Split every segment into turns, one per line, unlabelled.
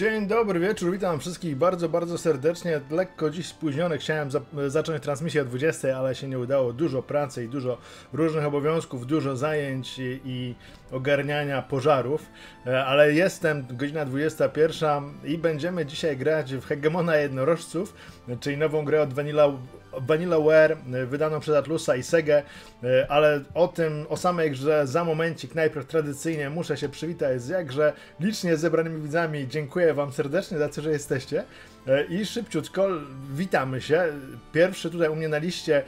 Dzień dobry wieczór, witam wszystkich bardzo, bardzo serdecznie. Lekko dziś spóźniony, chciałem za zacząć transmisję o 20, ale się nie udało. Dużo pracy i dużo różnych obowiązków, dużo zajęć i, i ogarniania pożarów, e, ale jestem, godzina 21 i będziemy dzisiaj grać w Hegemona Jednorożców, czyli nową grę od Vanilla Vanillaware wydaną przez Atlusa i Sega, e, ale o tym, o samej grze za momencik, najpierw tradycyjnie muszę się przywitać z jakże licznie zebranymi widzami. Dziękuję Wam serdecznie za to, że jesteście. E, I szybciutko witamy się. Pierwszy tutaj u mnie na liście,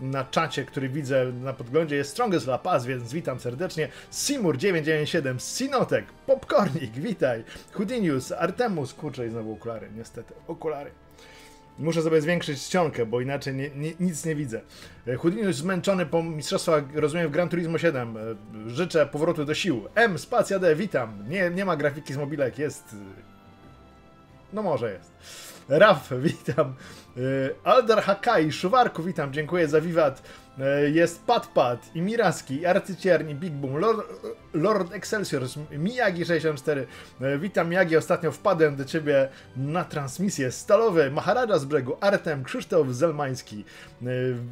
na czacie, który widzę na podglądzie jest Strongest La Paz, więc witam serdecznie. Simur997, Sinotek, Popcornik, witaj. Houdinius, Artemus, kurczę i znowu okulary, niestety, okulary. Muszę sobie zwiększyć ściankę, bo inaczej nie, nie, nic nie widzę. E, Houdini już zmęczony po mistrzostwach, rozumiem, w Gran Turismo 7. E, życzę powrotu do sił. M, spacja D, witam. Nie, nie ma grafiki z mobilek, jest... No może jest. Raf, witam. E, Aldar Hakai, Szuwarku, witam, dziękuję za wiwat. E, jest Pat i Miraski, i Arcycierń, i Big Boom, Lord, Lord Excelsior, Miyagi64. E, witam Miyagi, ostatnio wpadłem do ciebie na transmisję. Stalowy, Maharaja z brzegu, Artem, Krzysztof Zelmański,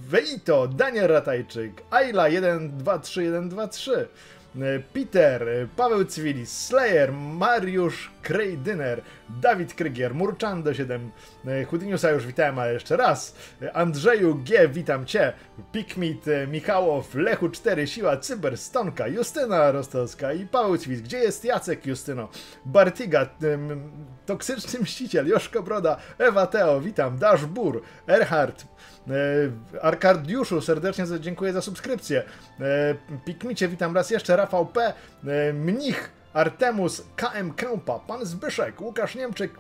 Veito, Daniel Ratajczyk, Ayla 123123. E, Peter, e, Paweł Cwilis, Slayer, Mariusz Krejdyner, Dawid Krygier, Murczando 7, e, już witałem, ale jeszcze raz, Andrzeju G, witam Cię, Pikmit, Michałow, Lechu 4, Siła Cyber, Stonka, Justyna Rostowska i Paweł Cwilis. Gdzie jest Jacek Justyno? Bartiga, Toksyczny Mściciel, Joszko Broda, Ewa Teo, witam, Dash Bur, Erhard, E, Arkardiuszu, serdecznie dziękuję za subskrypcję. E, Pikmicie, witam raz jeszcze. Rafał P. E, Mnich. Artemus, KM Krąpa, Pan Zbyszek, Łukasz Niemczyk,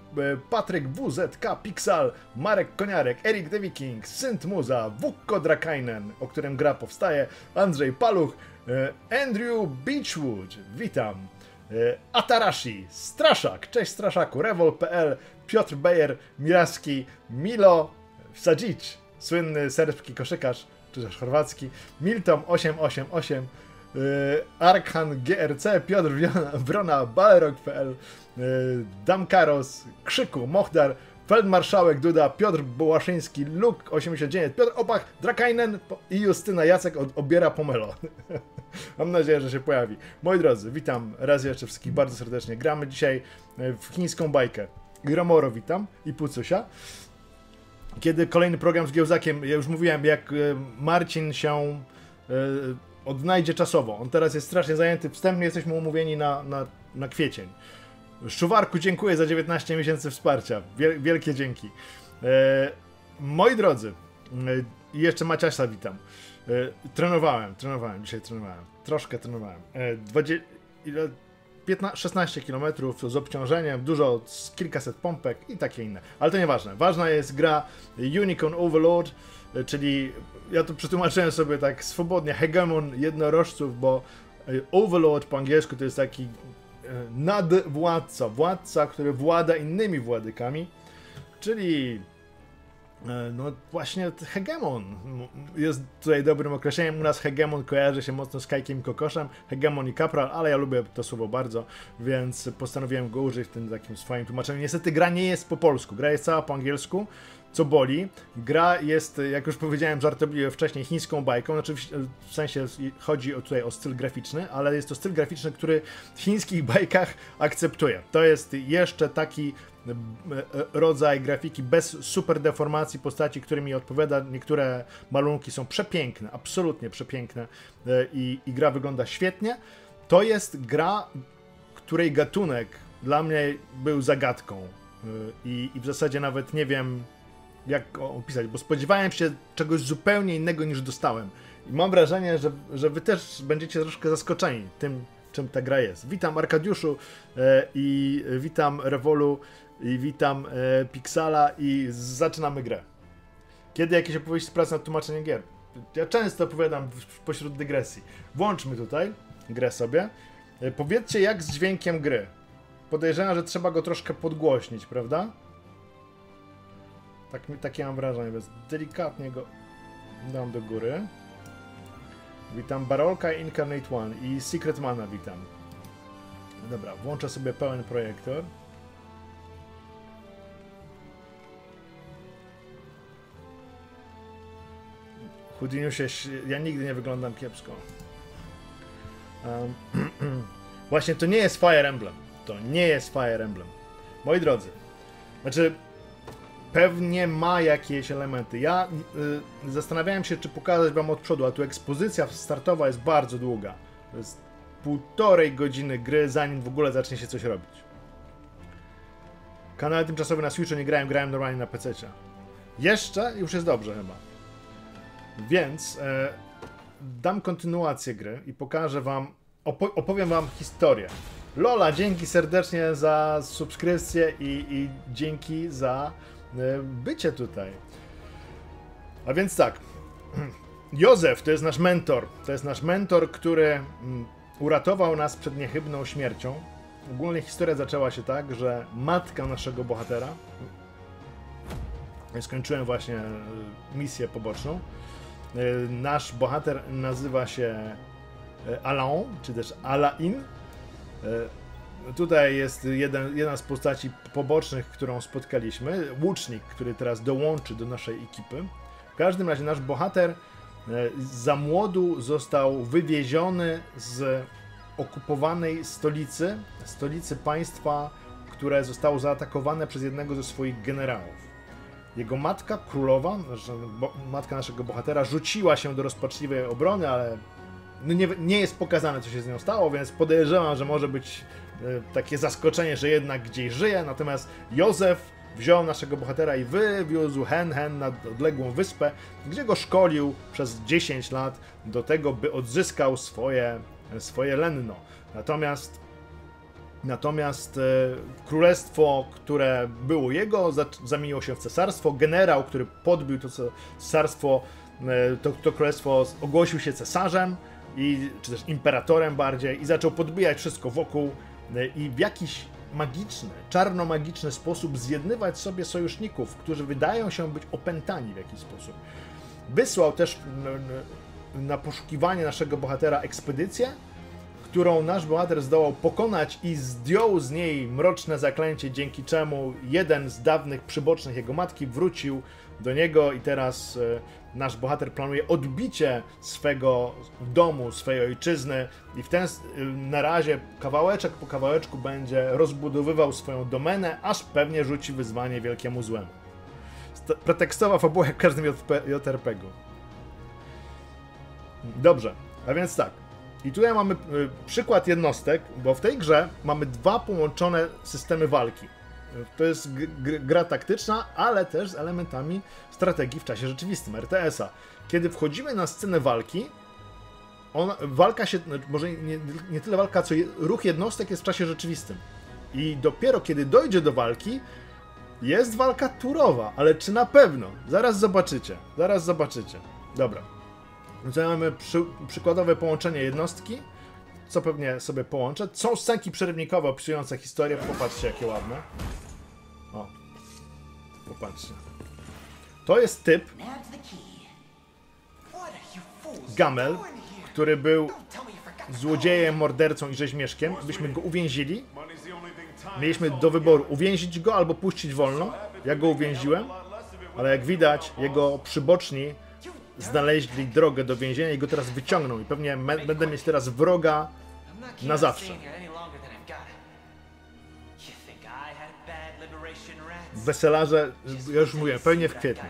Patryk WZK, Pixal, Marek Koniarek, Erik The Viking, Synt Muza, Wukko Drakainen, o którym gra powstaje, Andrzej Paluch, Andrew Beachwood, witam, Atarashi, Straszak, cześć Straszaku, Revol.pl, Piotr Bejer, Miraski, Milo, Sadzic, słynny serbski koszykarz, czy też chorwacki, Milton 888, yy, Arkhan GRC, Piotr Wrona, Balerok.pl, yy, Damkaros, Krzyku, Mohdar, Feldmarszałek Duda, Piotr Bołaszyński, Luk 89, Piotr Opach, Drakainen i Justyna Jacek od, obiera pomelo. Mam nadzieję, że się pojawi. Moi drodzy, witam raz jeszcze wszystkich bardzo serdecznie. Gramy dzisiaj w chińską bajkę. Gromoro witam i Pucusia kiedy kolejny program z Giełzakiem, ja już mówiłem, jak e, Marcin się e, odnajdzie czasowo. On teraz jest strasznie zajęty. Wstępnie jesteśmy umówieni na, na, na kwiecień. Szuwarku, dziękuję za 19 miesięcy wsparcia. Wielkie dzięki. E, moi drodzy, jeszcze Maciasa witam. Trenowałem, trenowałem, dzisiaj trenowałem. Troszkę trenowałem. 20, 15, 16 km z obciążeniem, dużo, kilkaset pompek i takie inne. Ale to nieważne. Ważna jest gra Unicorn Overlord, czyli ja to przetłumaczyłem sobie tak swobodnie, hegemon jednorożców, bo e, Overlord po angielsku to jest taki e, nadwładca, władca, który włada innymi władykami, czyli no właśnie hegemon jest tutaj dobrym określeniem. U nas hegemon kojarzy się mocno z Kajkiem Kokoszem, hegemon i kapral, ale ja lubię to słowo bardzo, więc postanowiłem go użyć w tym takim swoim tłumaczeniu. Niestety gra nie jest po polsku, gra jest cała po angielsku, co boli. Gra jest, jak już powiedziałem żartobliwie wcześniej, chińską bajką, znaczy w sensie chodzi tutaj o styl graficzny, ale jest to styl graficzny, który w chińskich bajkach akceptuje. To jest jeszcze taki E, rodzaj grafiki bez super deformacji postaci, którymi odpowiada. Niektóre malunki są przepiękne, absolutnie przepiękne e, i, i gra wygląda świetnie. To jest gra, której gatunek dla mnie był zagadką e, i, i w zasadzie nawet nie wiem jak opisać, bo spodziewałem się czegoś zupełnie innego niż dostałem. I mam wrażenie, że, że wy też będziecie troszkę zaskoczeni tym, czym ta gra jest. Witam Arkadiuszu e, i witam Revolu i witam e, Pixala i zaczynamy grę. Kiedy jakieś opowieści z pracy nad tłumaczeniem gier? Ja często opowiadam w, pośród dygresji. Włączmy tutaj grę sobie. E, powiedzcie jak z dźwiękiem gry. Podejrzewam, że trzeba go troszkę podgłośnić, prawda? Tak, takie mam wrażenie, więc delikatnie go dam do góry. Witam Barolka Incarnate One i Secret Mana witam. Dobra, włączę sobie pełen projektor. Houdiniusie, ja nigdy nie wyglądam kiepsko. Um, właśnie to nie jest Fire Emblem. To nie jest Fire Emblem. Moi drodzy, znaczy pewnie ma jakieś elementy. Ja y, zastanawiałem się, czy pokazać wam od przodu, a tu ekspozycja startowa jest bardzo długa. To jest półtorej godziny gry, zanim w ogóle zacznie się coś robić. Kanał tymczasowy na Switchu nie grałem, grałem normalnie na PC. Jeszcze już jest dobrze chyba. Więc e, dam kontynuację gry i pokażę wam, opo opowiem wam historię. Lola, dzięki serdecznie za subskrypcję i, i dzięki za e, bycie tutaj. A więc tak. Józef to jest nasz mentor. To jest nasz mentor, który mm, uratował nas przed niechybną śmiercią. Ogólnie historia zaczęła się tak, że matka naszego bohatera. Skończyłem właśnie e, misję poboczną. E, nasz bohater nazywa się e, Alain, czy też Alain. Tutaj jest jeden, jedna z postaci pobocznych, którą spotkaliśmy. Łucznik, który teraz dołączy do naszej ekipy. W każdym razie nasz bohater za młodu został wywieziony z okupowanej stolicy, stolicy państwa, które zostało zaatakowane przez jednego ze swoich generałów. Jego matka, królowa, matka naszego bohatera, rzuciła się do rozpaczliwej obrony, ale no nie, nie jest pokazane, co się z nią stało, więc podejrzewam, że może być e, takie zaskoczenie, że jednak gdzieś żyje. Natomiast Józef wziął naszego bohatera i wywiózł hen hen na odległą wyspę, gdzie go szkolił przez 10 lat do tego, by odzyskał swoje swoje lenno. Natomiast Natomiast e, królestwo, które było jego, zamieniło się w cesarstwo. Generał, który podbił to cesarstwo, e, to, to królestwo, ogłosił się cesarzem, i, czy też imperatorem bardziej, i zaczął podbijać wszystko wokół e, i w jakiś magiczny, czarno-magiczny sposób zjednywać sobie sojuszników, którzy wydają się być opętani w jakiś sposób. Wysłał też na poszukiwanie naszego bohatera ekspedycję, którą nasz bohater zdołał pokonać i zdjął z niej mroczne zaklęcie, dzięki czemu jeden z dawnych przybocznych jego matki wrócił do niego i teraz e, nasz bohater planuje odbicie swego domu, swojej ojczyzny i w ten e, na razie kawałeczek po kawałeczku będzie rozbudowywał swoją domenę, aż pewnie rzuci wyzwanie wielkiemu złemu. Pretekstowa fabuła jak w każdym JRPG-u. Dobrze, a więc tak. I tutaj mamy y, przykład jednostek, bo w tej grze mamy dwa połączone systemy walki. To jest gra taktyczna, ale też z elementami strategii w czasie rzeczywistym, RTS-a. Kiedy wchodzimy na scenę walki, walka się, no, może nie, nie tyle walka, co ruch jednostek jest w czasie rzeczywistym. I dopiero kiedy dojdzie do walki, jest walka turowa, ale czy na pewno? Zaraz zobaczycie, zaraz zobaczycie. Dobra. Mamy przy, przykładowe połączenie jednostki, co pewnie sobie połączę. Są scenki przerywnikowe opisujące historię. Popatrzcie, jakie ładne. O. Popatrzcie. To jest typ Gamel, który był złodziejem, mordercą i rzeźmieszkiem. Byśmy go uwięzili. Mieliśmy do wyboru uwięzić go albo puścić wolno. Ja go uwięziłem, ale jak widać, jego przyboczni znaleźli drogę do więzienia i go teraz wyciągną i pewnie będę mieć teraz wroga na zawsze. Weselarze, ja już mówię, pewnie w kwietniu.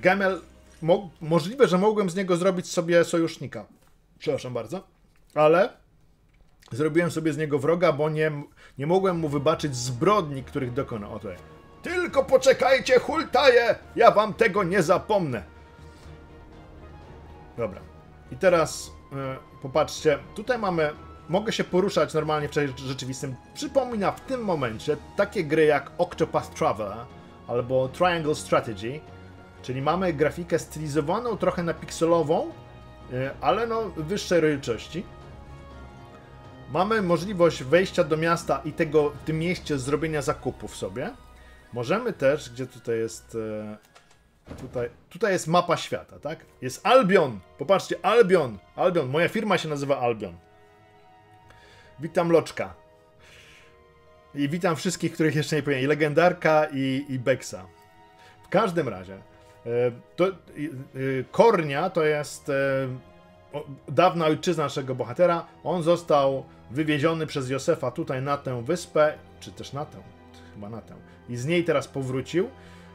Gemel, mo możliwe, że mogłem z niego zrobić sobie sojusznika. Przepraszam bardzo. Ale zrobiłem sobie z niego wroga, bo nie, nie mogłem mu wybaczyć zbrodni, których dokonał. O tutaj. Tylko poczekajcie, hultaje! Ja wam tego nie zapomnę. Dobra. I teraz yy, popatrzcie, tutaj mamy. Mogę się poruszać normalnie w czasie rzeczywistym. Przypomina w tym momencie takie gry jak Octopath Traveler albo Triangle Strategy, czyli mamy grafikę stylizowaną trochę na pikselową, yy, ale no wyższej rozdzielczości. Mamy możliwość wejścia do miasta i tego w tym mieście zrobienia zakupów sobie. Możemy też, gdzie tutaj jest. E, tutaj, tutaj jest mapa świata, tak? Jest Albion. Popatrzcie, Albion. Albion. Moja firma się nazywa Albion. Witam Loczka. I witam wszystkich, których jeszcze nie powiem. I Legendarka, i, i Beksa. W każdym razie, e, to, e, Kornia to jest dawna ojczyzna naszego bohatera. On został wywieziony przez Józefa tutaj na tę wyspę, czy też na tę, chyba na tę. I z niej teraz powrócił.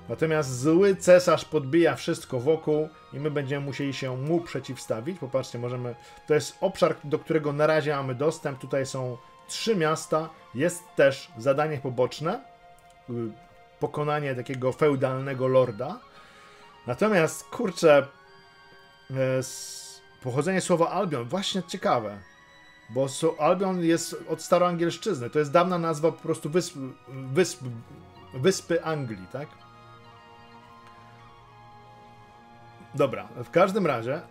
Natomiast zły cesarz podbija wszystko wokół i my będziemy musieli się mu przeciwstawić. Popatrzcie, możemy. To jest obszar, do którego na razie mamy dostęp. Tutaj są trzy miasta. Jest też zadanie poboczne. Y, pokonanie takiego feudalnego lorda. Natomiast, kurczę, y, pochodzenie słowa Albion, właśnie ciekawe. Bo Albion jest od staroangielszczyzny. To jest dawna nazwa po prostu wysp, wysp, wyspy Anglii, tak? Dobra, w każdym razie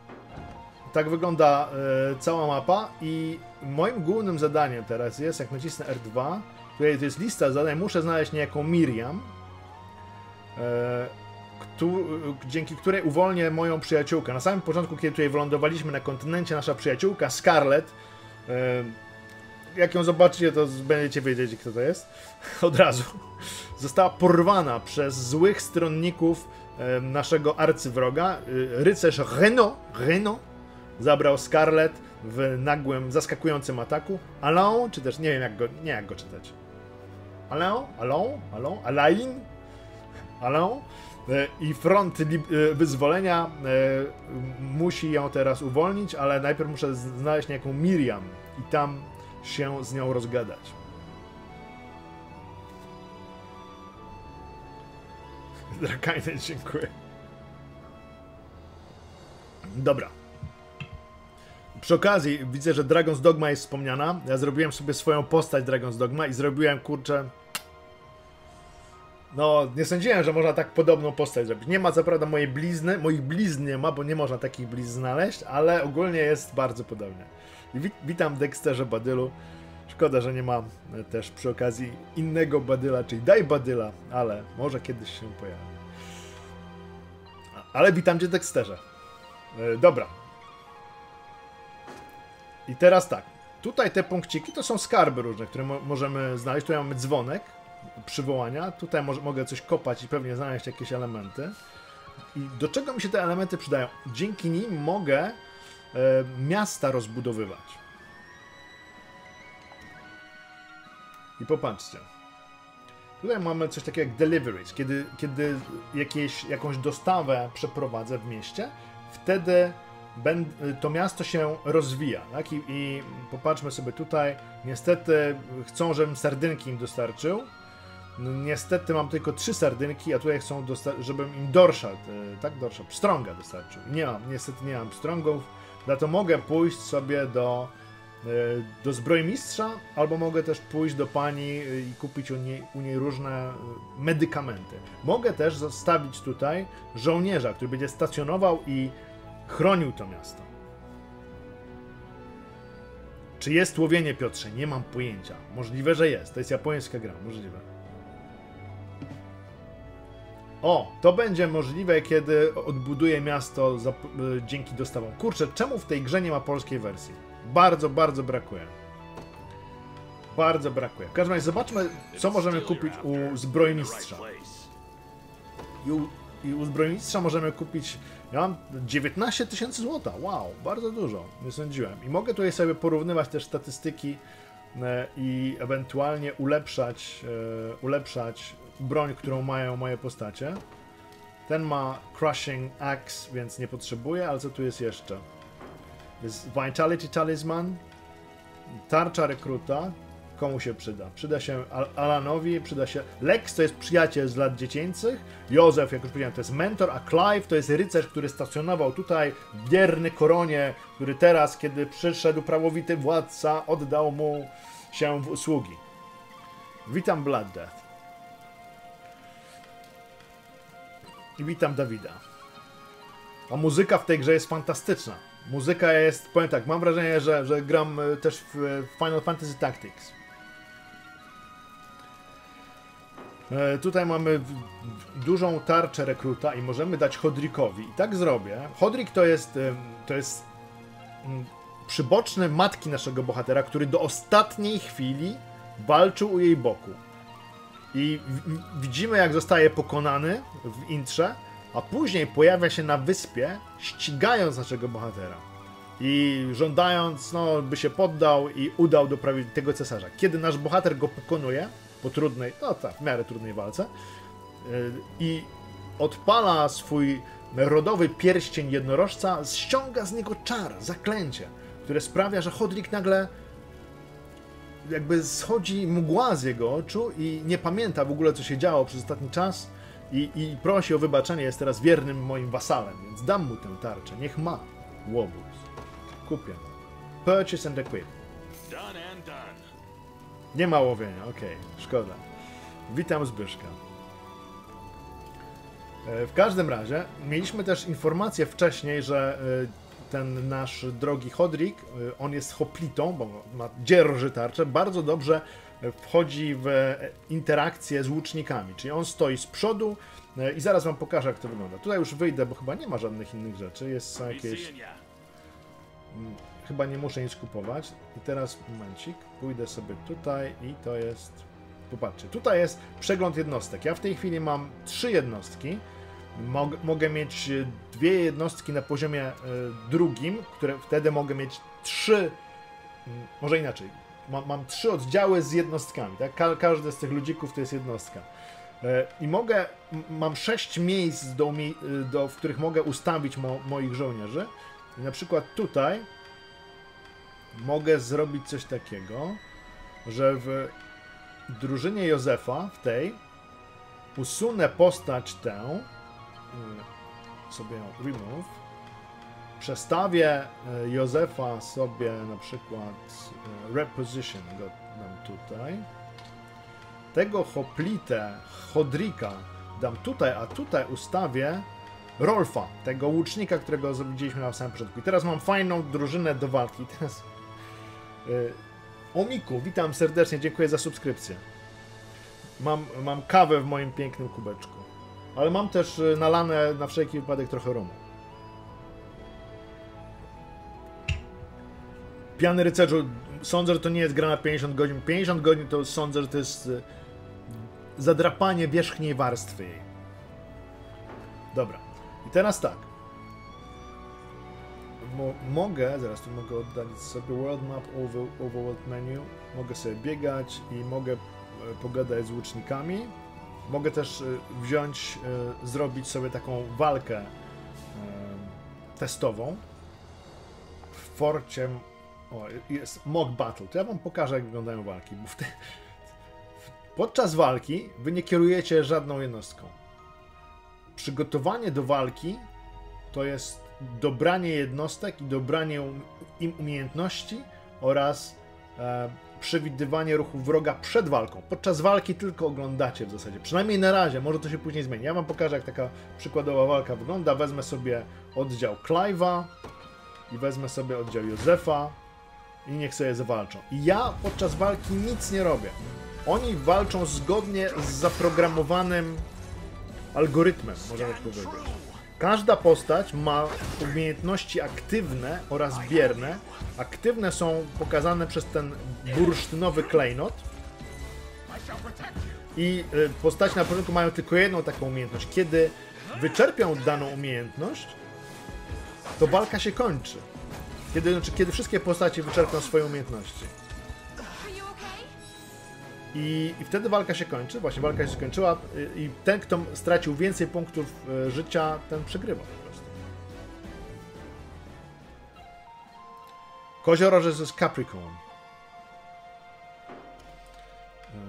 tak wygląda y, cała mapa i moim głównym zadaniem teraz jest, jak nacisnę R2, tutaj to jest lista zadań, muszę znaleźć niejaką Miriam, y, dzięki której uwolnię moją przyjaciółkę. Na samym początku, kiedy tutaj wylądowaliśmy na kontynencie, nasza przyjaciółka Scarlett, y, jak ją zobaczycie, to będziecie wiedzieć, kto to jest. Od razu. Została porwana przez złych stronników naszego arcywroga. Y, rycerz Reno, Reno zabrał Scarlet w nagłym, zaskakującym ataku. Alain, czy też nie wiem jak go, nie jak go czytać. Alain, Alain, Alain, Alain, Alain y, i front y, wyzwolenia musi ją teraz uwolnić, ale najpierw muszę znaleźć niejaką Miriam i tam się z nią rozgadać. Drakajny, dziękuję. Dobra. Przy okazji widzę, że Dragon's Dogma jest wspomniana. Ja zrobiłem sobie swoją postać Dragon's Dogma i zrobiłem, kurczę... No, nie sądziłem, że można tak podobną postać zrobić. Nie ma co prawda mojej blizny, moich blizn nie ma, bo nie można takich blizn znaleźć, ale ogólnie jest bardzo podobnie. Witam Dexterze Badylu. Szkoda, że nie mam też przy okazji innego Badyla, czyli Daj Badyla, ale może kiedyś się pojawi. Ale witam cię Dexterze. E, dobra. I teraz tak. Tutaj te punkciki to są skarby różne, które mo możemy znaleźć. Tutaj mamy dzwonek przywołania. Tutaj mogę coś kopać i pewnie znaleźć jakieś elementy. I do czego mi się te elementy przydają? Dzięki nim mogę e, miasta rozbudowywać. I popatrzcie. Tutaj mamy coś takiego jak deliveries. Kiedy, kiedy jakieś, jakąś dostawę przeprowadzę w mieście, wtedy to miasto się rozwija. Tak? I, I, popatrzmy sobie tutaj. Niestety chcą, żebym sardynki im dostarczył. No, niestety mam tylko trzy sardynki, a tutaj chcą, żebym im dorszat, tak? Dorszat, pstrąga dostarczył. Nie mam, niestety nie mam pstrągów, dlatego mogę pójść sobie do E, do zbrojmistrza, albo mogę też pójść do pani e, i kupić u niej, u niej różne e, medykamenty. Mogę też zostawić tutaj żołnierza, który będzie stacjonował i chronił to miasto. Czy jest łowienie, Piotrze? Nie mam pojęcia. Możliwe, że jest. To jest japońska gra. Możliwe. O, to będzie możliwe, kiedy odbuduję miasto za, dzięki dostawom. Kurczę, czemu w tej grze nie ma polskiej wersji? Bardzo, bardzo brakuje. Bardzo brakuje. W każdym razie zobaczmy, co możemy kupić u zbrojmistrza. I u, I u zbrojmistrza możemy kupić... Ja mam 19 tysięcy złota. Wow, bardzo dużo. Nie sądziłem. I mogę tutaj sobie porównywać też statystyki e, i ewentualnie ulepszać, e, ulepszać broń, którą mają moje postacie. Ten ma Crushing Axe, więc nie potrzebuje, ale co tu jest jeszcze? Jest Vitality Talisman, tarcza rekruta. Komu się przyda? Przyda się Alanowi, przyda się. Lex to jest przyjaciel z lat dziecięcych. Józef, jak już powiedziałem, to jest mentor, a Clive to jest rycerz, który stacjonował tutaj, wierny koronie, który teraz, kiedy przyszedł prawowity władca, oddał mu się w usługi. Witam Blood Death. I witam Dawida. A muzyka w tej grze jest fantastyczna. Muzyka jest, powiem tak, mam wrażenie, że, że gram e, też w Final Fantasy Tactics. E, tutaj mamy dużą tarczę rekruta i możemy dać Hodrikowi. I tak zrobię. Hodrik to jest, to jest przyboczny matki naszego bohatera, który do ostatniej chwili walczył u jej boku. I widzimy, jak zostaje pokonany w intrze, a później pojawia się na wyspie, ścigając naszego bohatera. I żądając, no, by się poddał i udał do prawdziwego cesarza. Kiedy nasz bohater go pokonuje, po trudnej, no tak, w miarę trudnej walce, yy, i odpala swój rodowy pierścień jednorożca, ściąga z niego czar, zaklęcie, które sprawia, że Hodrik nagle jakby schodzi mgła z jego oczu i nie pamięta w ogóle, co się działo przez ostatni czas i, i prosi o wybaczenie, jest teraz wiernym moim wasalem, więc dam mu tę tarczę, niech ma łobuz. Kupię. Purchase and equip. Nie ma łowienia, okej, okay, szkoda. Witam Zbyszka. E, w każdym razie, mieliśmy też informację wcześniej, że e, ten nasz drogi Hodrik, e, on jest hoplitą, bo ma dzierży tarczę, bardzo dobrze wchodzi w interakcję z łucznikami, czyli on stoi z przodu i zaraz wam pokażę, jak to wygląda. Tutaj już wyjdę, bo chyba nie ma żadnych innych rzeczy, jest jakieś... Mm, chyba nie muszę nic kupować. I teraz, momencik, pójdę sobie tutaj i to jest... Popatrzcie, tutaj jest przegląd jednostek. Ja w tej chwili mam trzy jednostki. Mog mogę mieć dwie jednostki na poziomie y, drugim, które wtedy mogę mieć trzy, może inaczej, mam, mam trzy oddziały z jednostkami, tak? Ka każdy z tych ludzików to jest jednostka. Y, I mogę, mam sześć miejsc, do, do, w których mogę ustawić mo moich żołnierzy. I na przykład tutaj mogę zrobić coś takiego, że w drużynie Józefa, w tej, usunę postać tę, sobie ją remove, przestawię y, Józefa sobie na przykład y, reposition go dam tutaj, tego hoplite Chodrika dam tutaj, a tutaj ustawię Rolfa, tego łucznika, którego widzieliśmy na samym początku. I teraz mam fajną drużynę do walki. Teraz Omiku, witam serdecznie, dziękuję za subskrypcję. Mam, mam kawę w moim pięknym kubeczku. Ale mam też e, nalane na wszelki wypadek trochę romu. Piany rycerzu, sądzę, że to nie jest gra na 50 godzin. 50 godzin to sądzę, że to jest e, zadrapanie wierzchniej warstwy. Dobra. I teraz tak mo mogę, zaraz tu mogę oddalić sobie World Map, over, Overworld Menu, mogę sobie biegać i mogę e, pogadać z łucznikami. Mogę też e, wziąć, e, zrobić sobie taką walkę testową w forcie. O, jest mock battle. To ja wam pokażę, jak wyglądają walki. Bo te, podczas walki wy nie kierujecie żadną jednostką. Przygotowanie do walki to jest dobranie jednostek i dobranie um, im umiejętności oraz e, przewidywanie ruchu wroga przed walką. Podczas walki tylko oglądacie w zasadzie. Przynajmniej na razie, może to się później zmieni. Ja wam pokażę, jak taka przykładowa walka wygląda. Wezmę sobie oddział Clive'a i wezmę sobie oddział Józefa i niech sobie zawalczą. I ja podczas walki nic nie robię. Oni walczą zgodnie z zaprogramowanym algorytmem, można tak powiedzieć. Każda postać ma umiejętności aktywne oraz bierne. Aktywne są pokazane przez ten bursztynowy klejnot. I y, postaci na początku mają tylko jedną taką umiejętność. Kiedy wyczerpią daną umiejętność, to walka się kończy. Kiedy, znaczy, kiedy wszystkie postacie wyczerpią swoje umiejętności. I, I, wtedy walka się kończy, właśnie walka się skończyła i ten, kto stracił więcej punktów e, życia, ten przegrywa po prostu. Koziorożec to jest Capricorn. E,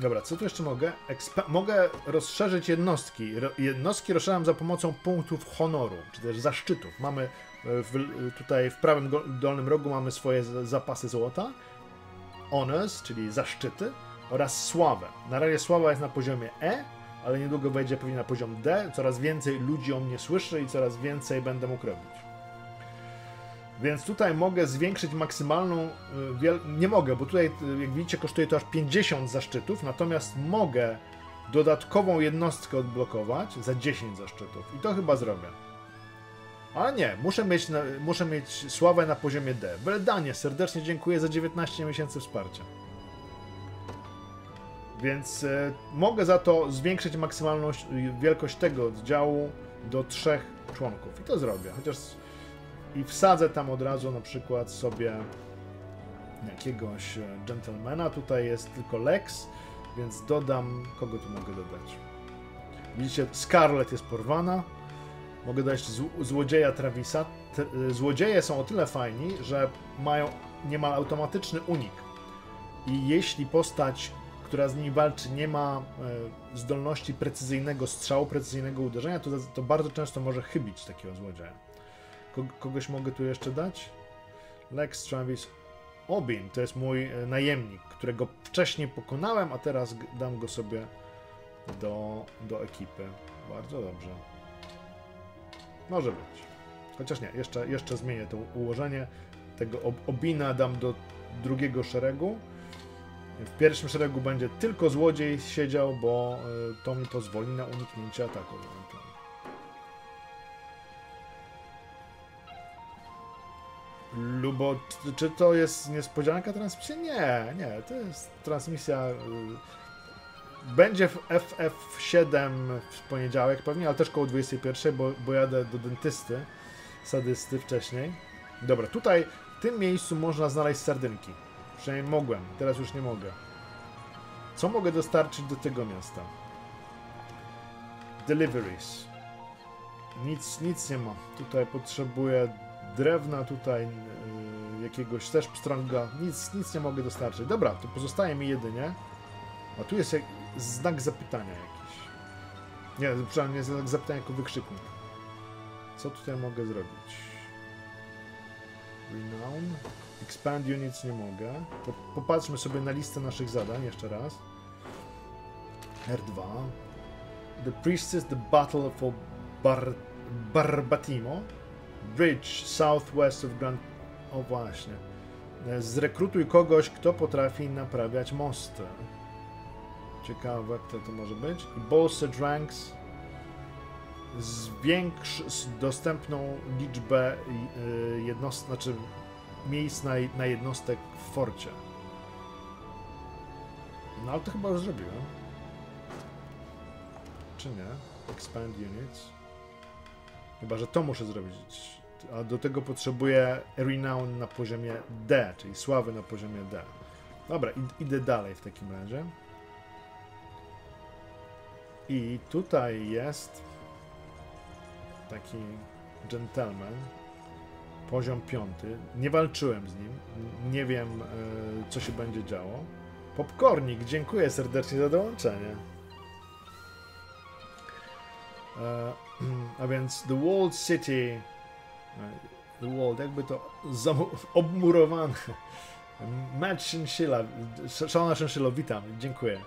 dobra, co tu jeszcze mogę? Expa mogę rozszerzyć jednostki. Jednostki rozszerzam za pomocą punktów honoru, czy też zaszczytów. Mamy w, tutaj w prawym dolnym rogu mamy swoje zapasy złota honors, czyli zaszczyty, oraz sławę. Na razie sława jest na poziomie E, ale niedługo wejdzie pewnie na poziom D. Coraz więcej ludzi o mnie słyszy i coraz więcej będę mógł robić. Więc tutaj mogę zwiększyć maksymalną. Y, nie mogę, bo tutaj, y, jak widzicie, kosztuje to aż 50 zaszczytów, natomiast mogę dodatkową jednostkę odblokować za 10 zaszczytów. I to chyba zrobię. Ale nie, muszę mieć, muszę mieć sławę na poziomie D. Bredanie, serdecznie dziękuję za 19 miesięcy wsparcia. Więc e, mogę za to zwiększyć maksymalną wielkość tego oddziału do trzech członków. I to zrobię. Chociaż i wsadzę tam od razu na przykład sobie jakiegoś e, gentlemana. Tutaj jest tylko Lex, więc dodam. Kogo tu mogę dodać? Widzicie, Scarlet jest porwana. Mogę dać złodzieja Travisa. E, złodzieje są o tyle fajni, że mają niemal automatyczny unik. I jeśli postać, która z nimi walczy, nie ma e, zdolności precyzyjnego strzału, precyzyjnego uderzenia, to, to bardzo często może chybić takiego złodzieja. Kogoś mogę tu jeszcze dać? Lex Travis Obin to jest mój e, najemnik, którego wcześniej pokonałem, a teraz dam go sobie do, do ekipy. Bardzo dobrze. Może być. Chociaż nie, jeszcze, jeszcze zmienię to ułożenie. Tego Obina dam do drugiego szeregu. W pierwszym szeregu będzie tylko złodziej siedział, bo e, to mi pozwoli na uniknięcie ataku. Lubo, czy to jest niespodzianka transmisja? Nie, nie, to jest transmisja. Będzie w FF7 w poniedziałek pewnie, ale też koło 21, bo, bo jadę do dentysty, sadysty wcześniej. Dobra, tutaj w tym miejscu można znaleźć sardynki. Przynajmniej mogłem, teraz już nie mogę. Co mogę dostarczyć do tego miasta? Deliveries. Nic, nic nie ma. Tutaj potrzebuję drewna tutaj, yy, jakiegoś też pstrąga, nic, nic nie mogę dostarczyć. Dobra, to pozostaje mi jedynie, a tu jest jak, znak zapytania jakiś. Nie, przynajmniej znak zapytania jako wykrzyknik. Co tutaj mogę zrobić? Renown. Expand units nie mogę. Popatrzmy sobie na listę naszych zadań jeszcze raz. R2. The Priestess, The Battle for Bar Barbatimo. Bridge Southwest of Grand... O właśnie. Zrekrutuj kogoś, kto potrafi naprawiać mosty. Ciekawe, kto to może być. I ranks. Zwiększ dostępną liczbę y, jednostek, znaczy miejsc na, na jednostek w forcie. No ale to chyba już zrobiłem. Czy nie? Expand units. Chyba, że to muszę zrobić. A do tego potrzebuję renown na poziomie D, czyli sławy na poziomie D. Dobra, idę dalej w takim razie. I tutaj jest taki gentleman, poziom piąty. Nie walczyłem z nim, nie wiem e, co się będzie działo. Popcornik, dziękuję serdecznie za dołączenie. E, a więc The Walled City, e, The Walled, jakby to obmurowane. Matt Shinshilla, szalona Shinshilla, witam, dziękuję.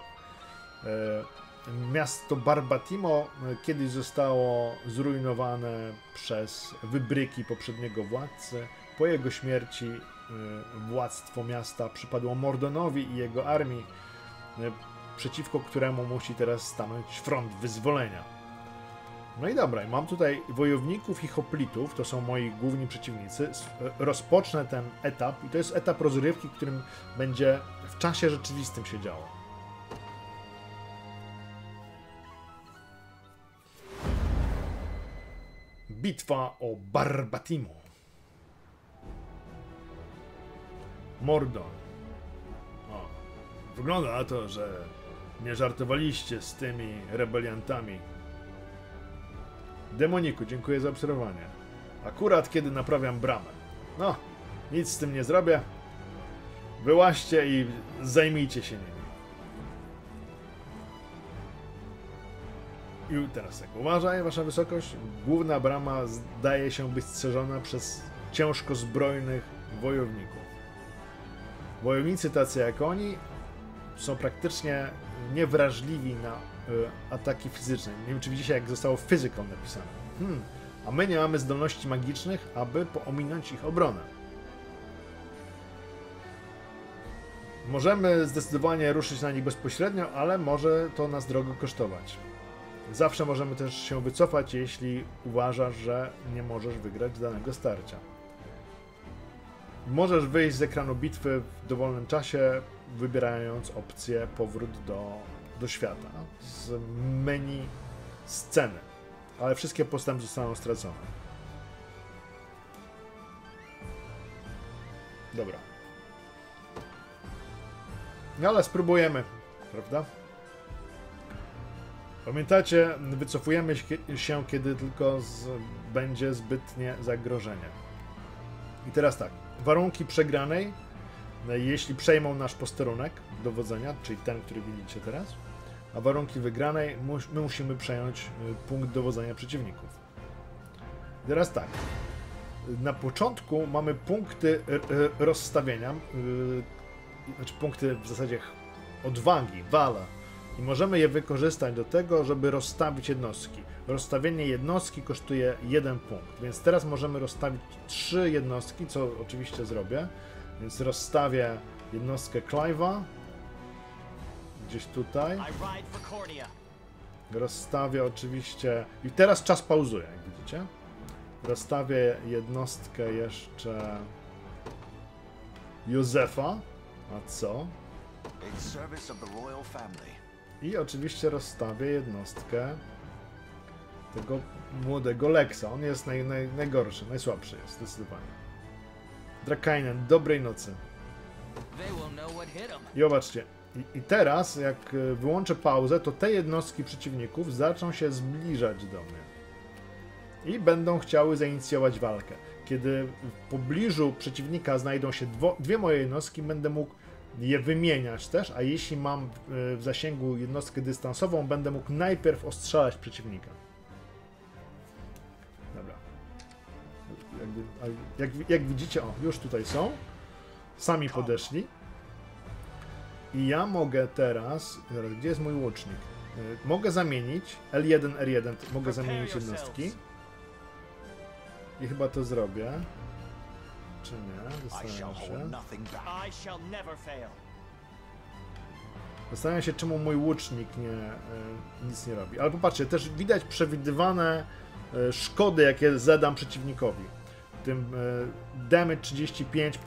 E, miasto Barbatimo kiedyś zostało zrujnowane przez wybryki poprzedniego władcy. Po jego śmierci władztwo miasta przypadło Mordonowi i jego armii, przeciwko któremu musi teraz stanąć front wyzwolenia. No i dobra, mam tutaj wojowników i hoplitów, to są moi główni przeciwnicy. Rozpocznę ten etap i to jest etap rozrywki, którym będzie w czasie rzeczywistym się działo. Bitwa o Barbatimo. Mordor. O, wygląda na to, że nie żartowaliście z tymi rebeliantami Demoniku, dziękuję za obserwowanie. Akurat kiedy naprawiam bramę. No, nic z tym nie zrobię. Wyłaźcie i zajmijcie się nimi. I teraz tak, uważaj, wasza wysokość. Główna brama zdaje się być strzeżona przez ciężko zbrojnych wojowników. Wojownicy tacy jak oni są praktycznie niewrażliwi na E, ataki fizyczne. Nie wiem, czy widzicie, jak zostało physical napisane. Hmm. A my nie mamy zdolności magicznych, aby poominąć ich obronę. Możemy zdecydowanie ruszyć na nich bezpośrednio, ale może to nas drogo kosztować. Zawsze możemy też się wycofać, jeśli uważasz, że nie możesz wygrać danego starcia. Możesz wyjść z ekranu bitwy w dowolnym czasie, wybierając opcję powrót do, do świata z menu sceny. Ale wszystkie postępy zostaną stracone. Dobra. No ale spróbujemy, prawda? Pamiętacie, wycofujemy się, kiedy tylko z, będzie zbytnie zagrożenie. I teraz tak, warunki przegranej, no jeśli przejmą nasz posterunek dowodzenia, czyli ten, który widzicie teraz, a warunki wygranej, my musimy przejąć y, punkt dowodzenia przeciwników. teraz tak, na początku mamy punkty rozstawienia, y, znaczy punkty w zasadzie odwagi, wala, i możemy je wykorzystać do tego, żeby rozstawić jednostki. Rozstawienie jednostki kosztuje jeden punkt, więc teraz możemy rozstawić trzy jednostki, co oczywiście zrobię. Więc rozstawię jednostkę Clive'a gdzieś tutaj. Rozstawię oczywiście. I teraz czas pauzuje, jak widzicie. Rozstawię jednostkę jeszcze Józefa. A co? I oczywiście rozstawię jednostkę tego młodego Lexa. On jest naj, naj, najgorszy, najsłabszy jest, zdecydowanie. Drakainen, dobrej nocy. I zobaczcie, i, i teraz jak e, wyłączę pauzę, to te jednostki przeciwników zaczną się zbliżać do mnie. I będą chciały zainicjować walkę. Kiedy w pobliżu przeciwnika znajdą się dwo, dwie moje jednostki, będę mógł je wymieniać też, a jeśli mam e, w zasięgu jednostkę dystansową, będę mógł najpierw ostrzelać przeciwnika. Dobra. Jak, jak widzicie, o, już tutaj są. Sami podeszli. I ja mogę teraz. Zaraz, gdzie jest mój łucznik? E, mogę zamienić L1, R1, mogę zamienić jednostki. I chyba to zrobię. Czy nie? Zastanawiam się. Zastanawiam się, czemu mój łucznik nie, e, nic nie robi. Ale popatrzcie, też widać przewidywane e, szkody, jakie zadam przeciwnikowi. Tym e, damage 35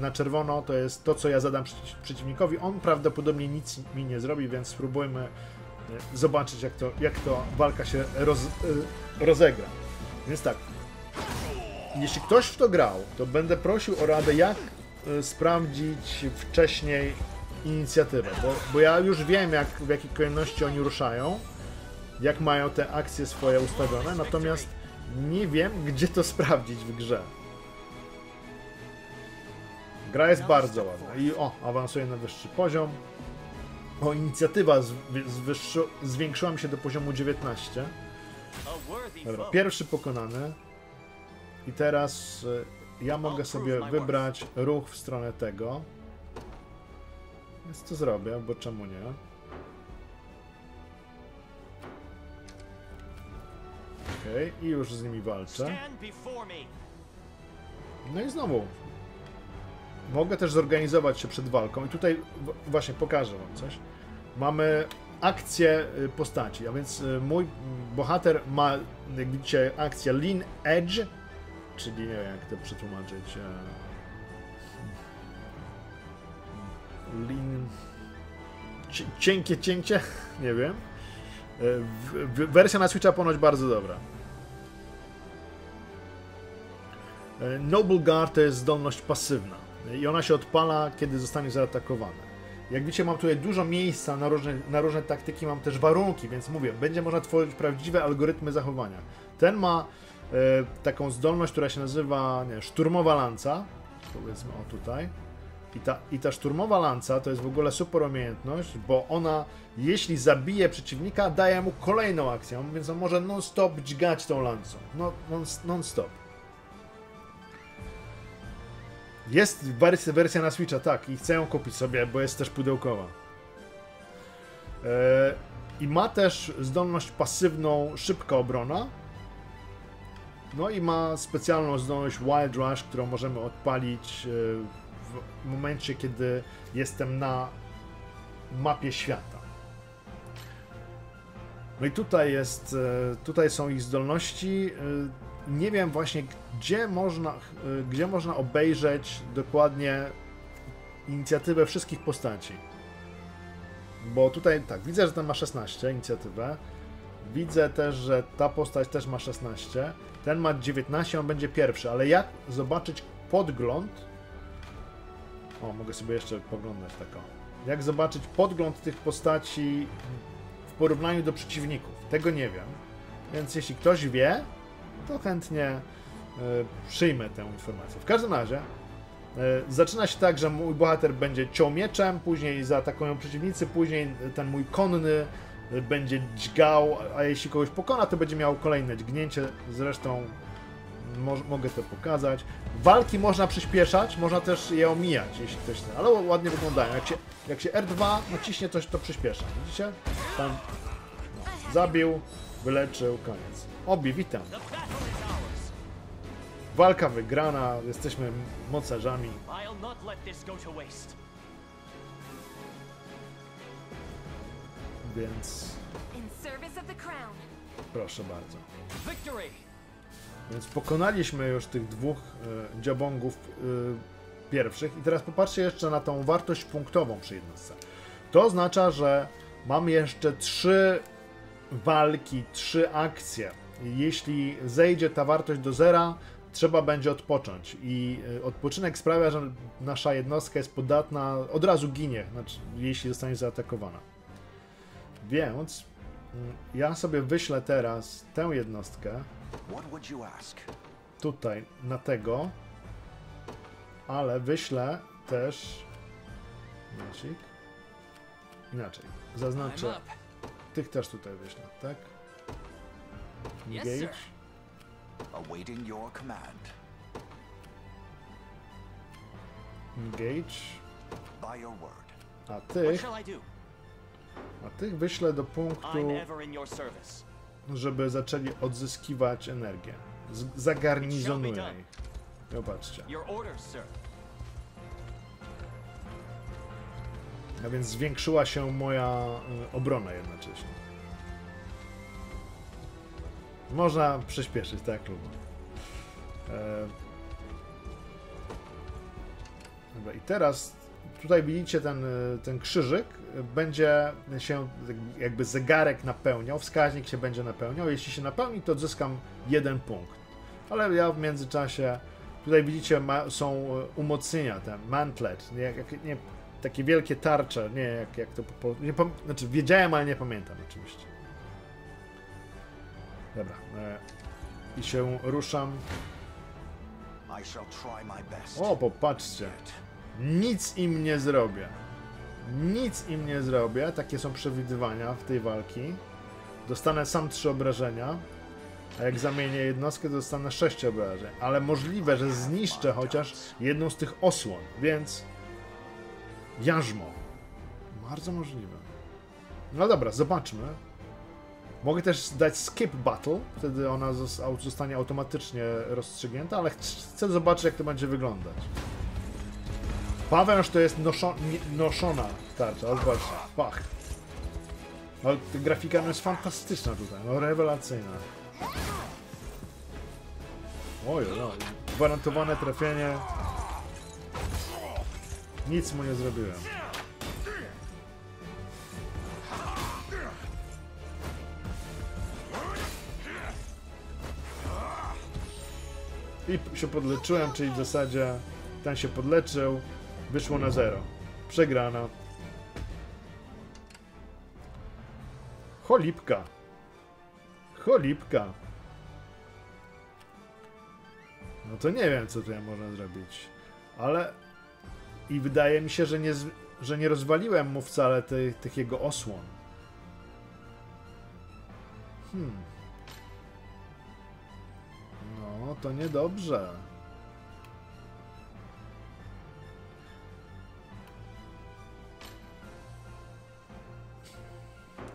na czerwono to jest to, co ja zadam przeciwnikowi. On prawdopodobnie nic mi nie zrobi, więc spróbujmy zobaczyć, jak to, jak to walka się roz, rozegra. Więc tak, jeśli ktoś w to grał, to będę prosił o radę, jak y, sprawdzić wcześniej inicjatywę, bo, bo ja już wiem, jak, w jakiej kolejności oni ruszają, jak mają te akcje swoje ustawione, natomiast nie wiem, gdzie to sprawdzić w grze. Gra jest bardzo ładna i o, awansuje na wyższy poziom. O, inicjatywa zwiększyła mi się do poziomu 19. Dobra, pierwszy pokonany. I teraz y, ja mogę sobie wybrać ruch w stronę tego. Więc to zrobię, bo czemu nie? Okej, okay, i już z nimi walczę. No i znowu. Mogę też zorganizować się przed walką i tutaj właśnie pokażę wam coś. Mamy akcję y, postaci, a więc y, mój bohater ma, jak widzicie, akcję Lean Edge, czyli nie wiem jak to przetłumaczyć. E, lin... Cienkie cięcie? Nie wiem. E, wersja na Switcha ponoć bardzo dobra. E, Noble Guard to jest zdolność pasywna i ona się odpala, kiedy zostanie zaatakowana. Jak widzicie, mam tutaj dużo miejsca na różne, na różne taktyki, mam też warunki, więc mówię, będzie można tworzyć prawdziwe algorytmy zachowania. Ten ma taką zdolność, która się nazywa nie, szturmowa lanca. Powiedzmy o tutaj. I ta, I ta szturmowa lanca to jest w ogóle super umiejętność, bo ona, jeśli zabije przeciwnika, daje mu kolejną akcję, więc on może non-stop dźgać tą lancą. No, non-stop. Jest wersja, wersja na Switcha, tak, i chcę ją kupić sobie, bo jest też pudełkowa. Eee, I ma też zdolność pasywną szybka obrona, no i ma specjalną zdolność Wild Rush, którą możemy odpalić e, w momencie, kiedy jestem na mapie świata. No i tutaj jest, e, tutaj są ich zdolności. E, nie wiem właśnie, gdzie można, gdzie można obejrzeć dokładnie inicjatywę wszystkich postaci. Bo tutaj tak, widzę, że ten ma 16 inicjatywę. Widzę też, że ta postać też ma 16. Ten ma 19, on będzie pierwszy, ale jak zobaczyć podgląd? O, mogę sobie jeszcze poglądać taką. Jak zobaczyć podgląd tych postaci w porównaniu do przeciwników? Tego nie wiem. Więc jeśli ktoś wie, to chętnie y, przyjmę tę informację. W każdym razie y, zaczyna się tak, że mój bohater będzie ciął mieczem, później zaatakują przeciwnicy, później ten mój konny będzie dźgał, a jeśli kogoś pokona, to będzie miał kolejne dźgnięcie. Zresztą mo mogę to pokazać. Walki można przyspieszać, można też je omijać, jeśli ktoś chce, ale ładnie wyglądają. Jak się, jak się R2 naciśnie, to, to przyspiesza. Widzicie? Tam no, zabił, wyleczył, koniec. Obi, witam. Walka wygrana, jesteśmy mocarzami. Więc proszę bardzo. Więc pokonaliśmy już tych dwóch dziabongów e, pierwszych i teraz popatrzcie jeszcze na tą wartość punktową przy jednostce. To oznacza, że mam jeszcze trzy walki, trzy akcje. Jeśli zejdzie ta wartość do zera, trzeba będzie odpocząć. I e, odpoczynek sprawia, że nasza jednostka jest podatna, od razu ginie, znaczy, jeśli zostanie zaatakowana. Więc mm, ja sobie wyślę teraz tę jednostkę tutaj na tego, ale wyślę też. Momencik. Inaczej. Zaznaczę. Tych też tutaj wyślę, tak? Engage.
Awaiting your command.
Engage.
By your word.
A
What
tych,
shall I do?
A tych wyślę do punktu, żeby zaczęli odzyskiwać energię. Z- Zagarnizonuję ich. Zobaczcie. A więc zwiększyła się moja y, obrona jednocześnie. Można przyspieszyć, tak lubię. E... Dobra, i teraz tutaj widzicie ten, y, ten krzyżyk, będzie się jakby zegarek napełniał, wskaźnik się będzie napełniał. Jeśli się napełni, to odzyskam jeden punkt. Ale ja w międzyczasie, tutaj widzicie, ma, są y, umocnienia, ten mantlet, nie, nie, takie wielkie tarcze, nie jak, jak to po nie znaczy wiedziałem, ale nie pamiętam oczywiście. Dobra, e, i się ruszam. O, popatrzcie. Nic im nie zrobię. Nic im nie zrobię. Takie są przewidywania w tej walki. Dostanę sam 3 obrażenia. A jak zamienię jednostkę, dostanę 6 obrażeń. Ale możliwe, że zniszczę chociaż jedną z tych osłon, więc. Jarzmo. Bardzo możliwe. No dobra, zobaczmy. Mogę też dać skip battle, wtedy ona zostanie automatycznie rozstrzygnięta, ale ch- chcę zobaczyć, jak to będzie wyglądać. Pawęż to jest noszo noszona tarcza, zobaczcie, pach. Ta grafika no jest fantastyczna tutaj, no rewelacyjna. Oj, oj, gwarantowane trafienie. Nic mu nie zrobiłem. I się podleczyłem, czyli w zasadzie ten się podleczył, wyszło na zero. Przegrana. Cholipka. Cholipka. No to nie wiem, co tutaj można zrobić. Ale... I wydaje mi się, że nie, że nie rozwaliłem mu wcale tych jego osłon. Hmm. No, to niedobrze.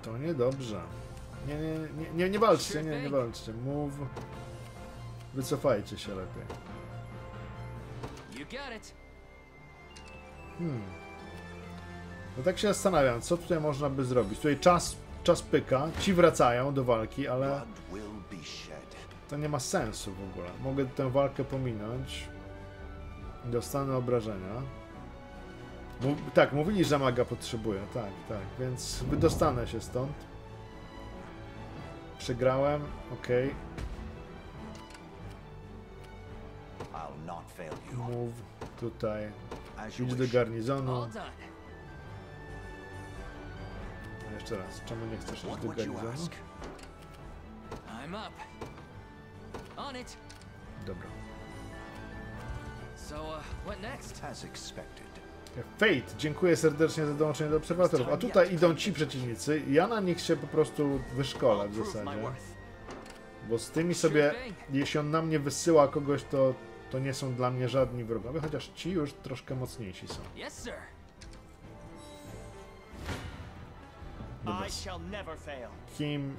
To niedobrze. Nie, nie, nie, nie, nie walczcie, nie, nie walczcie. Move. Wycofajcie się lepiej. Hmm. No tak się zastanawiam, co tutaj można by zrobić. Tutaj czas, czas pyka, ci wracają do walki, ale to nie ma sensu w ogóle. Mogę tę walkę pominąć. Dostanę obrażenia. Mów, tak, mówili, że maga potrzebuje, tak, tak, więc wydostanę się stąd. Przegrałem, okej,
you.
move tutaj, idź do garnizonu. Jeszcze raz, czemu nie chcesz iść do garnizonu? Dobra.
So, uh, what next?
As expected.
Fate, dziękuję serdecznie za dołączenie do obserwatorów. A tutaj idą ci przeciwnicy, ja na nich się po prostu wyszkolę w zasadzie. Bo z tymi sobie, jeśli on na mnie wysyła kogoś, to, to nie są dla mnie żadni wrogowie, chociaż ci już troszkę mocniejsi są. Dobra,
fail.
kim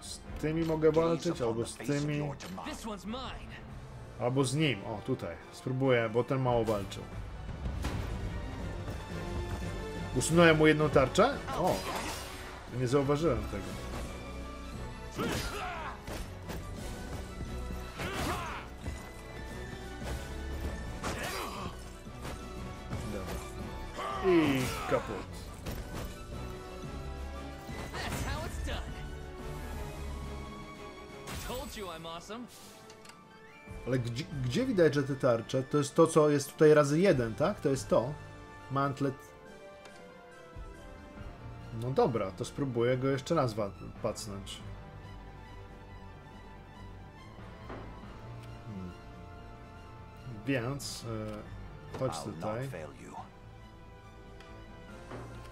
z tymi mogę walczyć, albo z tymi, albo z nim. O, tutaj. Spróbuję, bo ten mało walczył. Usunąłem mu jedną tarczę? O, nie zauważyłem tego. Dobra. I kaput.
Told you I'm awesome.
Ale gdzie, gdzie widać, że te tarcze? To jest to, co jest tutaj razy jeden, tak? To jest to. Mantlet. No dobra, to spróbuję go jeszcze raz pacnąć. Hmm. Więc e, chodź tutaj.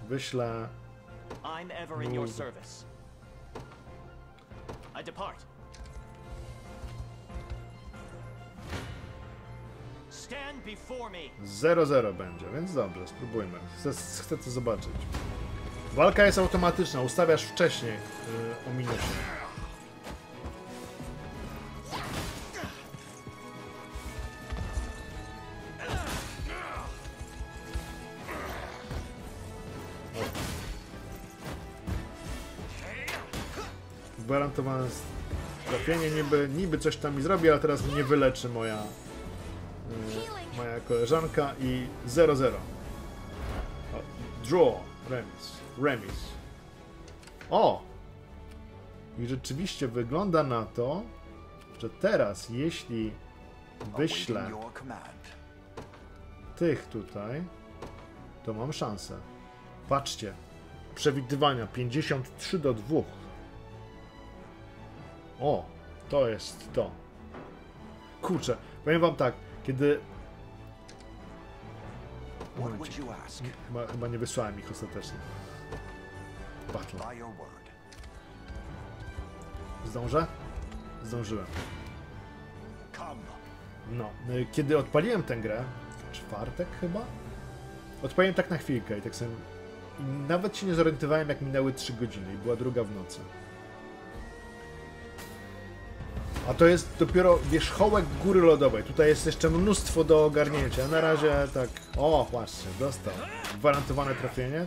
Wyślę.
I'm ever in your
Move.
service. I depart.
0-0 będzie, więc dobrze, spróbujmy. Chcę, chcę to zobaczyć. Walka jest automatyczna, ustawiasz wcześniej yy, o minucie. Gwarantowane trafienie, niby, niby coś tam mi zrobi, ale teraz mnie wyleczy moja. Moja koleżanka i 0-0. O, Draw, remis, remis. O! I rzeczywiście wygląda na to, że teraz jeśli wyślę tych tutaj, to mam szansę. Patrzcie, przewidywania 53 do 2. O, to jest to. Kurczę, powiem wam tak, kiedy? Chyba, chyba nie wysłałem ich ostatecznie. Battle. Zdążę? Zdążyłem. No, y, kiedy odpaliłem tę grę, czwartek chyba? Odpaliłem tak na chwilkę i tak sobie... i Nawet się nie zorientowałem, jak minęły 3 godziny i była druga w nocy. A to jest dopiero wierzchołek góry lodowej. Tutaj jest jeszcze mnóstwo do ogarnięcia. Na razie tak... O, właśnie, dostał. Gwarantowane trafienie.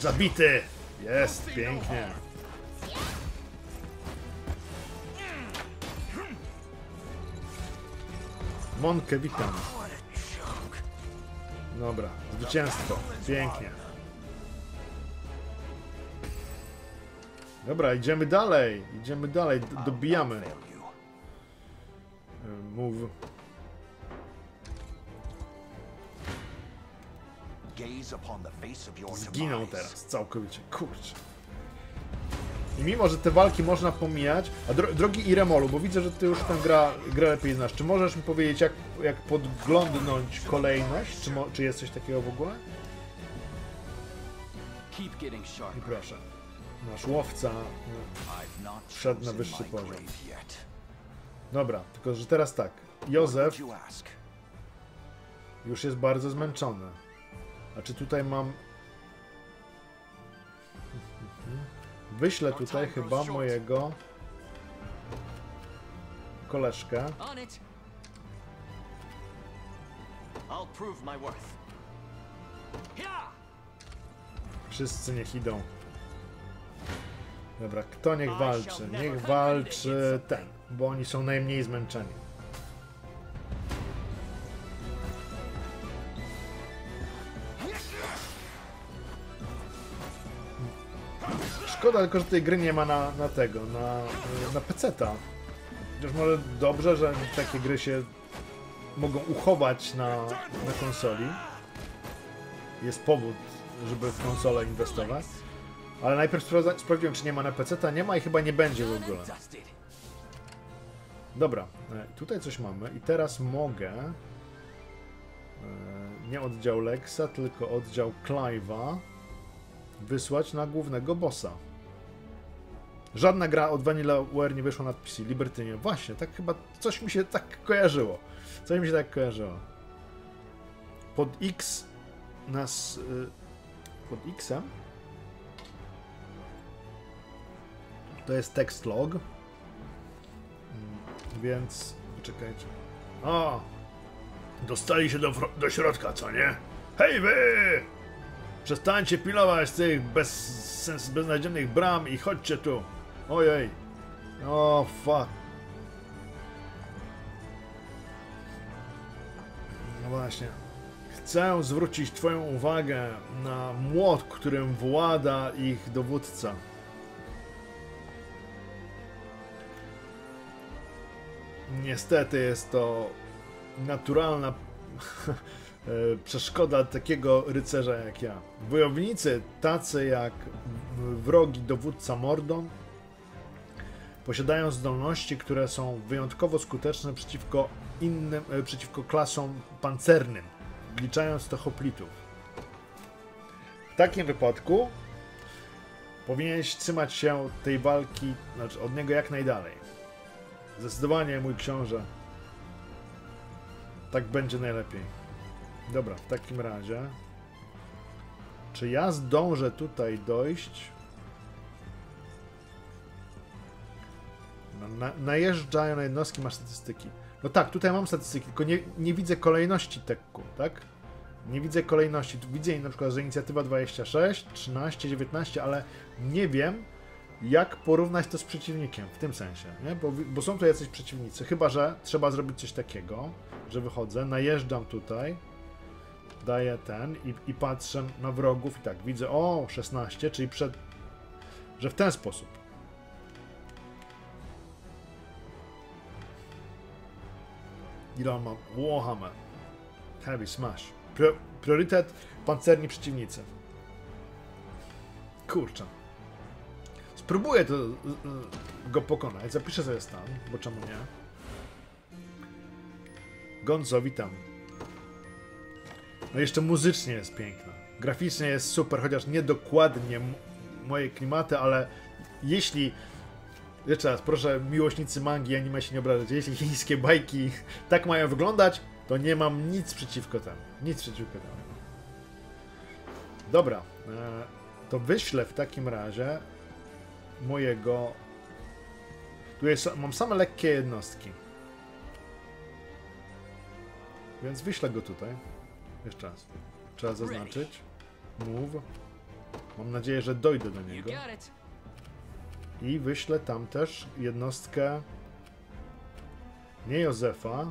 Zabity! Jest, pięknie. Monkę, witam. Dobra, zwycięstwo. Pięknie. Dobra, idziemy dalej. Idziemy dalej, d- dobijamy. Move. Zginął teraz, całkowicie. Kurczę. I mimo, że te walki można pomijać, a dro drogi Iremolu, bo widzę, że ty już tę gra, grę lepiej znasz, czy możesz mi powiedzieć, jak, jak podglądnąć kolejność? Czy, czy jest coś takiego w ogóle? I proszę. Nasz łowca. no, Wszedł na wyższy poziom. Dobra, tylko że teraz tak. Józef już jest bardzo zmęczony. A czy tutaj mam. Wyślę tutaj chyba mojego koleżkę. Wszyscy niech idą. Dobra, kto niech walczy? Niech walczy ten, bo oni są najmniej zmęczeni. Szkoda tylko, że tej gry nie ma na, na tego, na, na PC-ta. Chociaż może dobrze, że takie gry się mogą uchować na, na konsoli. Jest powód, żeby w konsolę inwestować. Ale najpierw sprawdziłem, czy nie ma na PC-ta. Nie ma i chyba nie będzie w ogóle. Dobra, e, tutaj coś mamy i teraz mogę e, nie oddział Lexa, tylko oddział Clive'a wysłać na głównego bossa. Żadna gra od Vanillaware nie wyszła na PC, Libertynie. Właśnie, tak chyba coś mi się tak kojarzyło. Coś mi się tak kojarzyło. Pod X nas... y, Pod X-em to jest text log. Mm, Więc... Czekajcie. O! Dostali się do, do środka, co nie? Hej wy! Przestańcie pilować tych bezsens, beznadziejnych bram i chodźcie tu. Ojej. O, fuck. No właśnie. Chcę zwrócić Twoją uwagę na młot, którym włada ich dowódca. Niestety jest to naturalna przeszkoda takiego rycerza jak ja. Wojownicy tacy jak wrogi dowódca Mordon posiadają zdolności, które są wyjątkowo skuteczne przeciwko innym, e, przeciwko klasom pancernym, wliczając to hoplitów. W takim wypadku powinieneś trzymać się tej walki, znaczy od niego jak najdalej. Zdecydowanie, mój książę. Tak będzie najlepiej. Dobra, w takim razie. Czy ja zdążę tutaj dojść? Na, na, najeżdżają na jednostki, masz statystyki. No tak, tutaj mam statystyki, tylko nie, nie widzę kolejności tekku, tak? Nie widzę kolejności. Tu widzę na przykład, że inicjatywa 26, 13, 19, ale nie wiem, jak porównać to z przeciwnikiem, w tym sensie, nie? Bo, bo są tu jacyś przeciwnicy, chyba że trzeba zrobić coś takiego, że wychodzę, najeżdżam tutaj, daję ten i, i patrzę na wrogów i tak, widzę, o, 16, czyli przed, że w ten sposób. Ile ma? Warhammer. Heavy Smash. Prio- priorytet pancerni przeciwnicy. Kurczę. Spróbuję to y, y, go pokonać. Zapiszę sobie stan, bo czemu nie? Gonzo, witam. No jeszcze muzycznie jest piękna. Graficznie jest super, chociaż nie dokładnie moje klimaty, ale jeśli jeszcze raz, proszę miłośnicy mangi, anime się nie obrażać. Jeśli chińskie bajki tak mają wyglądać, to nie mam nic przeciwko temu. Nic przeciwko temu. Dobra, e, to wyślę w takim razie mojego. Tu jest, mam same lekkie jednostki. Więc wyślę go tutaj. Jeszcze raz. Trzeba zaznaczyć. Move. Mam nadzieję, że dojdę do niego. I wyślę tam też jednostkę. Nie Józefa.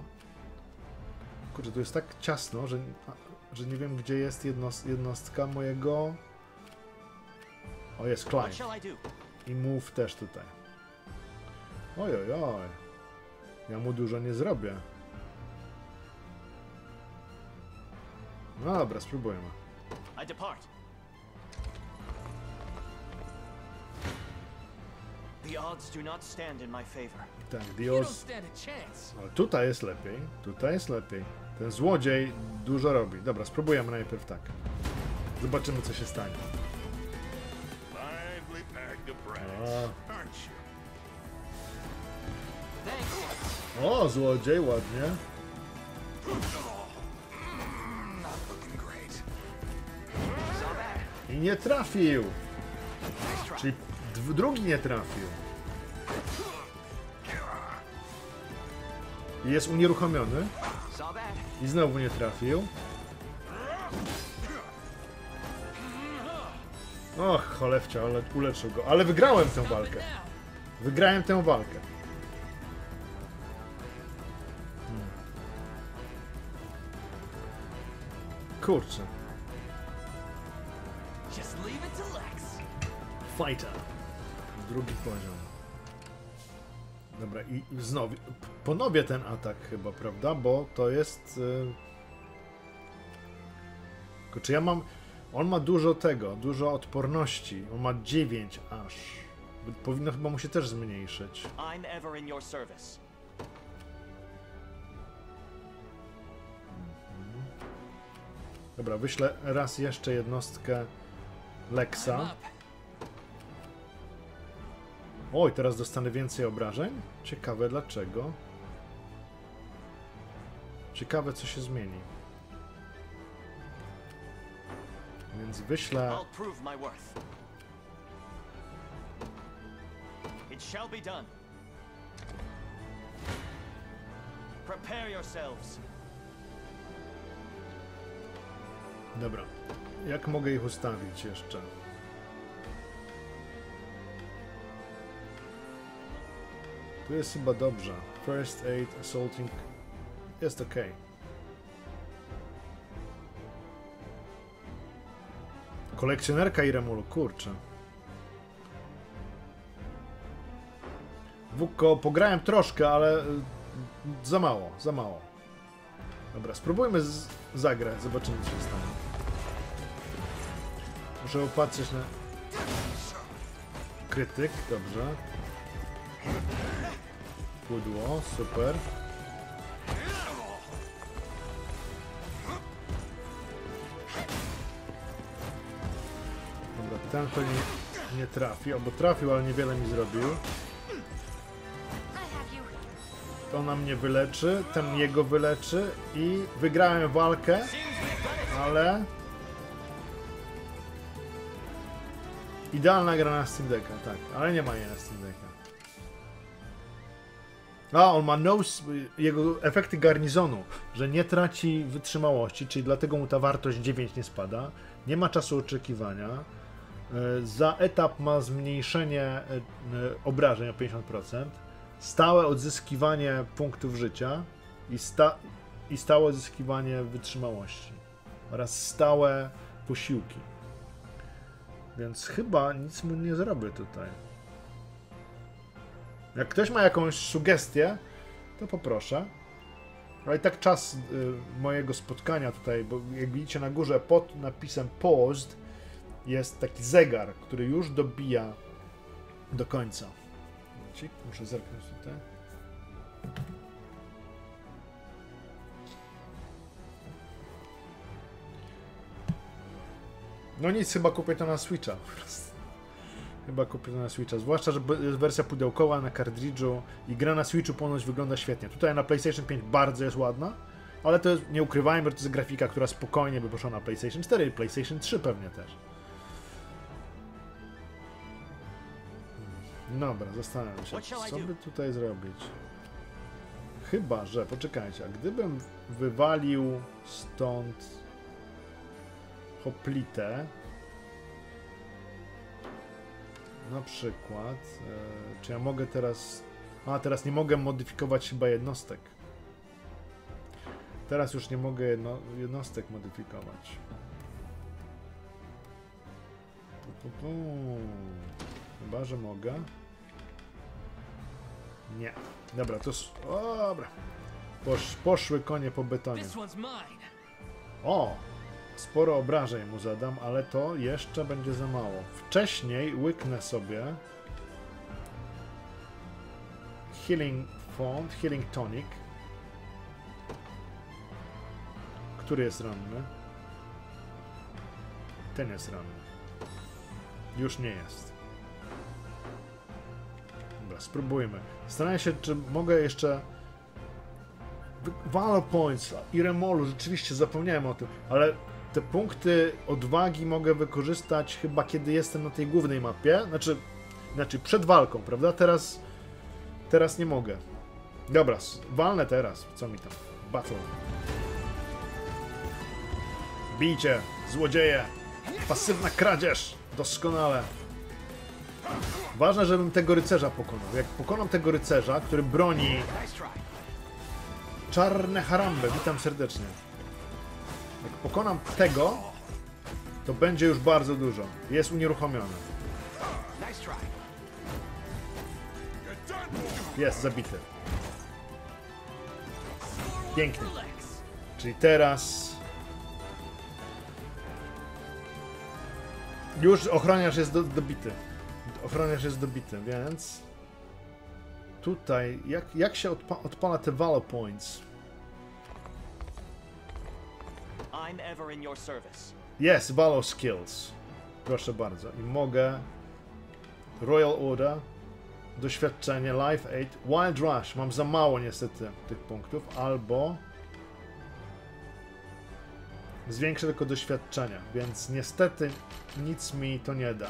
Kurczę, tu jest tak ciasno, że, że nie wiem, gdzie jest jednos- jednostka mojego. O, jest Klein.
I
move też tutaj. Oj, oj, oj. Ja mu dużo nie zrobię. No dobra, spróbujmy.
I depart. The odds do not stand in my favor.
Tak,
You don't
Dios.
stand a chance.
Ale tutaj jest lepiej. Tutaj jest lepiej. Ten złodziej dużo robi. Dobra, spróbujemy najpierw tak. Zobaczymy, co się stanie. A. O, złodziej, ładnie. I nie trafił. Czyli drugi nie trafił. Jest unieruchomiony. I znowu nie trafił. Och, cholewcia, ale uleczył go. Ale wygrałem tę walkę. Wygrałem tę walkę. Hmm. Kurczę. Fighter. Drugi poziom. Dobra, i znowu. Ponowię ten atak chyba, prawda? Bo to jest. y, Tylko czy ja mam. On ma dużo tego, dużo odporności. On ma 9 aż. Powinno chyba mu się też zmniejszyć.
I'm ever in your service.
Dobra, wyślę raz jeszcze jednostkę Lexa. Oj, teraz dostanę więcej obrażeń? Ciekawe dlaczego. Ciekawe co się zmieni. Więc wyślę.
It shall be done. Prepare yourselves.
Dobra. Jak mogę ich ustawić jeszcze? Tu jest chyba dobrze. First aid, assaulting. Jest ok. Kolekcjonerka Iremulu, kurczę. Wukko, pograłem troszkę, ale y, za mało, za mało. Dobra, spróbujmy zagrać, zobaczymy co się stanie. Muszę opatrzeć na... Krytyk, dobrze. Pudło, super. Dobra, ten pewnie nie trafi, albo trafił, ale niewiele mi zrobił. To na mnie wyleczy, ten jego wyleczy i wygrałem walkę, ale... Idealna gra na Steam Decka, tak, ale nie ma jej na Steam Decka. A, on ma jego efekty garnizonu, że nie traci wytrzymałości, czyli dlatego mu ta wartość 9 nie spada. Nie ma czasu oczekiwania. E, Za etap ma zmniejszenie e, obrażeń o 50%. Stałe odzyskiwanie punktów życia i, sta i stałe odzyskiwanie wytrzymałości. Oraz stałe posiłki. Więc chyba nic mu nie zrobię tutaj. Jak ktoś ma jakąś sugestię, to poproszę. Ale i tak czas y, mojego spotkania tutaj, bo jak widzicie na górze pod napisem paused jest taki zegar, który już dobija do końca. Muszę zerknąć tutaj. No nic, chyba kupię to na Switcha po prostu. Chyba kupię to na Switcha. Zwłaszcza, że jest wersja pudełkowa na kartridżu i gra na Switchu ponoć wygląda świetnie. Tutaj na PlayStation 5 bardzo jest ładna, ale to jest, nie ukrywajmy, że to jest grafika, która spokojnie by poszła na PlayStation 4 i PlayStation 3 pewnie też. Dobra, zastanawiam się, co by tutaj zrobić. Chyba, że, poczekajcie, a gdybym wywalił stąd hoplitę, na przykład, e, czy ja mogę teraz, a teraz nie mogę modyfikować chyba jednostek. Teraz już nie mogę jedno, jednostek modyfikować. Pu, pu, pu. Chyba, że mogę. Nie. Dobra, to. dobra. Posz, poszły konie po betonie. O! Sporo obrażeń mu zadam, ale to jeszcze będzie za mało. Wcześniej łyknę sobie Healing Font, Healing Tonic. Który jest ranny? Ten jest ranny. Już nie jest. Dobra, spróbujmy. Zastanawiam się, czy mogę jeszcze Valor Points i Remolu, rzeczywiście zapomniałem o tym, ale te punkty odwagi mogę wykorzystać chyba kiedy jestem na tej głównej mapie, znaczy, znaczy przed walką, prawda? Teraz, teraz nie mogę. Dobra, walnę teraz, co mi tam? Battle. Bijcie, złodzieje, pasywna kradzież, Doskonale. Ważne, żebym tego rycerza pokonał. Jak pokonam tego rycerza, który broni czarne harambe, witam serdecznie. Jak pokonam tego, to będzie już bardzo dużo. Jest unieruchomiony. Jest zabity. Pięknie. Czyli teraz. Już ochroniarz jest do, dobity. Ochroniarz jest dobity, więc. Tutaj, jak, jak się odpa odpala te Valor Points?
I'm ever in your service.
Jest, Valor Skills. Proszę bardzo. I mogę. Royal Order. Doświadczenie, Life Aid, Wild Rush. Mam za mało niestety tych punktów. Albo. Zwiększę tylko doświadczenia, więc niestety nic mi to nie da.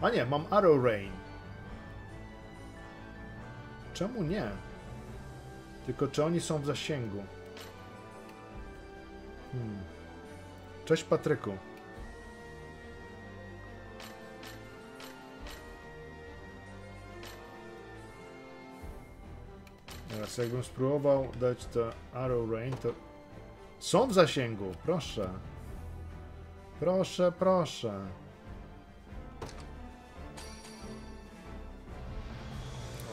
A nie, mam Arrow Rain. Czemu nie? Tylko czy oni są w zasięgu? Hmm. Cześć Patryku. Teraz jakbym spróbował dać to Arrow Rain, to są w zasięgu, proszę. Proszę, proszę.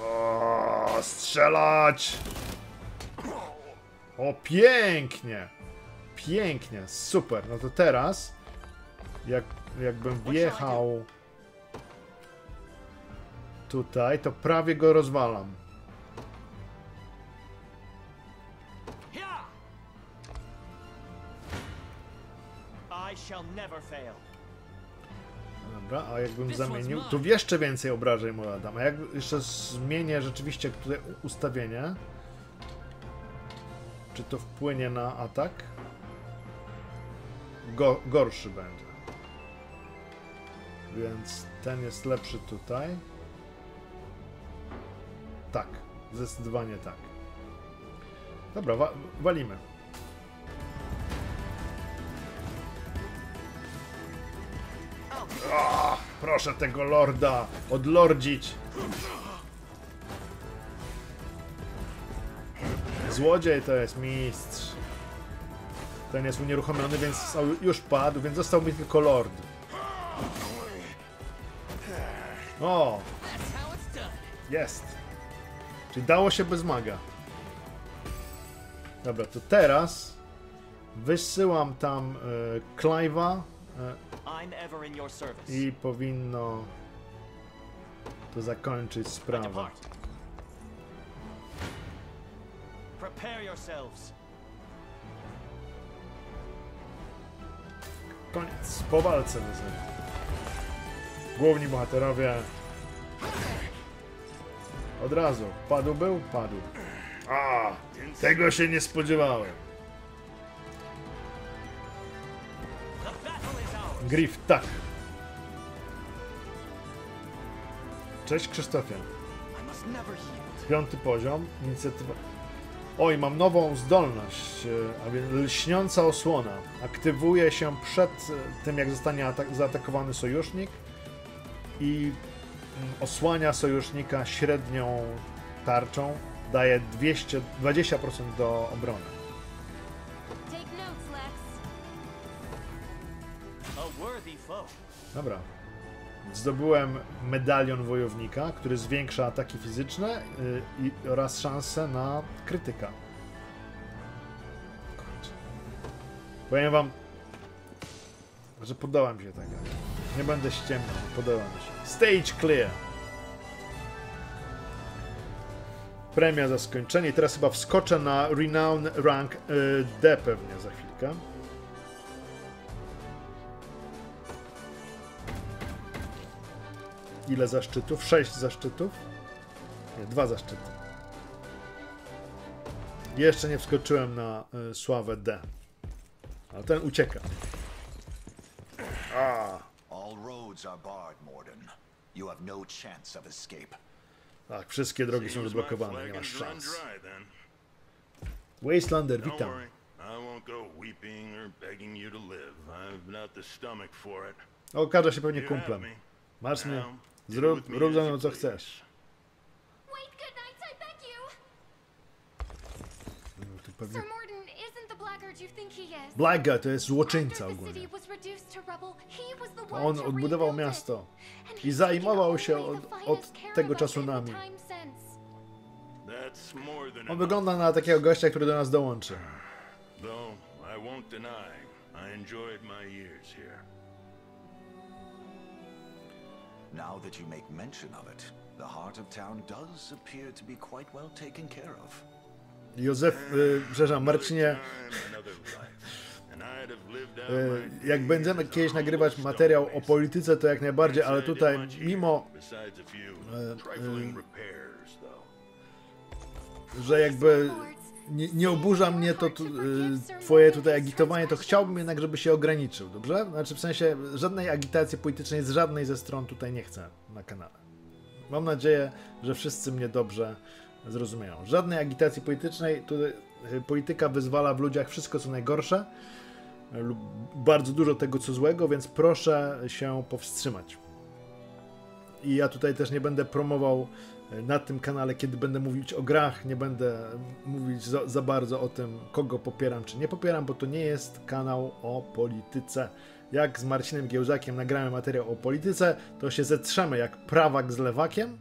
O, strzelać! O, pięknie! Pięknie, super. No to teraz, jak, jakbym wjechał tutaj, to prawie go rozwalam. Dobra, a jakbym zamienił, tu jeszcze więcej obrażeń mu dam. A jak jeszcze zmienię rzeczywiście tutaj ustawienie, czy to wpłynie na atak? Go, gorszy będzie. Więc ten jest lepszy tutaj. Tak, zdecydowanie tak. Dobra, wa walimy. Proszę tego lorda odlordzić. Złodziej to jest mistrz. Ten jest unieruchomiony, więc już padł, więc został mi tylko lord. O, jest. Czyli dało się bez maga. Dobra, to teraz wysyłam tam y, Clive'a y,
service.
i powinno to zakończyć sprawę.
Prepare yourselves.
Koniec. Po walce nazywa. Główni bohaterowie. Od razu. Padł był? Padł. A, tego się nie spodziewałem. Griff, tak. Cześć Krzysztofie. Piąty poziom, inicjatywa. Oj, mam nową zdolność, e, a więc lśniąca osłona. Aktywuje się przed e, tym, jak zostanie atak- zaatakowany sojusznik i mm, osłania sojusznika średnią tarczą. Daje 200, 20% do obrony. Dobra. Zdobyłem medalion wojownika, który zwiększa ataki fizyczne y, i, oraz szanse na krytyka. Kurczę. Powiem wam, że podałem się tego. Nie będę ściemniał, podałem się. Stage clear. Premia za skończenie. Teraz chyba wskoczę na Renown Rank y, D pewnie za chwilkę. Ile zaszczytów? Sześć zaszczytów? Nie, dwa zaszczyty. Jeszcze nie wskoczyłem na y, sławę D. Ale ten ucieka. A,
no
tak, wszystkie drogi są zablokowane, nie masz szans. Wastelander, witam. Okaże się pewnie kumplem. Masz mnie, zrób, rób ze mną co chcesz. No, to pewnie...
Blackguard
to jest złoczyńca ogólnie. On odbudował miasto i zajmował się od, od tego czasu nami. On wygląda na takiego gościa, który do nas dołączy.
Though I won't deny, I enjoyed my years here.
Now that you make mention of it, the heart of town does appear to be quite well taken care of.
Józef, y, przepraszam, Marcinie, y, jak będziemy kiedyś nagrywać materiał o polityce, to jak najbardziej, ale tutaj, mimo
repairs, though.
że jakby nie, nie oburza mnie to tu, y, twoje tutaj agitowanie, to chciałbym jednak, żeby się ograniczył, dobrze? Znaczy w sensie żadnej agitacji politycznej z żadnej ze stron tutaj nie chcę na kanale. Mam nadzieję, że wszyscy mnie dobrze zrozumieją. Żadnej agitacji politycznej, tutaj y, polityka wyzwala w ludziach wszystko co najgorsze y, lub bardzo dużo tego co złego, więc proszę się powstrzymać. I ja tutaj też nie będę promował na tym kanale, kiedy będę mówić o grach, nie będę mówić za, za bardzo o tym, kogo popieram czy nie popieram, bo to nie jest kanał o polityce. Jak z Marcinem Giełzakiem nagramy materiał o polityce, to się zetrzemy jak prawak z lewakiem,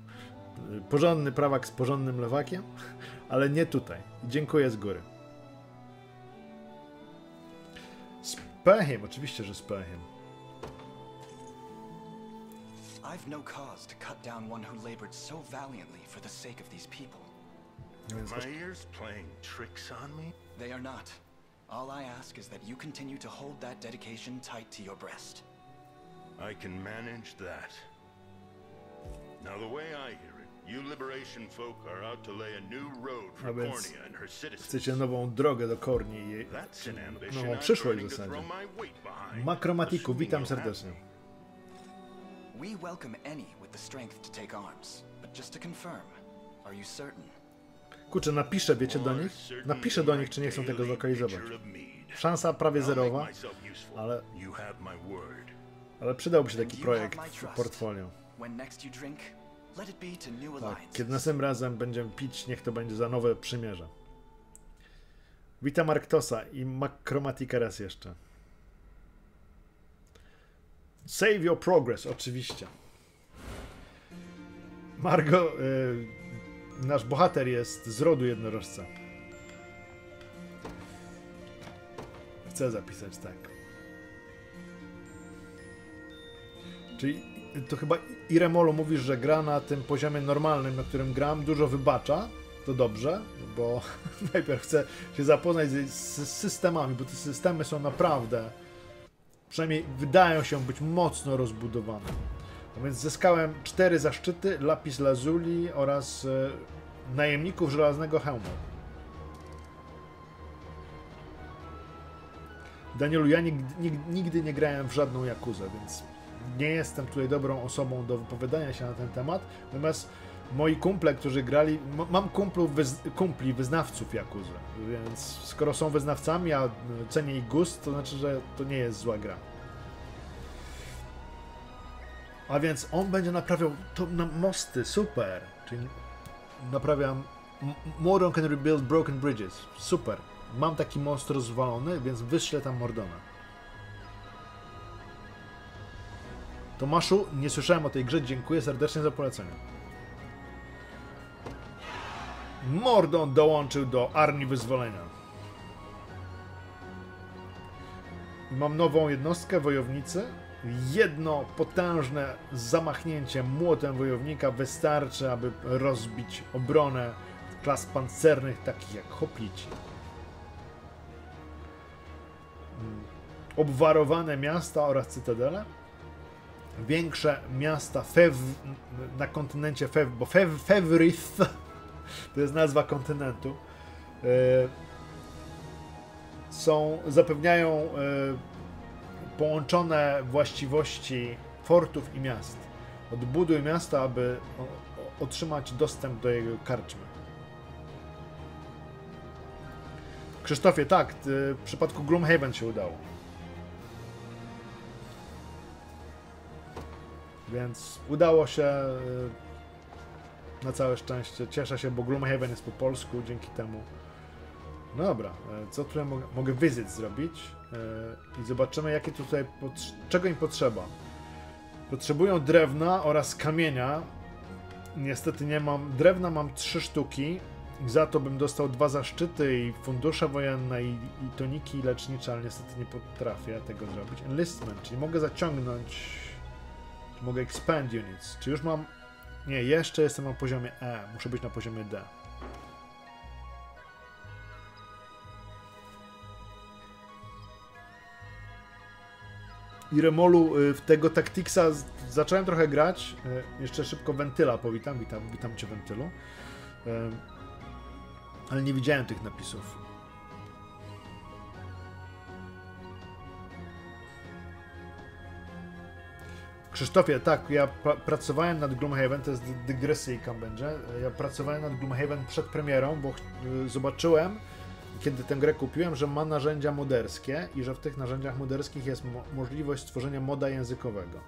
porządny prawak z porządnym lewakiem, ale nie tutaj. Dziękuję z góry. Z pechem, oczywiście, że z pechem.
I've no cause to cut down one who labored so valiantly for the sake of these people.
Więc
My ears playing tricks on me?
They are not. All I ask is that you continue to hold that dedication tight to your breast.
I can manage that. Now, the way I hear it, you Liberation folk are out to lay a new road for
A więc
Cornia and her citizens.
chcecie nową drogę do Korni i
That's an ambition
nową przyszłość w zasadzie.
my weight behind,
Makromatiku,
assuming
witam serdecznie.
We welcome any with the strength to take arms. But just to confirm, are you certain?
Kurczę, napiszę, wiecie do nich? Napiszę do nich, czy nie chcą tego zlokalizować. Szansa prawie zerowa, ale, ale przydałby się taki projekt w portfolio. Tak, kiedy następnym razem będziemy pić, niech to będzie za nowe przymierze. Witam Arktosa i Makromatika raz jeszcze. Save your progress, oczywiście. Margo, y, nasz bohater jest z rodu jednorożca. Chcę zapisać tak. Czyli to chyba Iremolo mówisz, że gra na tym poziomie normalnym, na którym gram, dużo wybacza. To dobrze, bo najpierw chcę się zapoznać z, z systemami, bo te systemy są naprawdę, przynajmniej wydają się być mocno rozbudowane. A więc zyskałem cztery zaszczyty, lapis lazuli oraz e, najemników żelaznego hełmu. Danielu, ja nigdy, nigdy, nigdy nie grałem w żadną Jakuzę, więc nie jestem tutaj dobrą osobą do wypowiadania się na ten temat. Natomiast moi kumple, którzy grali, mam kumplów, kumpli, wyznawców Jakuzy, więc skoro są wyznawcami, a cenię ich gust, to znaczy, że to nie jest zła gra. A więc on będzie naprawiał to na mosty, super. Czyli naprawiam. Mordon can rebuild broken bridges. Super. Mam taki most rozwalony, więc wyślę tam Mordona. Tomaszu, nie słyszałem o tej grze. Dziękuję serdecznie za polecenie. Mordon dołączył do Armii Wyzwolenia. Mam nową jednostkę wojownicy. Jedno potężne zamachnięcie młotem wojownika wystarczy, aby rozbić obronę klas pancernych takich jak hoplici. Obwarowane miasta oraz cytadele. Większe miasta Fev na kontynencie Fev, bo Fev, Fevrith to jest nazwa kontynentu. e, Są, zapewniają e, połączone właściwości fortów i miast. Odbuduj miasta, aby otrzymać dostęp do jego karczmy. Krzysztofie, tak, w przypadku Gloomhaven się udało. Więc udało się y, na całe szczęście. Cieszę się, bo Gloomhaven jest po polsku dzięki temu. No dobra, e, co tutaj mogę, mogę wizyt zrobić e, i zobaczymy jakie tutaj, czego im potrzeba. Potrzebują drewna oraz kamienia. Niestety nie mam, drewna mam trzy sztuki, za to bym dostał dwa zaszczyty i fundusze wojenne i, i toniki lecznicze, ale niestety nie potrafię tego zrobić. Enlistment, czyli mogę zaciągnąć, czy mogę expand units, czy już mam, nie, jeszcze jestem na poziomie E, muszę być na poziomie D. i Remolu y, w tego Tacticsa zacząłem trochę grać. Y, Jeszcze szybko Wentyla powitam, witam, witam cię Wentylu. Y, Ale nie widziałem tych napisów. Krzysztofie, tak, ja pra- pracowałem nad Gloomhaven, to jest dy- dygresyjka będzie. Ja pracowałem nad Gloomhaven przed premierą, bo y, zobaczyłem, kiedy tę grę kupiłem, że ma narzędzia moderskie i że w tych narzędziach moderskich jest mo- możliwość stworzenia moda językowego.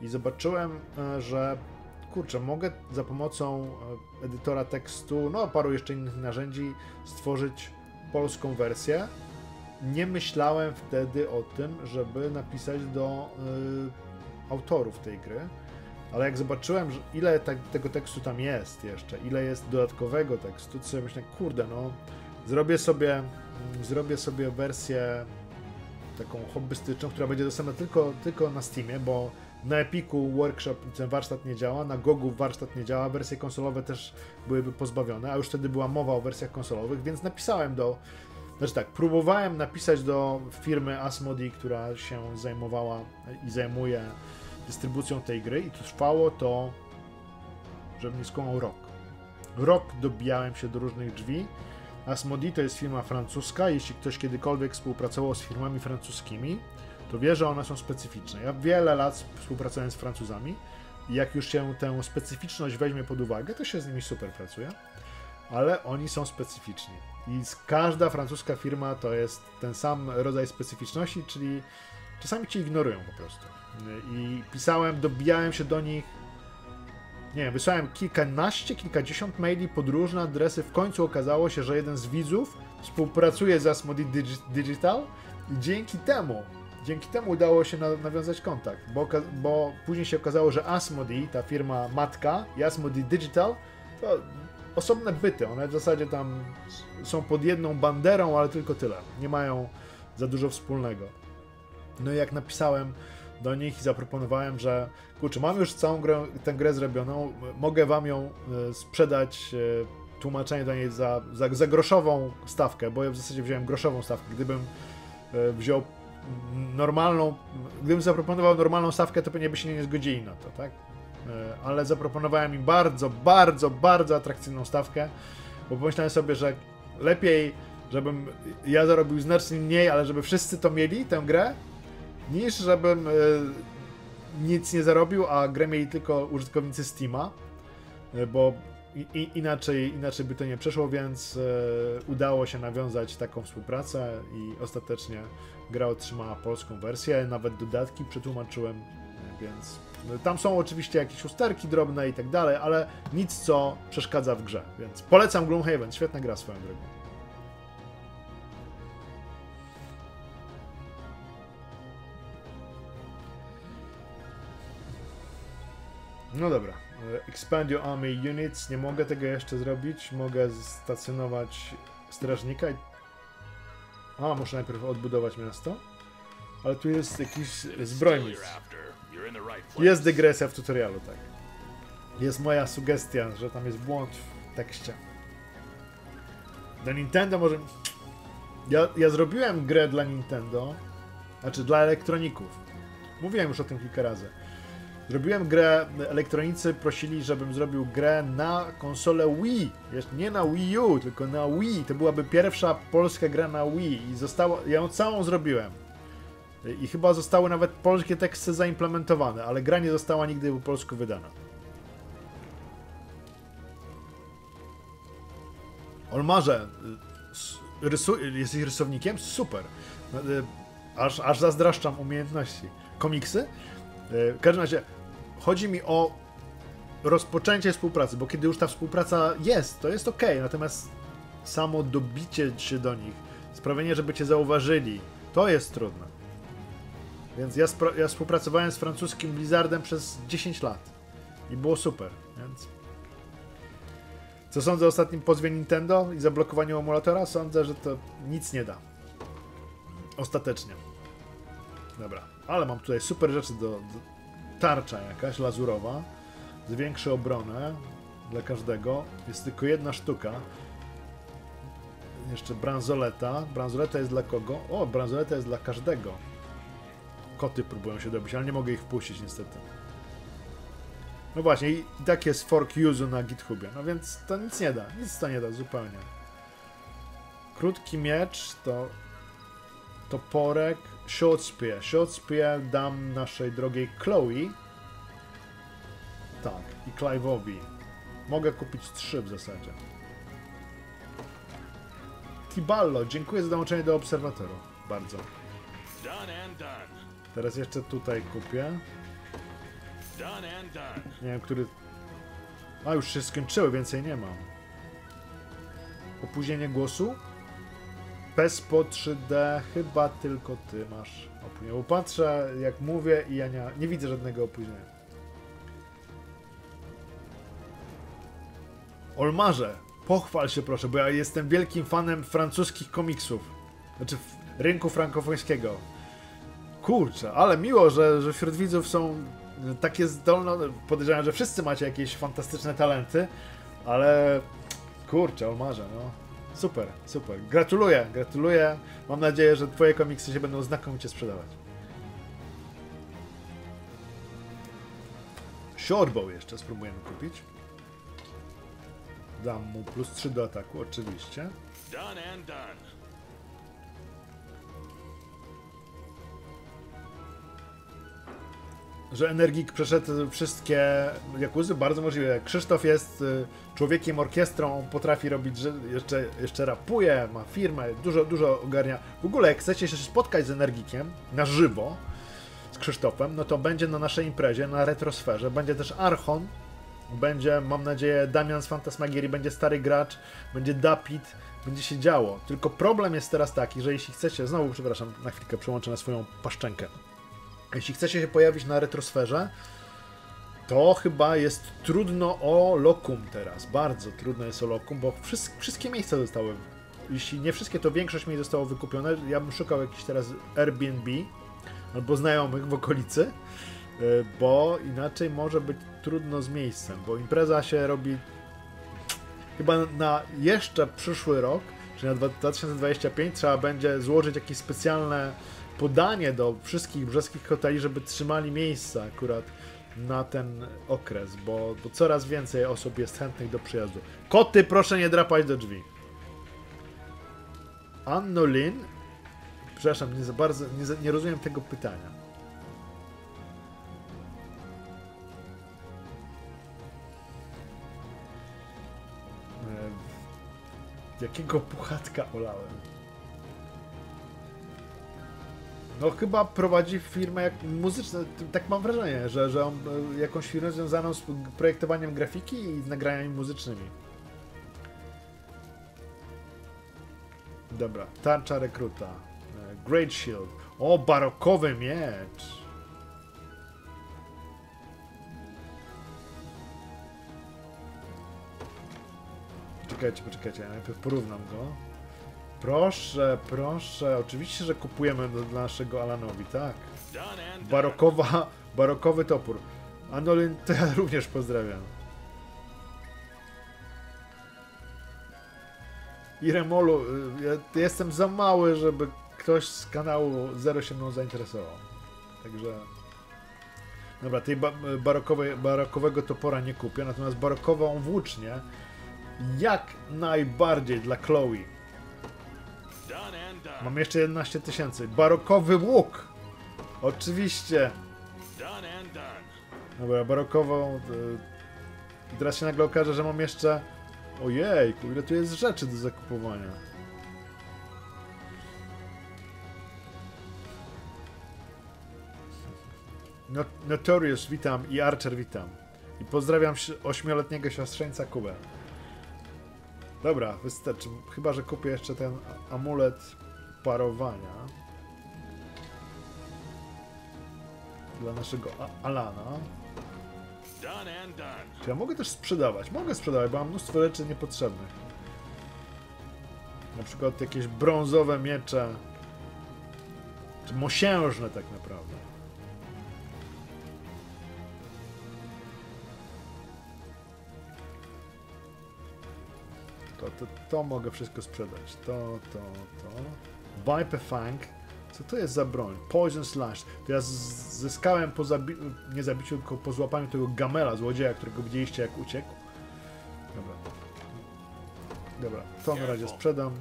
I zobaczyłem, e, że kurczę, mogę za pomocą e, edytora tekstu, no paru jeszcze innych narzędzi stworzyć polską wersję. Nie myślałem wtedy o tym, żeby napisać do y, autorów tej gry, ale jak zobaczyłem, że ile tak, tego tekstu tam jest jeszcze, ile jest dodatkowego tekstu, to sobie myślę, kurde, no Zrobię sobie, mm, zrobię sobie wersję taką hobbystyczną, która będzie dostępna tylko, tylko na Steamie, bo na Epiku Workshop ten warsztat nie działa, na Gogu warsztat nie działa, wersje konsolowe też byłyby pozbawione, a już wtedy była mowa o wersjach konsolowych, więc napisałem do, znaczy tak, próbowałem napisać do firmy Asmodee, która się zajmowała i zajmuje dystrybucją tej gry i trwało to, żeby nie skłamał rok. Rok dobijałem się do różnych drzwi, Asmodee to jest firma francuska. Jeśli ktoś kiedykolwiek współpracował z firmami francuskimi, to wie, że one są specyficzne. Ja wiele lat współpracowałem z Francuzami i jak już się tę specyficzność weźmie pod uwagę, to się z nimi super pracuje, ale oni są specyficzni. I każda francuska firma to jest ten sam rodzaj specyficzności, czyli czasami cię ignorują po prostu. I pisałem, dobijałem się do nich nie wiem, wysłałem kilkanaście, kilkadziesiąt maili pod różne adresy. W końcu okazało się, że jeden z widzów współpracuje z Asmodee Digi- Digital i dzięki temu, dzięki temu udało się na, nawiązać kontakt, bo, bo później się okazało, że Asmodee, ta firma matka i Asmodee Digital to osobne byty. One w zasadzie tam są pod jedną banderą, ale tylko tyle. Nie mają za dużo wspólnego. No i jak napisałem do nich i zaproponowałem, że kurczę, mam już całą grę, tę grę zrobioną, mogę wam ją e, sprzedać, e, tłumaczenie do niej za, za, za groszową stawkę, bo ja w zasadzie wziąłem groszową stawkę. Gdybym e, wziął normalną, gdybym zaproponował normalną stawkę, to pewnie by się nie zgodzili na to, tak? Ale zaproponowałem im bardzo, bardzo, bardzo atrakcyjną stawkę, bo pomyślałem sobie, że lepiej, żebym ja zarobił znacznie mniej, ale żeby wszyscy to mieli, tę grę, niż żebym e, nic nie zarobił, a grę mieli tylko użytkownicy Steama, e, bo i, inaczej, inaczej by to nie przeszło, więc e, udało się nawiązać taką współpracę i ostatecznie gra otrzymała polską wersję, nawet dodatki przetłumaczyłem, więc tam są oczywiście jakieś usterki drobne i tak dalej, ale nic co przeszkadza w grze, więc polecam Gloomhaven, świetna gra swoją drogą. No dobra. Expand your army units. Nie mogę tego jeszcze zrobić. Mogę stacjonować strażnika. i- A, muszę najpierw odbudować miasto. Ale tu jest jakiś zbrojnik. Jest dygresja w tutorialu, tak. Jest moja sugestia, że tam jest błąd w tekście. Do Nintendo może... Ja, ja zrobiłem grę dla Nintendo, znaczy dla elektroników. Mówiłem już o tym kilka razy. Zrobiłem grę, elektronicy prosili, żebym zrobił grę na konsolę Wii. Jeszcze nie na Wii U, tylko na Wii. To byłaby pierwsza polska gra na Wii i zostało, ja ją całą zrobiłem. I chyba zostały nawet polskie teksty zaimplementowane, ale gra nie została nigdy po polsku wydana. Olmarze, y, rysu, jesteś rysownikiem? Super. Y, Aż, aż zazdraszczam umiejętności. Komiksy? Y, W każdym razie chodzi mi o rozpoczęcie współpracy, bo kiedy już ta współpraca jest, to jest ok, natomiast samo dobicie się do nich, sprawienie, żeby cię zauważyli, to jest trudne. Więc ja, ja współpracowałem z francuskim Blizzardem przez 10 lat i było super, więc... Co sądzę o ostatnim pozwie Nintendo i zablokowaniu emulatora? Sądzę, że to nic nie da. Ostatecznie. Dobra, ale mam tutaj super rzeczy do, do tarcza jakaś lazurowa, zwiększy obronę dla każdego. Jest tylko jedna sztuka. Jeszcze bransoleta. Bransoleta jest dla kogo? O, bransoleta jest dla każdego. Koty próbują się dobić, ale nie mogę ich wpuścić niestety. No właśnie, i tak jest fork use na GitHubie. No więc to nic nie da, nic to nie da zupełnie. Krótki miecz to toporek, short spear. Short spear dam naszej drogiej Chloe. Tak, i Clive'owi. Mogę kupić trzy w zasadzie. Tiballo, dziękuję za dołączenie do obserwatoru. Bardzo. Teraz jeszcze tutaj kupię. Nie wiem, który... A, już się skończyły, więcej nie mam. Opóźnienie głosu? PESPO 3D, chyba tylko ty masz opóźnienie. Bo patrzę, jak mówię i ja nie, nie widzę żadnego opóźnienia. Olmarze, pochwal się proszę, bo ja jestem wielkim fanem francuskich komiksów. Znaczy rynku frankofońskiego. Kurczę, ale miło, że, że wśród widzów są takie zdolne. Podejrzewam, że wszyscy macie jakieś fantastyczne talenty, ale kurczę, Olmarze, no. Super, super. Gratuluję, gratuluję. Mam nadzieję, że twoje komiksy się będą znakomicie sprzedawać. Shortbow jeszcze spróbujemy kupić. Dam mu plus 3 do ataku, oczywiście.
Done and done.
Że Energik przeszedł wszystkie Jakuzy, bardzo możliwe. Krzysztof jest y, człowiekiem orkiestrą, potrafi robić, że jeszcze, jeszcze rapuje, ma firmę, dużo, dużo ogarnia. W ogóle, jak chcecie się spotkać z Energikiem na żywo, z Krzysztofem, no to będzie na naszej imprezie, na Retrosferze, będzie też Archon, będzie, mam nadzieję, Damian z Fantasmagierii, będzie Stary Gracz, będzie Dapit, będzie się działo. Tylko problem jest teraz taki, że jeśli chcecie, znowu przepraszam, na chwilkę przełączę na swoją paszczenkę. Jeśli chcecie się pojawić na retrosferze, to chyba jest trudno o lokum teraz. Bardzo trudno jest o lokum, bo wszys- wszystkie miejsca zostały. Jeśli nie wszystkie, to większość miejsc zostało wykupione. Ja bym szukał jakiś teraz Airbnb albo znajomych w okolicy, y, bo inaczej może być trudno z miejscem, bo impreza się robi chyba na jeszcze przyszły rok, czyli na 2025 trzeba będzie złożyć jakieś specjalne podanie do wszystkich brzeskich hoteli, żeby trzymali miejsca akurat na ten okres, bo, bo coraz więcej osób jest chętnych do przyjazdu. Koty, proszę nie drapać do drzwi. Annolin? Przepraszam, nie za bardzo, nie, za, nie rozumiem tego pytania. E, Jakiego puchatka olałem? No chyba prowadzi firmę jak muzyczną, tak mam wrażenie, że, że on e, jakąś firmę związaną z projektowaniem grafiki i z nagraniami muzycznymi. Dobra, tarcza rekruta. E, Great Shield. O, barokowy miecz. Czekajcie, poczekajcie, najpierw porównam go. Proszę, proszę, oczywiście, że kupujemy dla naszego Alanowi, tak. Barokowa, barokowy topór. Anolin, to ja również pozdrawiam. I Remolu, y, ja jestem za mały, żeby ktoś z kanału Zero się mną zainteresował. Także... Dobra, tej ba barokowej, barokowego topora nie kupię, natomiast barokową włócznię jak najbardziej dla Chloe. Mam jeszcze 11 tysięcy. Barokowy łuk! Oczywiście. Dobra, barokową. y, I teraz się nagle okaże, że mam jeszcze. Ojej, ile tu jest rzeczy do zakupowania. No- Notorious witam i Archer witam. I pozdrawiam ośmioletniego siostrzeńca Kubę. Dobra, wystarczy. Chyba, że kupię jeszcze ten amulet parowania. Dla naszego A- Alana. Czy ja mogę też sprzedawać? Mogę sprzedawać, bo mam mnóstwo rzeczy niepotrzebnych. Na przykład jakieś brązowe miecze. Czy mosiężne tak naprawdę. To, to, to mogę wszystko sprzedać. To, to, to. Viper Fang. Co to jest za broń? Poison Slash. To ja z- zyskałem po zabi- nie zabiciu, tylko po złapaniu tego gamela, złodzieja, którego widzieliście jak uciekł. Dobra. Dobra, to na razie sprzedam.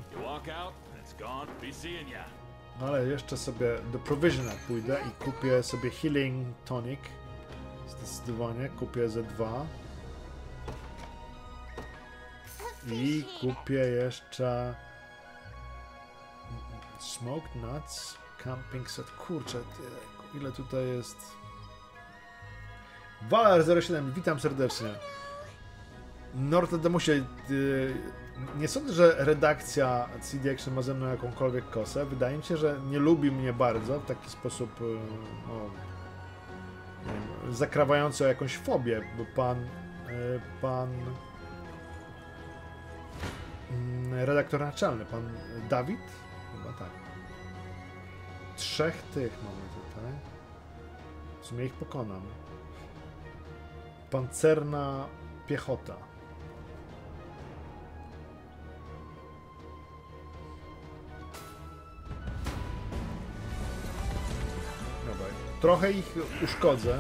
No ale jeszcze sobie do Provisiona pójdę i kupię sobie Healing Tonic. Zdecydowanie kupię ze dwa. I kupię jeszcze Smoked Nuts, Camping Set. Kurczę, ile tutaj jest. Waler07, witam serdecznie. Nortedemusie, y, nie sądzę, że redakcja CD Action ma ze mną jakąkolwiek kosę. Wydaje mi się, że nie lubi mnie bardzo w taki sposób y, no, zakrawający o jakąś fobię, bo pan y, pan mm, redaktor naczelny, pan Dawid, chyba tak. Trzech tych mamy tutaj. W sumie ich pokonam. Pancerna piechota. Dobra, trochę ich uszkodzę.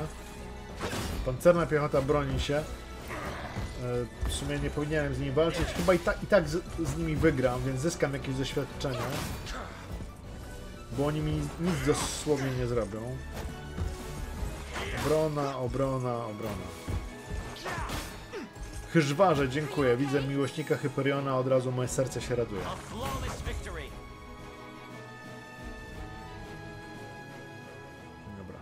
Pancerna piechota broni się. E, W sumie nie powinienem z nimi walczyć. Chyba i, ta, i tak z, z nimi wygram, więc zyskam jakieś doświadczenie. Bo oni mi nic, dosłownie nie zrobią. Obrona, obrona, obrona. Chyżwarze, dziękuję. Widzę miłośnika Hyperiona, od razu moje serce się raduje. Dobra.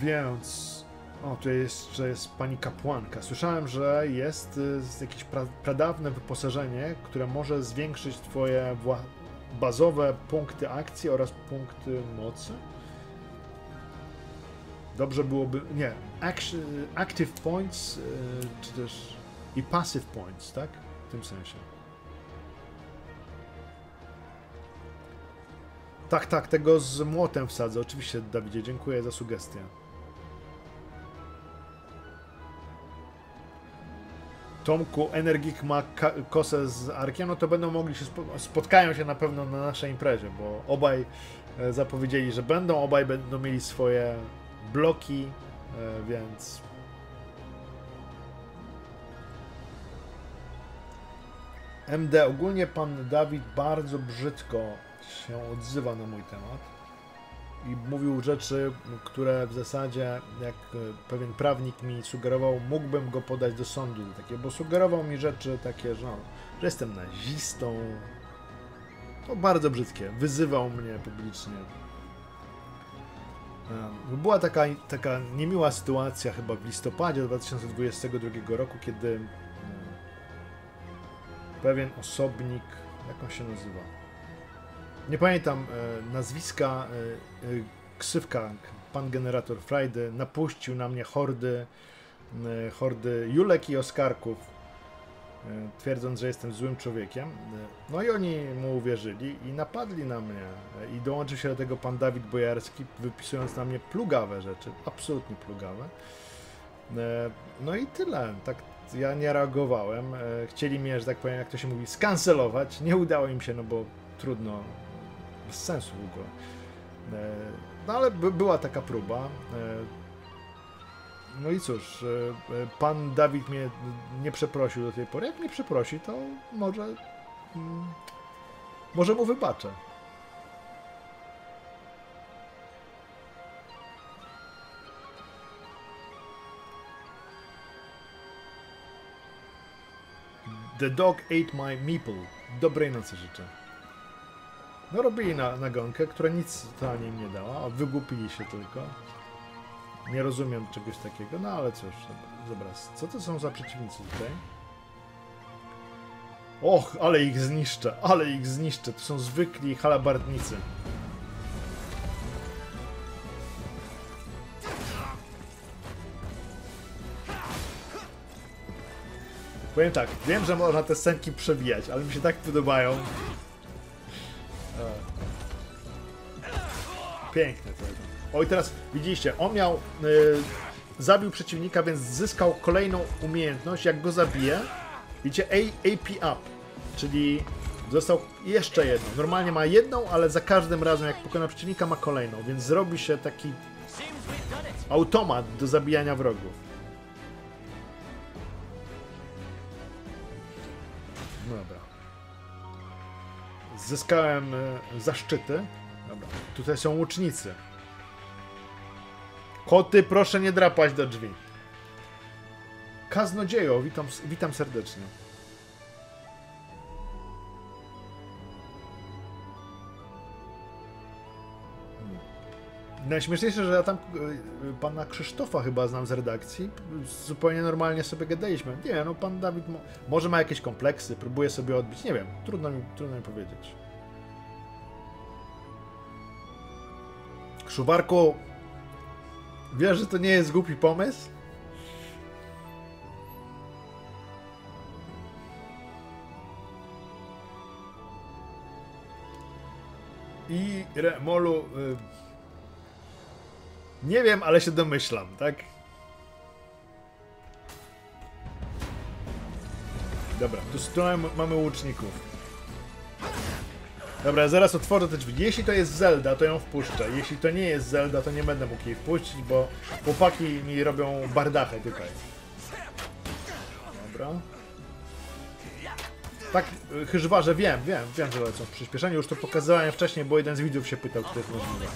Więc. O, tu jeszcze jest pani kapłanka. Słyszałem, że jest y, jakieś pra, pradawne wyposażenie, które może zwiększyć twoje bazowe punkty akcji oraz punkty mocy. Dobrze byłoby. Nie. Action, active points, y, czy też. i passive points, tak? W tym sensie. Tak, tak, tego z młotem wsadzę. Oczywiście, Dawidzie, dziękuję za sugestię. Tomku, Energik ma kosę z Arkiem, no to będą mogli się spo- spotkają się na pewno na naszej imprezie, bo obaj e, zapowiedzieli, że będą, obaj będą mieli swoje bloki, e, więc MD, ogólnie pan Dawid bardzo brzydko się odzywa na mój temat i mówił rzeczy, które w zasadzie, jak e, pewien prawnik mi sugerował, mógłbym go podać do sądu, takie, bo sugerował mi rzeczy takie, że, no, że jestem nazistą. To bardzo brzydkie. Wyzywał mnie publicznie. Em, Była taka, taka niemiła sytuacja chyba w listopadzie 2022 roku, kiedy em, pewien osobnik, jak on się nazywa? Nie pamiętam e, nazwiska, e, e, ksywka, pan generator Friday, napuścił na mnie hordy, hordy Julek i Oskarków, twierdząc, że jestem złym człowiekiem. No i oni mu uwierzyli i napadli na mnie. I dołączył się do tego pan Dawid Bojarski, wypisując na mnie plugawe rzeczy, absolutnie plugawe. No i tyle. Tak ja nie reagowałem. Chcieli mnie, że tak powiem, jak to się mówi, skancelować. Nie udało im się, no bo trudno, bez sensu w ogóle. E, No ale by, była taka próba. E, No i cóż, e, pan Dawid mnie nie przeprosił do tej pory. Jak mnie przeprosi, to może. mm, Może mu wybaczę. The dog ate my meeple. Dobrej nocy życzę. No robili na, nagonkę, która nic totalnie im nie dała, wygłupili się tylko. Nie rozumiem czegoś takiego, no ale cóż, dobra. Co to są za przeciwnicy tutaj? Och, ale ich zniszczę, ale ich zniszczę. To są zwykli halabardnicy. Powiem tak, wiem, że można te scenki przewijać, ale mi się tak podobają. Piękne to jest. Oj, teraz widzieliście, on miał. y, zabił przeciwnika, więc zyskał kolejną umiejętność. Jak go zabije, widzicie, A, AP up, czyli dostał jeszcze jedną. Normalnie ma jedną, ale za każdym razem, jak pokona przeciwnika, ma kolejną, więc zrobi się taki automat do zabijania wrogów. Zyskałem e, zaszczyty. Dobra. Tutaj są łucznicy. Koty, proszę nie drapać do drzwi. Kaznodziejo, witam, witam serdecznie. Najśmieszniejsze, że ja tam y, pana Krzysztofa chyba znam z redakcji. Zupełnie normalnie sobie gadaliśmy. Nie, no pan Dawid mo może ma jakieś kompleksy, próbuje sobie odbić. Nie wiem, trudno mi, trudno mi powiedzieć. Szuwarku, wiesz, że to nie jest głupi pomysł? I Remolu... Y nie wiem, ale się domyślam, tak? Dobra, tu tyłu mamy łuczników. Dobra, zaraz otworzę te drzwi. Jeśli to jest Zelda, to ją wpuszczę. Jeśli to nie jest Zelda, to nie będę mógł jej wpuścić, bo chłopaki mi robią bardachę tutaj. Dobra. Tak, y, chyba, że wiem, wiem, wiem, że lecą w przyspieszeniu. Już to pokazałem wcześniej, bo jeden z widzów się pytał, czy to jest możliwe.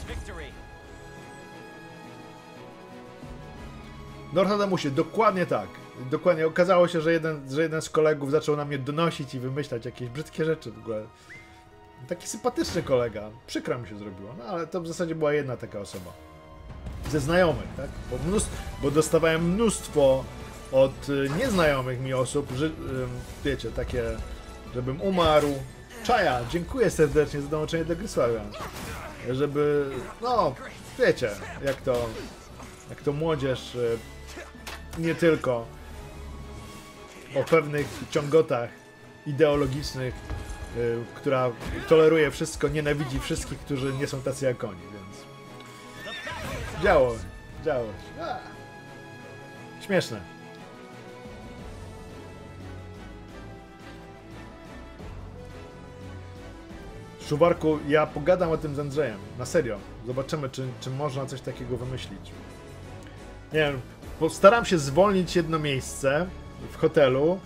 Victory.
Nortadamusie, dokładnie tak. Dokładnie. Okazało się, że jeden, że jeden z kolegów zaczął na mnie donosić i wymyślać jakieś brzydkie rzeczy w ogóle. Taki sympatyczny kolega. Przykro mi się zrobiło, no ale to w zasadzie była jedna taka osoba. Ze znajomych, tak? Bo, mnóstwo, bo dostawałem mnóstwo od y, nieznajomych mi osób, że, wiecie, takie, żebym umarł. Czaja, dziękuję serdecznie za dołączenie do gry Sławia. Żeby, no, wiecie, jak to, jak to młodzież y, nie tylko o pewnych ciągotach ideologicznych, y, która toleruje wszystko, nienawidzi wszystkich, którzy nie są tacy jak oni, więc działo, działo. Śmieszne. Szuwarku, ja pogadam o tym z Andrzejem. Na serio. Zobaczymy, czy, czy można coś takiego wymyślić. Nie wiem, postaram się zwolnić jedno miejsce w hotelu,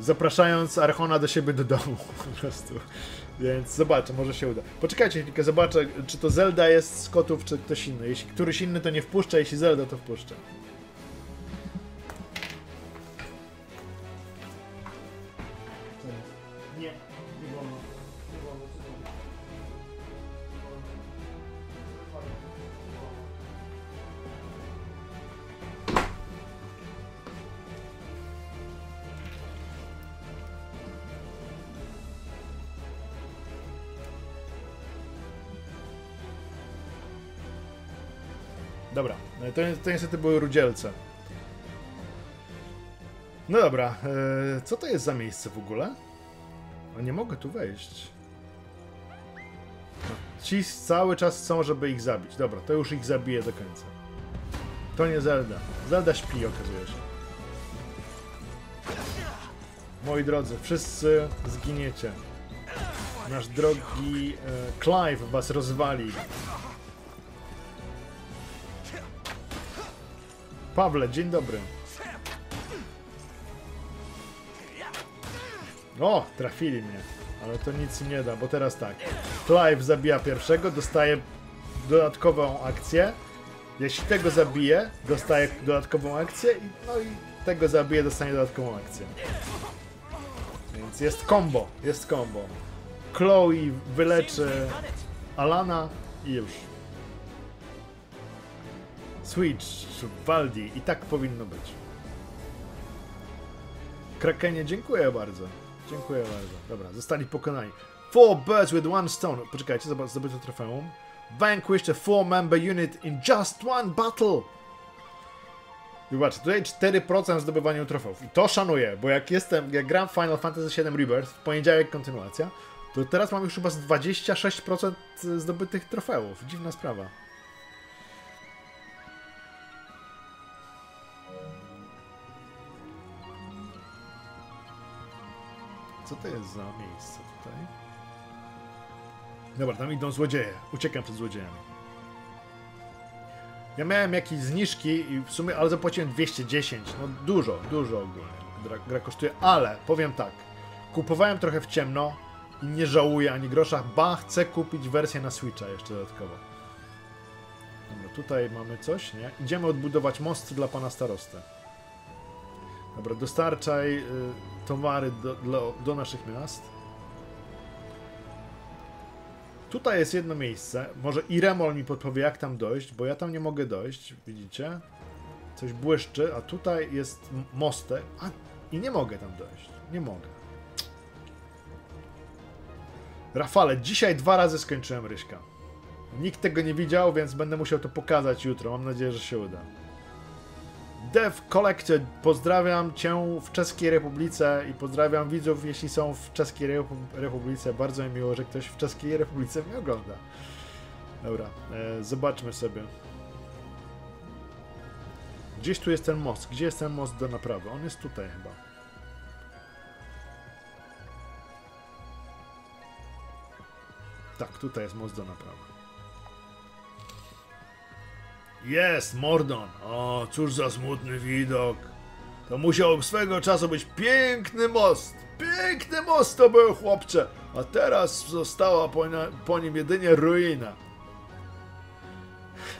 zapraszając Archona do siebie do domu po prostu. Więc zobaczę, może się uda. Poczekajcie chwilkę, zobaczę, czy to Zelda jest z kotów, czy ktoś inny. Jeśli któryś inny, to nie wpuszczę, jeśli Zelda, to wpuszczę. To, niestety były rudzielce. No dobra, e, co to jest za miejsce w ogóle? A nie mogę tu wejść. No, Ci cały czas chcą, żeby ich zabić. Dobra, to już ich zabiję do końca. To nie Zelda. Zelda śpi, okazuje się. Moi drodzy, wszyscy zginiecie. Nasz drogi e, Clive was rozwali. Pawle, dzień dobry. O, trafili mnie. Ale to nic nie da, bo teraz tak. Clive zabija pierwszego, dostaje dodatkową akcję. Jeśli tego zabije, dostaje dodatkową akcję. i- No i tego zabije, dostanie dodatkową akcję. Więc jest combo, jest combo. Chloe wyleczy. Alana i już. Switch, Waldi i tak powinno być. Krakenie, dziękuję bardzo. Dziękuję bardzo. Dobra, zostali pokonani. Four birds with one stone. Poczekajcie, zdobyto trofeum. Vanquished a four-member unit in just one battle. Wybacz, tutaj 4% w zdobywaniu trofeów. I to szanuję, bo jak jestem, jak gram Final Fantasy VII Rebirth, w poniedziałek kontynuacja, to teraz mam już chyba z 26% zdobytych trofeów. Dziwna sprawa. Co to jest za miejsce tutaj? Dobra, tam idą złodzieje. Uciekam przed złodziejami. Ja miałem jakieś zniżki i w sumie, ale zapłaciłem 210. No dużo, dużo ogólnie. Gra, gra kosztuje, ale powiem tak. Kupowałem trochę w ciemno i nie żałuję ani grosza. Ba, chcę kupić wersję na Switcha jeszcze dodatkowo. Dobra, tutaj mamy coś, nie? Idziemy odbudować most dla pana starosty. Dobra, dostarczaj y, towary do, do, do naszych miast. Tutaj jest jedno miejsce. Może Iremol mi podpowie, jak tam dojść, bo ja tam nie mogę dojść. Widzicie? Coś błyszczy, a tutaj jest mostek. A, i nie mogę tam dojść. Nie mogę. Rafale, dzisiaj dwa razy skończyłem Ryśka. Nikt tego nie widział, więc będę musiał to pokazać jutro. Mam nadzieję, że się uda. Dev Collected, pozdrawiam Cię w Czeskiej Republice i pozdrawiam widzów, jeśli są w Czeskiej Repu- Republice. Bardzo mi miło, że ktoś w Czeskiej Republice mnie ogląda. Dobra, e, zobaczmy sobie. Gdzieś tu jest ten most. Gdzie jest ten most do naprawy? On jest tutaj chyba. Tak, tutaj jest most do naprawy. Jest, Mordon. O, cóż za smutny widok. To musiał swego czasu być piękny most. Piękny most to był, chłopcze. A teraz została po, po nim jedynie ruina.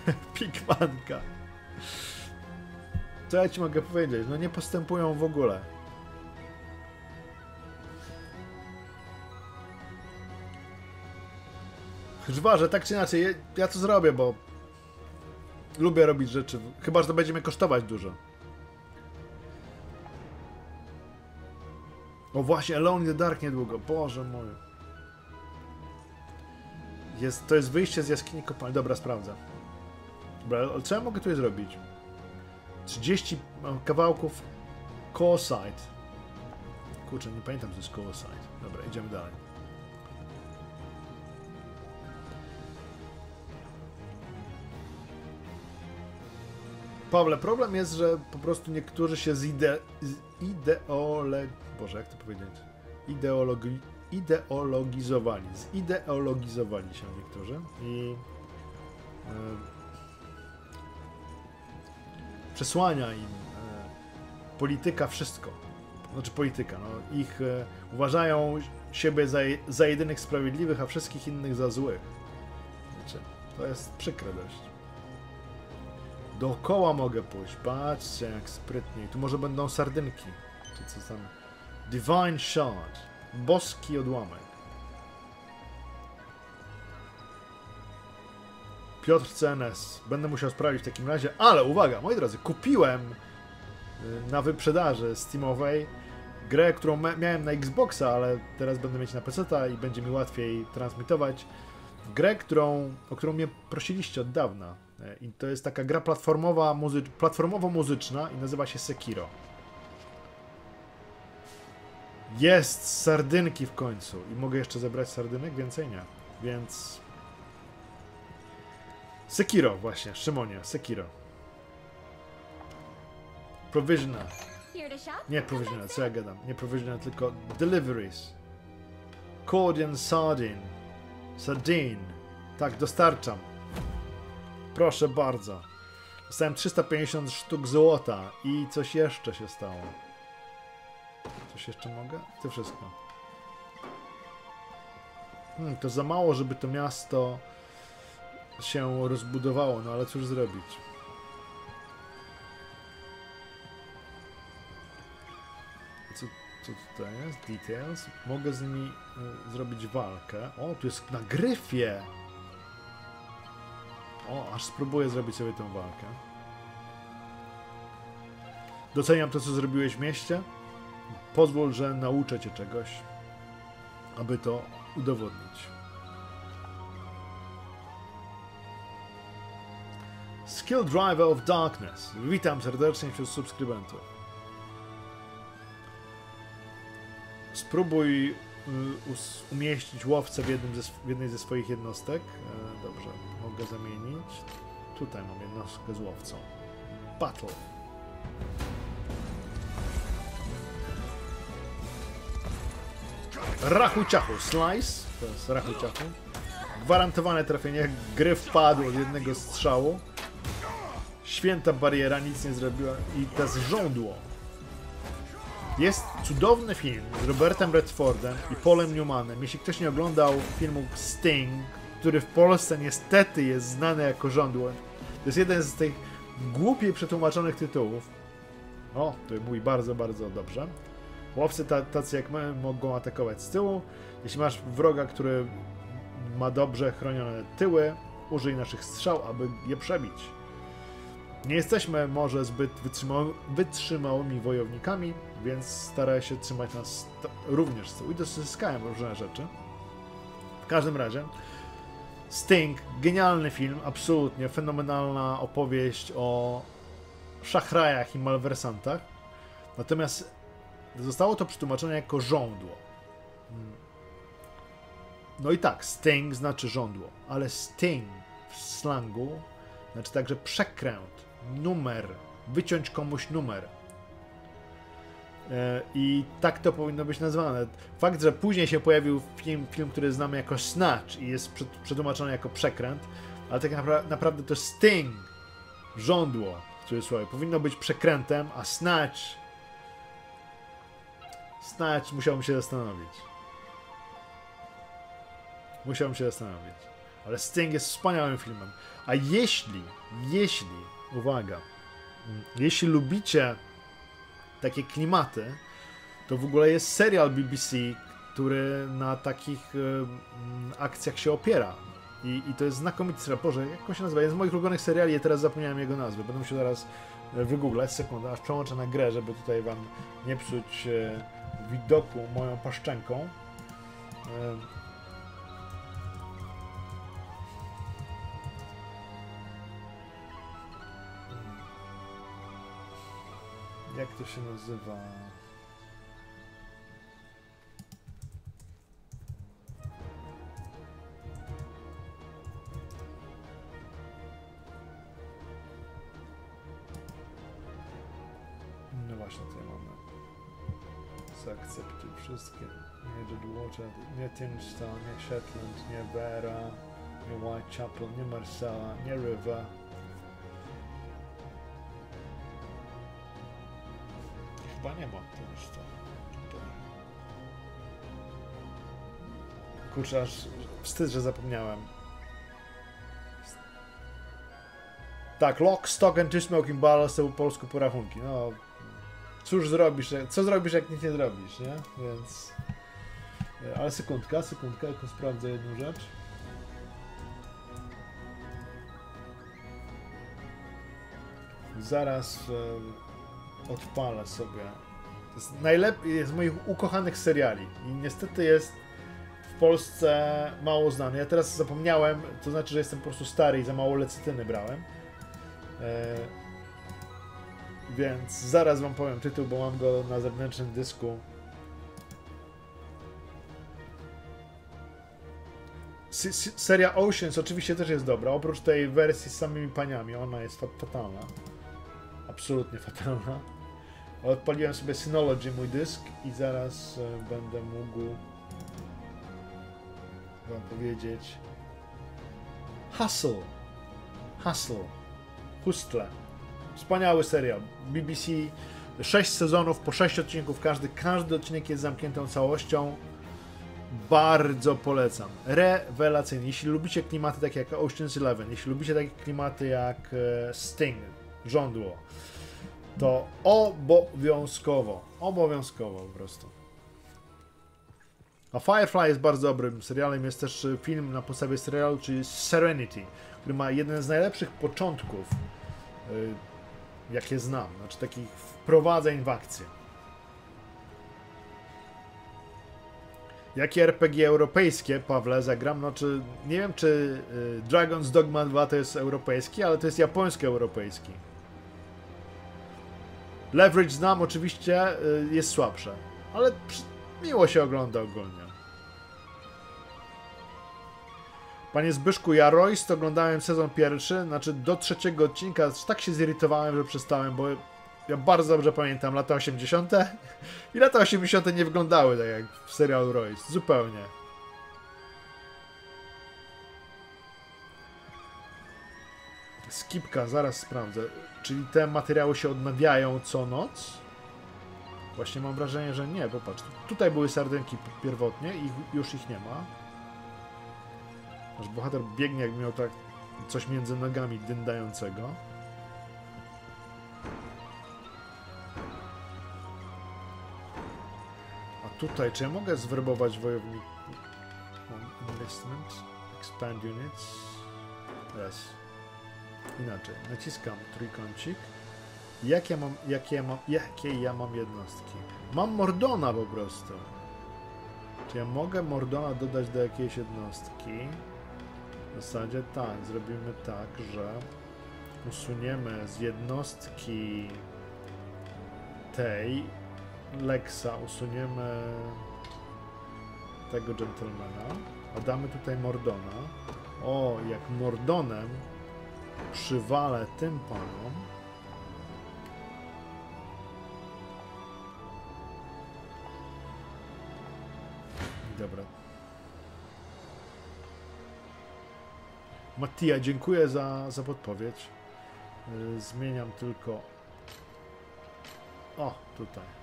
Pikmanka. Co ja ci mogę powiedzieć? No nie postępują w ogóle. Chyba, że tak czy inaczej, ja to zrobię, bo lubię robić rzeczy. Chyba, że to będzie mnie kosztować dużo. O właśnie, Alone in the Dark niedługo. Boże mój. Jest, to jest wyjście z jaskini kopalni. Dobra, sprawdzę. Dobra, co ja mogę tutaj zrobić? 30 kawałków Coalsite. Kurczę, nie pamiętam, co jest Coalsite. Dobra, idziemy dalej. Pawle, problem jest, że po prostu niektórzy się zide, zideole... Boże, jak to powiedzieć? Ideologi, ideologizowali. Zideologizowali się niektórzy i... E, przesłania im e, polityka wszystko. Znaczy polityka, no, ich e, uważają siebie za, za jedynych sprawiedliwych, a wszystkich innych za złych. Znaczy, to jest przykre dość. Dookoła mogę pójść. Patrzcie, jak sprytnie. Tu może będą sardynki. Czy co tam? Divine Shard. Boski odłamek. Piotr CNS. Będę musiał sprawdzić w takim razie. Ale uwaga, moi drodzy, kupiłem y, na wyprzedaży Steamowej grę, którą miałem na Xboxa, ale teraz będę mieć na PC i będzie mi łatwiej transmitować. Grę, którą, o którą mnie prosiliście od dawna. E, I to jest taka gra platformowa, muzy- platformowo-muzyczna i nazywa się Sekiro. Jest sardynki w końcu i mogę jeszcze zebrać sardynek, więcej nie. Więc Sekiro właśnie, Szymonie, Sekiro. Provisional. Nie provisional, co ja gadam? Nie provisional, tylko deliveries. Cordian sardine. Sardine. Tak, dostarczam. Proszę bardzo. Dostałem 350 sztuk złota i coś jeszcze się stało. Coś jeszcze mogę? To wszystko. Hmm, to za mało, żeby to miasto się rozbudowało, no ale cóż zrobić. Co, Co tutaj jest? Details. Mogę z nimi y, zrobić walkę. O, tu jest na gryfie! O, aż spróbuję zrobić sobie tę walkę. Doceniam to, co zrobiłeś w mieście. Pozwól, że nauczę cię czegoś, aby to udowodnić. Skill Driver of Darkness. Witam serdecznie wśród subskrybentów. Spróbuj y, umieścić łowcę w, jednym ze, w jednej ze swoich jednostek. E, dobrze, mogę zamienić. Tutaj mam jednostkę z łowcą. Battle. Rachu ciachu. Slice. To jest rachu ciachu. Gwarantowane trafienie. Gry wpadł od jednego strzału. Święta bariera nic nie zrobiła. I to żądło. Jest cudowny film z Robertem Redfordem i Polem Newmanem. Jeśli ktoś nie oglądał filmu Sting, który w Polsce niestety jest znany jako żądło, to jest jeden z tych głupiej przetłumaczonych tytułów. O, to mówi bardzo, bardzo dobrze. Łowcy ta, tacy jak my mogą atakować z tyłu. Jeśli masz wroga, który ma dobrze chronione tyły, użyj naszych strzał, aby je przebić. Nie jesteśmy może zbyt wytrzymały, wytrzymałymi wojownikami, więc staraj się trzymać nas również z tyłu i dozyskałem różne rzeczy. W każdym razie, Sting, genialny film, absolutnie fenomenalna opowieść o szachrajach i malwersantach. Natomiast zostało to przetłumaczone jako żądło. Mm. No i tak, Sting znaczy żądło, ale Sting w slangu znaczy także przekręt, numer, wyciąć komuś numer. E, I tak to powinno być nazwane. Fakt, że później się pojawił film, film który znamy jako Snatch i jest przet- przetłumaczony jako przekręt, ale tak napra- naprawdę to Sting, żądło, w cudzysłowie, powinno być przekrętem, a Snatch Snatch musiałbym się zastanowić. Musiałbym się zastanowić. Ale Sting jest wspaniałym filmem. A jeśli, jeśli, uwaga, mm, jeśli lubicie takie klimaty, to w ogóle jest serial BBC, który na takich y, mm, akcjach się opiera. I, I to jest znakomity serial. Boże, jak on się nazywa? Jest z moich ulubionych seriali, ja teraz zapomniałem jego nazwy. Będę musiał zaraz e, wygooglać. Sekundę, aż przełączę na grę, żeby tutaj wam nie psuć e, widoku moją paszczenką. Jak to się nazywa? No właśnie, tutaj mamy. Zaakceptuj wszystkie. Nie Jadwater, nie Timstar, nie Shetland, nie Vera, nie Whitechapel, nie Marsala, nie River. Chyba nie ma Timstar. tutaj. Kurczę, aż wstyd, że zapomniałem. Tak, Lock, Stock and Two Smoking Barrels to po polsku porachunki. No, cóż zrobisz, co zrobisz, jak nic nie zrobisz, nie? Więc... e, Ale sekundka, sekundka, tylko sprawdzę jedną rzecz. Zaraz e, odpalę sobie. To jest najlepiej, z moich ukochanych seriali i niestety jest w Polsce mało znany. Ja teraz zapomniałem, to znaczy, że jestem po prostu stary i za mało lecytyny brałem. E, więc zaraz wam powiem tytuł, bo mam go na zewnętrznym dysku. Seria Oceans oczywiście też jest dobra, oprócz tej wersji z samymi paniami, ona jest fat- fatalna. Absolutnie fatalna. Odpaliłem sobie Synology mój dysk i zaraz e, będę mógł wam powiedzieć Hustle. Hustle. Hustle. Wspaniały serial. BBC, 6 sezonów, po 6 odcinków każdy. Każdy odcinek jest zamkniętą całością. Bardzo polecam. Rewelacyjny. Jeśli lubicie klimaty takie jak Ocean's Eleven, jeśli lubicie takie klimaty jak e, Sting, Żądło, To obowiązkowo. Obowiązkowo po prostu. A Firefly jest bardzo dobrym serialem. Jest też film na podstawie serialu, czyli Serenity, który ma jeden z najlepszych początków, y, jakie znam. Znaczy takich wprowadzeń w akcję. Jakie RPG europejskie, Pawle, zagram? No, czy, nie wiem, czy y, Dragon's Dogma 2 to jest europejski, ale to jest japońsko-europejski. Leverage znam, oczywiście y, jest słabsze, ale miło się ogląda ogólnie. Panie Zbyszku, ja Royce oglądałem sezon pierwszy, znaczy do trzeciego odcinka, tak się zirytowałem, że przestałem, bo ja bardzo dobrze pamiętam lata 80. i lata 80. nie wyglądały tak jak w serialu Royce, zupełnie. Skipka, zaraz sprawdzę. Czyli te materiały się odnawiają co noc? Właśnie mam wrażenie, że nie, popatrz. Tutaj były sardynki pierwotnie i już ich nie ma. Nasz bohater biegnie, jakby miał tak coś między nogami dyndającego. A tutaj, czy ja mogę zwerbować wojowników? Investment, expand units. Yes. Inaczej. Naciskam trójkącik. Jak ja mam, jakie ja mam, jakie ja mam jednostki? Mam Mordona po prostu. Czy ja mogę Mordona dodać do jakiejś jednostki? W zasadzie tak, zrobimy tak, że usuniemy z jednostki tej Lexa, usuniemy tego gentlemana, a damy tutaj Mordona. O, jak Mordonem przywalę tym panom, Dobra. Mattia, dziękuję za, za podpowiedź. Yy, Zmieniam tylko. O, tutaj.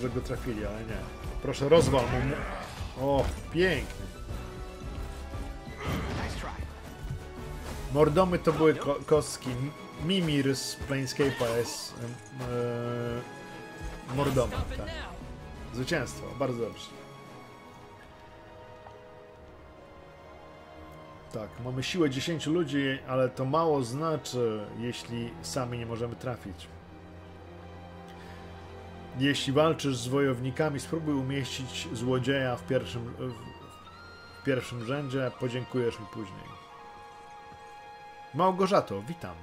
Że go trafili, ale nie. Proszę, rozwal mu. O, pięknie. Mordomy to były ko kostki. Mimir z Planescape'a jest yy, mordomem, tak. Zwycięstwo, bardzo dobrze. Tak, mamy siłę 10 ludzi, ale to mało znaczy, jeśli sami nie możemy trafić. Jeśli walczysz z wojownikami, spróbuj umieścić złodzieja w pierwszym, w, pierwszym rzędzie, podziękujesz mi później. Małgorzato, witam.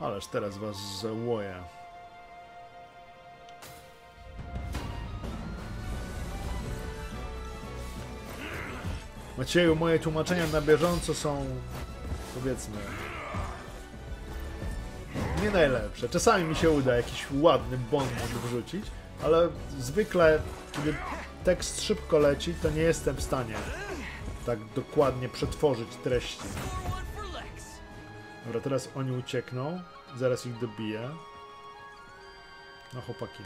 Ależ teraz was załoję. Macieju, moje tłumaczenia na bieżąco są, powiedzmy, nie najlepsze. Czasami mi się uda jakiś ładny błąd wrzucić, ale zwykle, kiedy tekst szybko leci, to nie jestem w stanie tak dokładnie przetworzyć treści. Dobra, teraz oni uciekną. Zaraz ich dobiję. No chłopaki.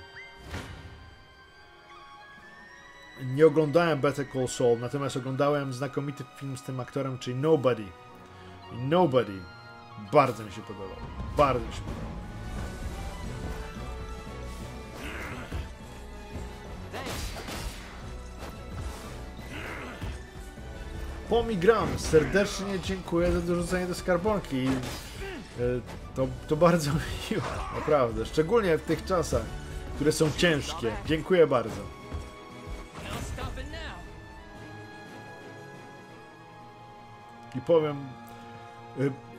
Nie oglądałem Better Call Saul, natomiast oglądałem znakomity film z tym aktorem, czyli Nobody. Nobody bardzo mi się podobał. Bardzo mi się podobał. Pomigram, serdecznie dziękuję za dorzucenie do skarbonki. E, To, to bardzo miło, naprawdę. Szczególnie w tych czasach, które są ciężkie. Dziękuję bardzo. I powiem.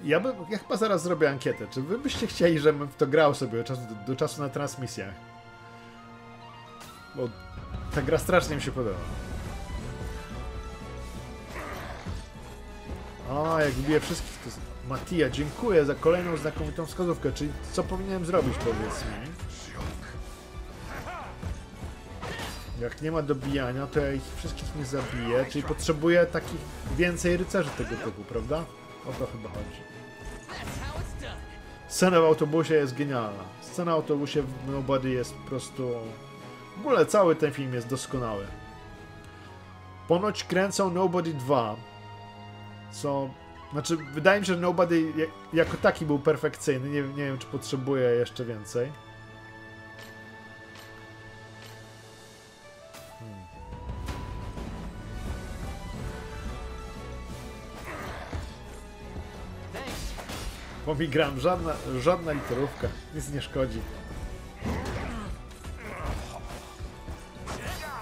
Ja, bym, ja chyba zaraz zrobię ankietę. Czy wy byście chcieli, żebym w to grał sobie do czasu, do czasu na transmisjach? Bo ta gra strasznie mi się podoba. A, jak wbiję wszystkich, to... Mattia, dziękuję za kolejną znakomitą wskazówkę. Czyli co powinienem zrobić, powiedz mi? Jak nie ma dobijania, to ja ich wszystkich nie zabiję, czyli potrzebuję takich więcej rycerzy tego typu, prawda? O to chyba chodzi. Scena w autobusie jest genialna. Scena w autobusie w Nobody jest po prostu... W ogóle cały ten film jest doskonały. Ponoć kręcą Nobody 2, co... Znaczy, wydaje mi się, że Nobody ja- jako taki był perfekcyjny. Nie, nie wiem, czy potrzebuje jeszcze więcej. Pomigram, żadna, żadna literówka. Nic nie szkodzi.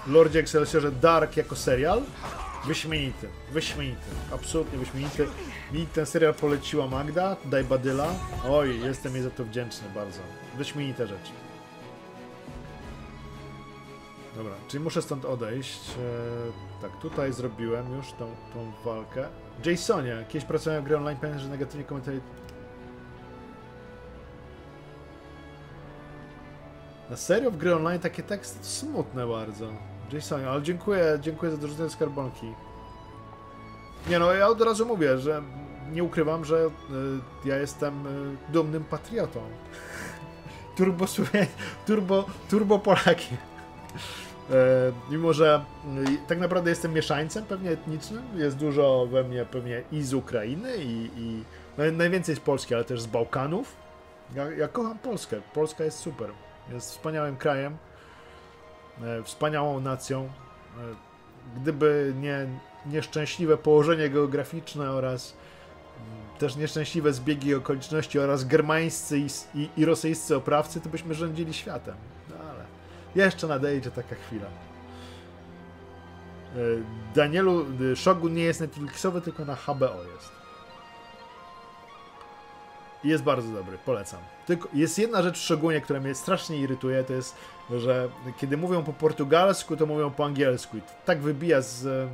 Lordzie Excelsiorze Dark jako serial? Wyśmienity, wyśmienity, absolutnie wyśmienity. Mi ten serial poleciła Magda, daj Badyla. Oj, jestem jej za to wdzięczny bardzo. Wyśmienite rzeczy. Dobra, czyli muszę stąd odejść. Eee, tak, tutaj zrobiłem już tą, tą walkę. Jasonie, kiedyś pracowałem w grę online, pamiętam, że negatywnie komentowali Na serio w gry online takie teksty to smutne bardzo. Jasonie, ale dziękuję, dziękuję za dorzucenie skarbonki. Nie no, ja od razu mówię, że nie ukrywam, że y, ja jestem y, dumnym patriotą. Turbo turbo, turbo Polakiem. E, mimo, że tak naprawdę jestem mieszańcem pewnie etnicznym, jest dużo we mnie pewnie i z Ukrainy i, i no, najwięcej z Polski, ale też z Bałkanów. Ja, ja kocham Polskę. Polska jest super. Jest wspaniałym krajem, e, wspaniałą nacją. E, gdyby nie nieszczęśliwe położenie geograficzne oraz też nieszczęśliwe zbiegi okoliczności oraz germańscy i, i, i rosyjscy oprawcy, to byśmy rządzili światem. No ale jeszcze nadejdzie taka chwila. E, Danielu, Shogun nie jest Netflixowy, tylko na HBO jest. Jest bardzo dobry, polecam. Tylko jest jedna rzecz Shogunie, która mnie strasznie irytuje, to jest, że kiedy mówią po portugalsku, to mówią po angielsku. I tak wybija z e,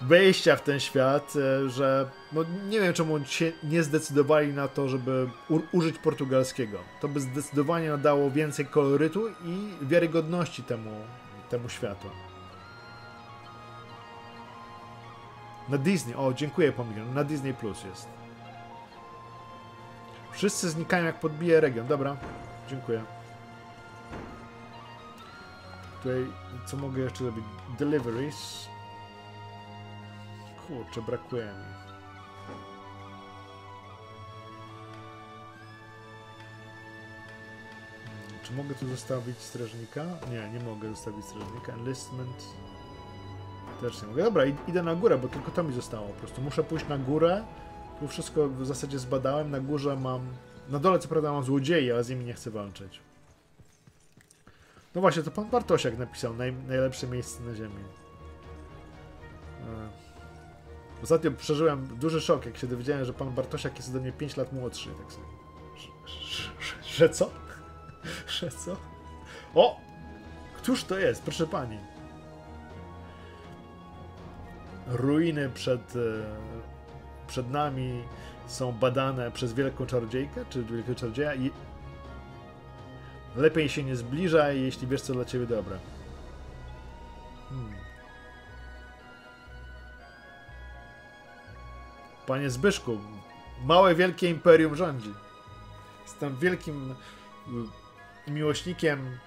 wejścia w ten świat, e, że no nie wiem czemu się nie zdecydowali na to, żeby użyć portugalskiego. To by zdecydowanie nadało więcej kolorytu i wiarygodności temu, temu światu. Na Disney, o dziękuję Pomigran, na Disney Plus jest. Wszyscy znikają jak podbije region, dobra, dziękuję. Tutaj, co mogę jeszcze zrobić? Deliveries. Kurczę, brakuje mi. Czy mogę tu zostawić strażnika? Nie, nie mogę zostawić strażnika. Enlistment. Też nie mogę. Dobra, id- idę na górę, bo tylko to mi zostało. Po prostu muszę pójść na górę. Wszystko w zasadzie zbadałem. Na górze mam. Na dole co prawda mam złodziei, ale z nimi nie chcę walczyć. No właśnie, to pan Bartosiak napisał naj, najlepsze miejsce na ziemi. E. Ostatnio przeżyłem duży szok, jak się dowiedziałem, że pan Bartosiak jest ode mnie 5 lat młodszy. Tak sobie. Że co? Że co? O! Któż to jest, proszę pani? Ruiny przed, e, przed nami są badane przez wielką czarodziejkę, czy wielkiego czarodzieja i lepiej się nie zbliżaj, jeśli wiesz, co dla ciebie dobre. Hmm. Panie Zbyszku, małe, wielkie imperium rządzi. Jestem wielkim y, miłośnikiem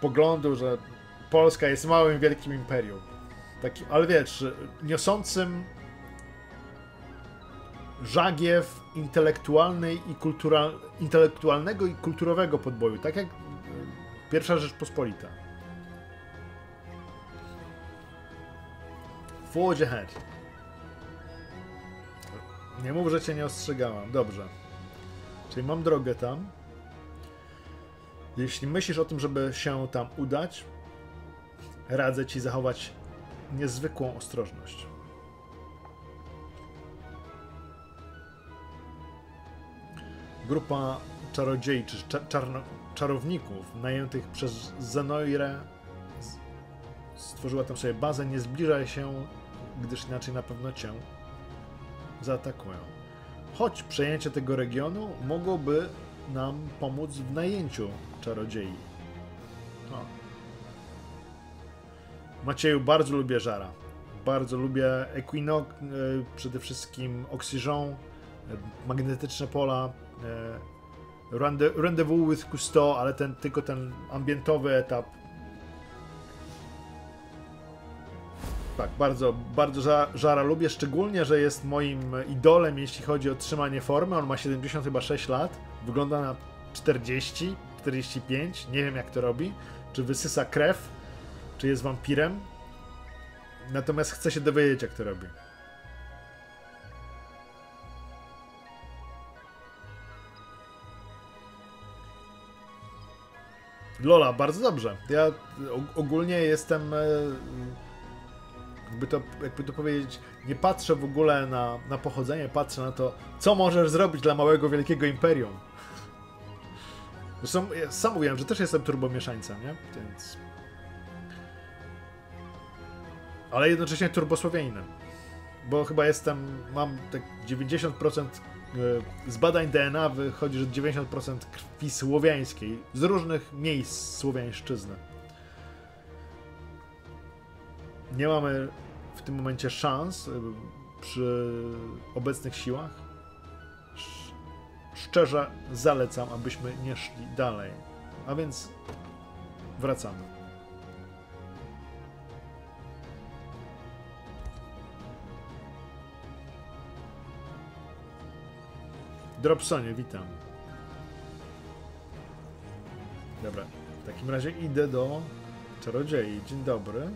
poglądu, że Polska jest małym, wielkim imperium. Takim, ale wiesz, niosącym żagiew intelektualnej i kultura, intelektualnego i kulturowego podboju, tak jak y, pierwsza Rzeczpospolita. Forge ahead. Nie mów, że cię nie ostrzegałam. Dobrze. Czyli mam drogę tam. Jeśli myślisz o tym, żeby się tam udać, radzę ci zachować niezwykłą ostrożność. Grupa czarodziei czy cza- czarno, czarowników najętych przez Zenoirę stworzyła tam sobie bazę. Nie zbliżaj się, gdyż inaczej na pewno cię zaatakują. Choć przejęcie tego regionu mogłoby nam pomóc w najęciu czarodziei. O. Macieju, bardzo lubię Żara. Bardzo lubię Equinox, y, przede wszystkim Oxygen, y, magnetyczne pola. E, Rendezvous with Cousteau, ale ten, tylko ten ambientowy etap. Tak, bardzo, bardzo ża- żara lubię, szczególnie, że jest moim idolem, jeśli chodzi o trzymanie formy. On ma 70 chyba 6 lat, wygląda na 40, 45, nie wiem jak to robi. Czy wysysa krew, czy jest wampirem. Natomiast chcę się dowiedzieć, jak to robi. Lola, bardzo dobrze. Ja og- ogólnie jestem. e, Jakby to, jakby to powiedzieć, nie patrzę w ogóle na, na pochodzenie, patrzę na to, co możesz zrobić dla małego, wielkiego imperium. Zresztą ja sam mówiłem, że też jestem turbomieszańcem, nie? Więc. Ale jednocześnie turbosłowianinem. Bo chyba jestem. Mam tak 90% e, z badań DNA wychodzi, że 90% krwi słowiańskiej z różnych miejsc słowiańszczyzny. Nie mamy w tym momencie szans y, przy obecnych siłach. Sz- Szczerze zalecam, abyśmy nie szli dalej. A więc wracamy. Dropsonie, witam. Dobra, w takim razie idę do czarodziei. Dzień dobry.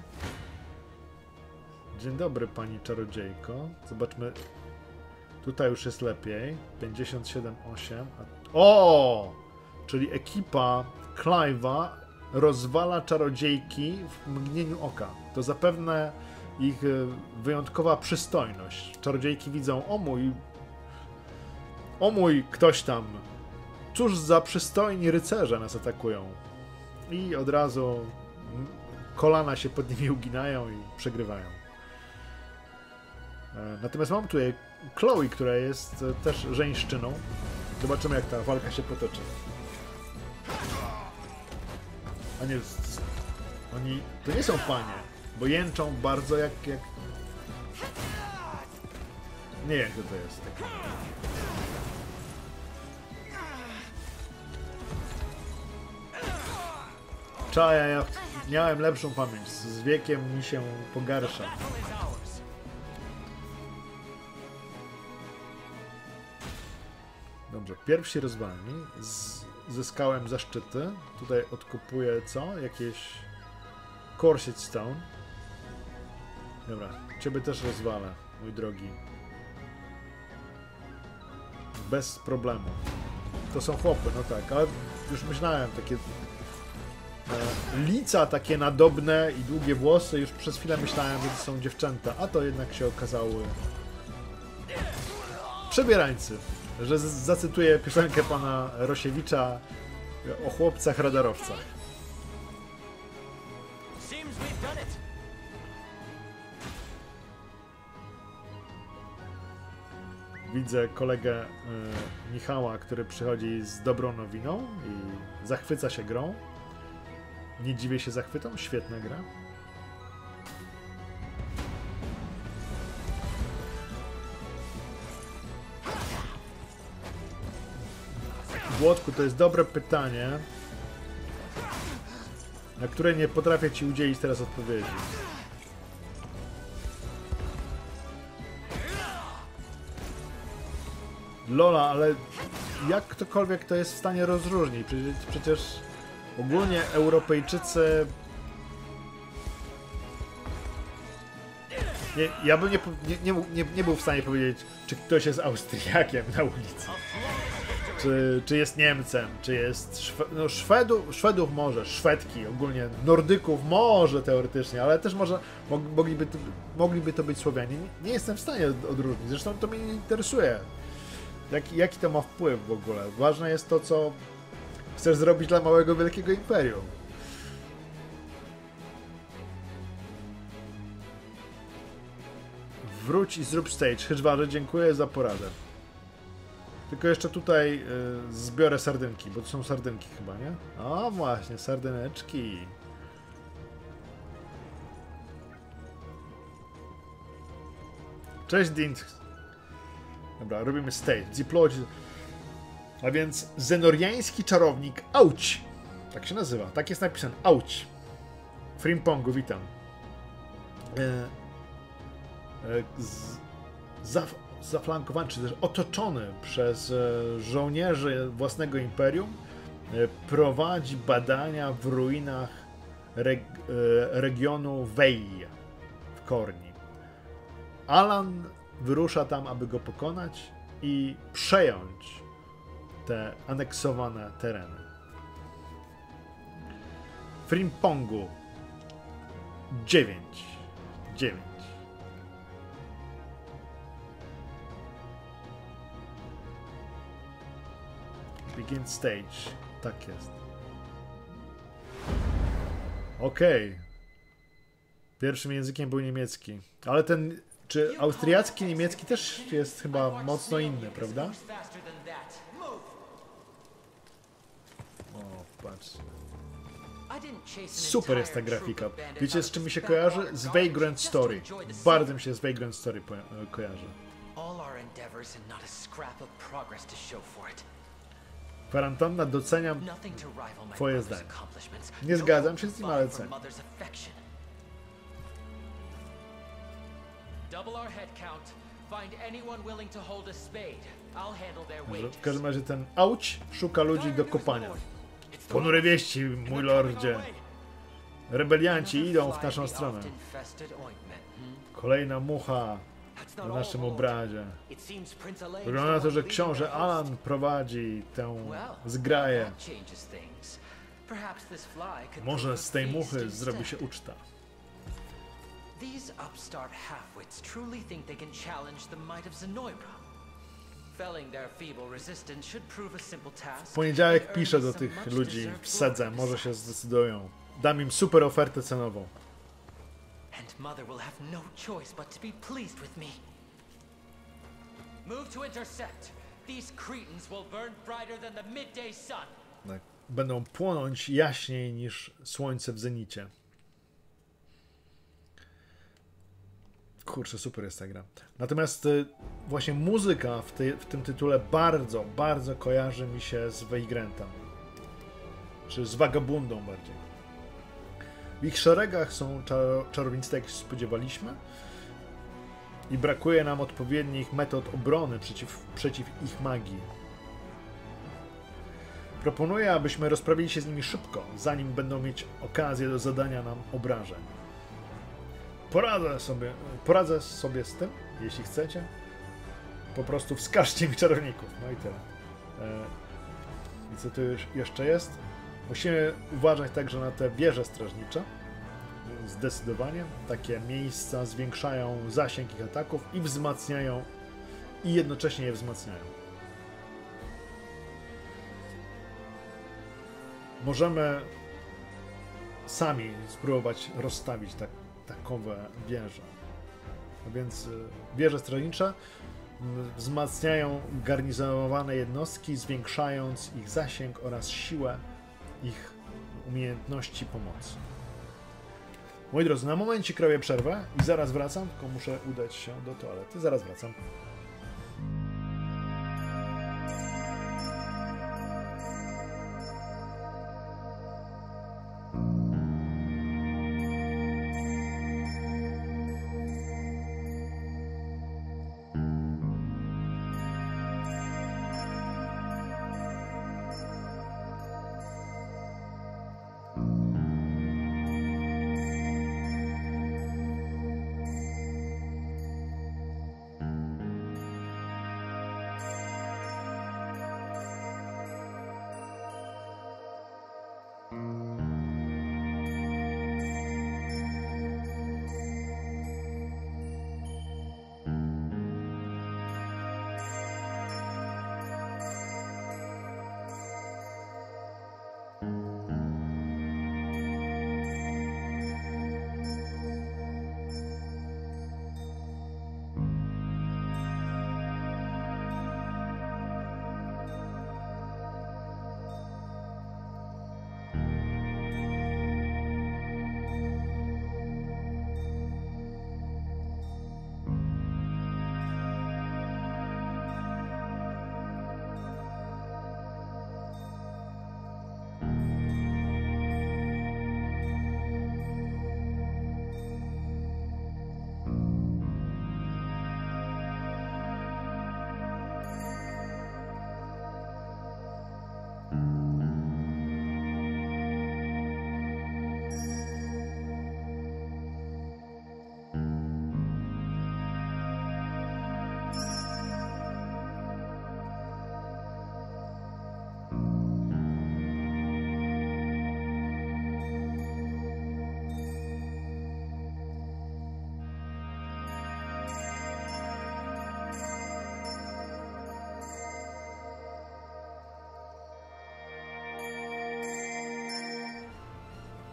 Dzień dobry, pani czarodziejko. Zobaczmy. Tutaj już jest lepiej. 57,8. A- O! Czyli ekipa Clive'a rozwala czarodziejki w mgnieniu oka. To zapewne ich e, wyjątkowa przystojność. Czarodziejki widzą, o mój, o mój, ktoś tam. Cóż za przystojni rycerze nas atakują. I od razu mm, kolana się pod nimi uginają i przegrywają. E, Natomiast mam tutaj Chloe, która jest e, też żeńszczyną. Zobaczymy, jak ta walka się potoczy. A nie, oni to nie są panie, bo jęczą bardzo jak. jak... Nie wiem, kto to jest. Czaja, ja miałem lepszą pamięć. Z wiekiem mi się pogarsza. Dobrze, pierwsi rozwalni. Zyskałem zaszczyty. Tutaj odkupuję co? Jakieś Corset Stone. Dobra, ciebie też rozwalę, mój drogi. Bez problemu. To są chłopy, no tak, ale już myślałem, takie lica takie nadobne i długie włosy, już przez chwilę myślałem, że to są dziewczęta, a to jednak się okazały przebierańcy. Że zacytuję piosenkę pana Rosiewicza o chłopcach radarowcach. Widzę kolegę y, Michała, który przychodzi z dobrą nowiną i zachwyca się grą. Nie dziwię się zachwytom, świetna gra. Włodku, to jest dobre pytanie, na które nie potrafię ci udzielić teraz odpowiedzi. Lola, ale jak ktokolwiek to jest w stanie rozróżnić? Przecież ogólnie Europejczycy. Nie, ja bym nie, nie, nie, nie, był w stanie powiedzieć, czy ktoś jest Austriakiem na ulicy. Czy, czy jest Niemcem, czy jest Szwe no Szwedów, Szwedów może, Szwedki, ogólnie Nordyków może teoretycznie, ale też może mog, mogliby, to, mogliby to być Słowianie. Nie, nie jestem w stanie od- odróżnić, zresztą to mnie nie interesuje. Jaki, jaki to ma wpływ w ogóle? Ważne jest to, co chcesz zrobić dla małego, wielkiego imperium. Wróć i zrób stage. Hydżwarze, dziękuję za poradę. Tylko jeszcze tutaj y, zbiorę sardynki, bo to są sardynki chyba, nie? O właśnie, sardyneczki. Cześć Dint. Dobra, robimy stage. Deploy. A więc zenoriański czarownik Auć. Tak się nazywa, tak jest napisane. Auć. Frimpongu, witam. E, e, z, zaf, zaflankowany, czy też otoczony przez e, żołnierzy własnego imperium, e, prowadzi badania w ruinach reg, e, regionu Wei w Korni. Alan wyrusza tam, aby go pokonać i przejąć te aneksowane tereny. Frimpongu 9. 9. Begin stage. Tak jest. Okej. Pierwszym językiem był niemiecki. Ale ten. Czy austriacki niemiecki też jest chyba mocno inny, prawda? Super jest ta grafika. Wiecie, z czym mi się kojarzy? Z Vagrant Story. Bardzo mi się z Vagrant Story kojarzy. Kwarantanna doceniam. Twoje zdanie. Nie zgadzam się z nim, ale cenię. W każdym razie ten Auć szuka ludzi do kopania. Ponure wieści, mój lordzie. Rebelianci idą w naszą stronę. Kolejna mucha na naszym obrazie. Wygląda na to, że książę Alan prowadzi tę zgraję. Może z tej muchy zrobi się uczta.
These upstart halfwits truly think they can challenge the might of Zenoibra.
Felling their feeble resistance should prove a simple task.
Poniedziałek piszę do tych ludzi w sedze, może się zdecydują. Dam im super ofertę cenową.
And Mother will have no choice but to be pleased with me.
Move to intercept. These cretins will burn brighter than the midday sun.
Tak. Będą płonąć jaśniej niż słońce w zenicie. Kurczę, super jest ta gra. Natomiast y, właśnie muzyka w, tej, w tym tytule bardzo, bardzo kojarzy mi się z Weigrantem. Czy z Vagabundą bardziej. W ich szeregach są czar- czarownicy, jak się spodziewaliśmy. I brakuje nam odpowiednich metod obrony przeciw, przeciw ich magii. Proponuję, abyśmy rozprawili się z nimi szybko, zanim będą mieć okazję do zadania nam obrażeń. Poradzę sobie, poradzę sobie z tym, jeśli chcecie. Po prostu wskażcie mi czarowników. No i tyle. E, I co tu jeszcze jest? Musimy uważać także na te wieże strażnicze. Zdecydowanie. Takie miejsca zwiększają zasięg ich ataków i wzmacniają, i jednocześnie je wzmacniają. możemy sami spróbować rozstawić tak, takowe wieże. A więc y, wieże strażnicze m, wzmacniają garnizonowane jednostki, zwiększając ich zasięg oraz siłę ich umiejętności pomocy. Moi drodzy, na momencie kroję przerwę i zaraz wracam, tylko muszę udać się do toalety. Zaraz wracam.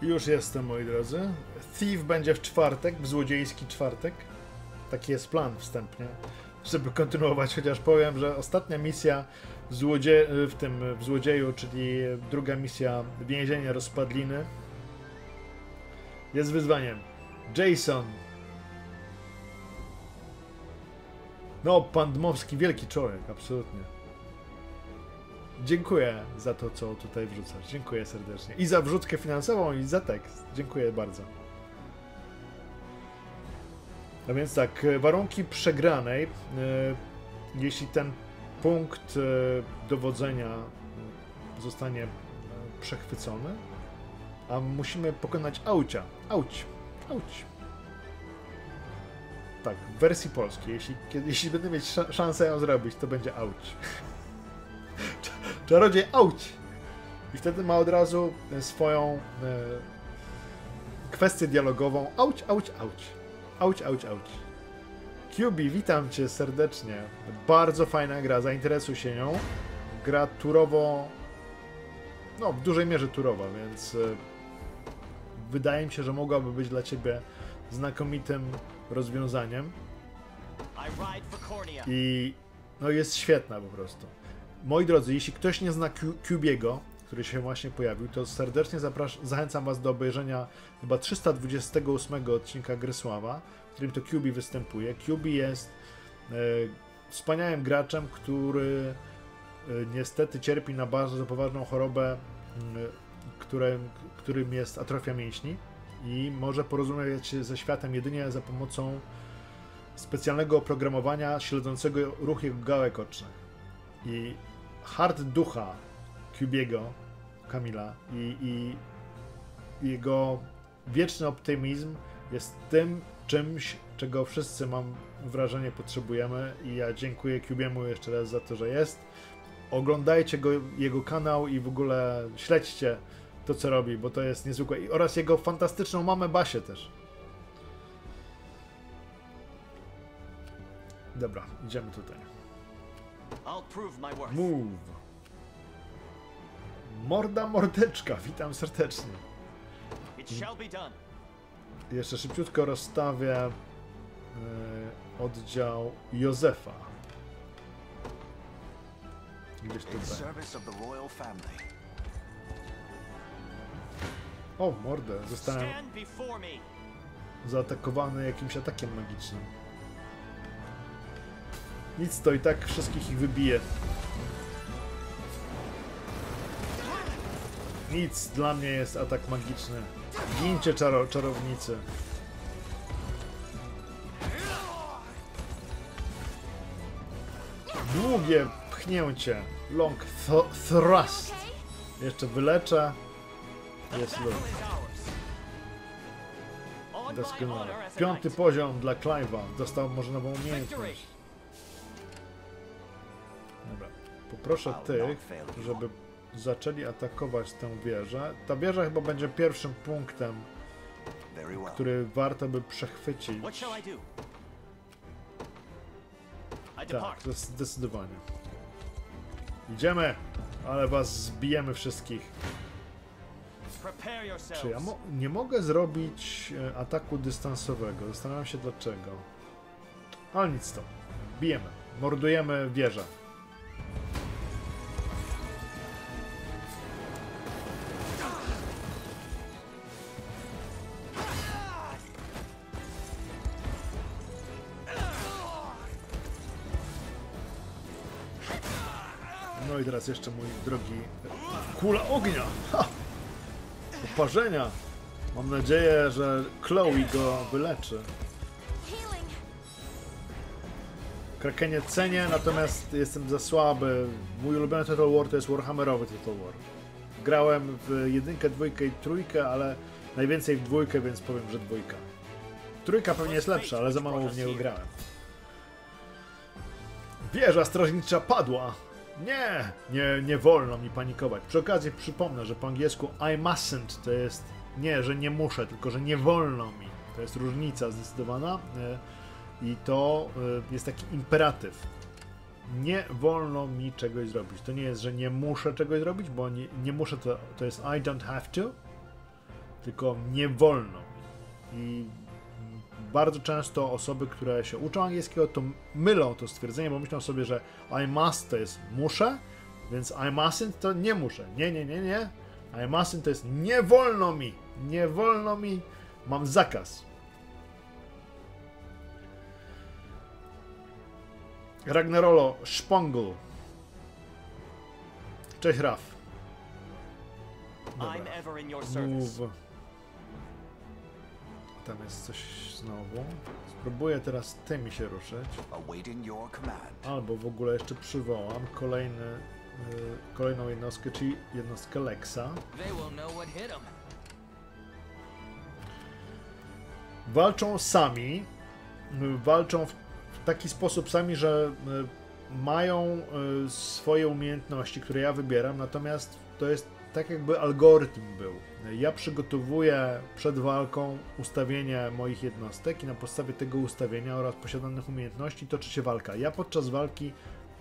Już jestem, moi drodzy. Thief będzie w czwartek, w złodziejski czwartek. Taki jest plan wstępnie, żeby kontynuować, chociaż powiem, że ostatnia misja w, złodzie w tym w złodzieju, czyli druga misja więzienie rozpadliny jest wyzwaniem. Jason. No, pan Dmowski, wielki człowiek, absolutnie. Dziękuję za to, co tutaj wrzucasz. Dziękuję serdecznie. I za wrzutkę finansową, i za tekst. Dziękuję bardzo. A więc tak, e, warunki przegranej. e, Jeśli ten punkt e, dowodzenia zostanie przechwycony, a musimy pokonać aucia. Auć. Auć. Tak, w wersji polskiej. Jeśli, jeśli będę mieć sza- szansę ją zrobić, to będzie auć. Cza- Czarodziej auć! I wtedy ma od razu e, swoją e, kwestię dialogową. Auć, auć, auć. Auć, auć, auć. QB, witam cię serdecznie. Bardzo fajna gra, zainteresuj się nią. Gra turowo. No, w dużej mierze turowa, więc e, wydaje mi się, że mogłaby być dla ciebie znakomitym rozwiązaniem.
I
no jest świetna po prostu. Moi drodzy, jeśli ktoś nie zna Cubiego, który się właśnie pojawił, to serdecznie zachęcam Was do obejrzenia chyba 328 odcinka Grysława, w którym to QB występuje. QB jest e, wspaniałym graczem, który e, niestety cierpi na bardzo poważną chorobę, którym, którym jest atrofia mięśni i może porozumieć się ze światem jedynie za pomocą specjalnego oprogramowania śledzącego ruch jego gałek ocznych. I hard ducha Cubiego, Kamila i, i jego wieczny optymizm jest tym czymś, czego wszyscy mam wrażenie potrzebujemy i ja dziękuję Cubiemu jeszcze raz za to, że jest. Oglądajcie go, jego kanał i w ogóle śledźcie to, co robi, bo to jest niezwykłe. I oraz jego fantastyczną mamę Basię też. Dobra, idziemy tutaj. Move. Morda mordeczka, witam serdecznie.
It shall be done.
Jeszcze szybciutko rozstawię e, oddział Józefa. Gdzieś tutaj. O, mordę, zostałem zaatakowany jakimś atakiem magicznym. Nic, to i tak wszystkich ich wybije. Nic, dla mnie jest atak magiczny. Gincie czaro czarownicy. Długie pchnięcie. Long th thrust. Jeszcze wyleczę. Jest lód. Doskonale. Piąty poziom dla Clive'a. Dostał może nową umiejętność. Poproszę tych, żeby zaczęli atakować tę wieżę. Ta wieża chyba będzie pierwszym punktem, który warto by przechwycić. Tak, zdecydowanie. Idziemy, ale was zbijemy wszystkich. Czy ja mo nie mogę zrobić e, ataku dystansowego? Zastanawiam się dlaczego. Ale nic to. Bijemy. Mordujemy wieżę. No i teraz jeszcze mój drogi kula ognia. Ha! Oparzenia. Mam nadzieję, że Chloe go wyleczy. Krakenie cenię, natomiast jestem za słaby. Mój ulubiony Total War to jest Warhammerowy Total War. Grałem w jedynkę, dwójkę i trójkę, ale najwięcej w dwójkę, więc powiem, że dwójka. Trójka pewnie jest lepsza, ale za mało w niego grałem. Wieża strażnicza padła! Nie, nie, nie wolno mi panikować. Przy okazji przypomnę, że po angielsku I mustn't to jest nie, że nie muszę, tylko że nie wolno mi. To jest różnica zdecydowana. I to y, jest taki imperatyw. Nie wolno mi czegoś zrobić. To nie jest, że nie muszę czegoś zrobić, bo nie, nie muszę to, to jest I don't have to. tylko nie wolno. I bardzo często osoby, które się uczą angielskiego, to mylą to stwierdzenie, bo myślą sobie, że I must to jest muszę, więc I mustn't to nie muszę. Nie, nie, nie, nie. I mustn't to jest nie wolno mi. Nie wolno mi. Mam zakaz. Ragnarolo Szpongul. Cześć Raf.
Service.
Move. Tam jest coś znowu. Spróbuję teraz tymi się ruszyć. Albo w ogóle jeszcze przywołam kolejny, y, kolejną jednostkę, czyli jednostkę Lexa. Walczą sami. y, Walczą w taki sposób sami, że y, mają y, swoje umiejętności, które ja wybieram, natomiast to jest tak jakby algorytm był. Ja przygotowuję przed walką ustawienie moich jednostek i na podstawie tego ustawienia oraz posiadanych umiejętności toczy się walka. Ja podczas walki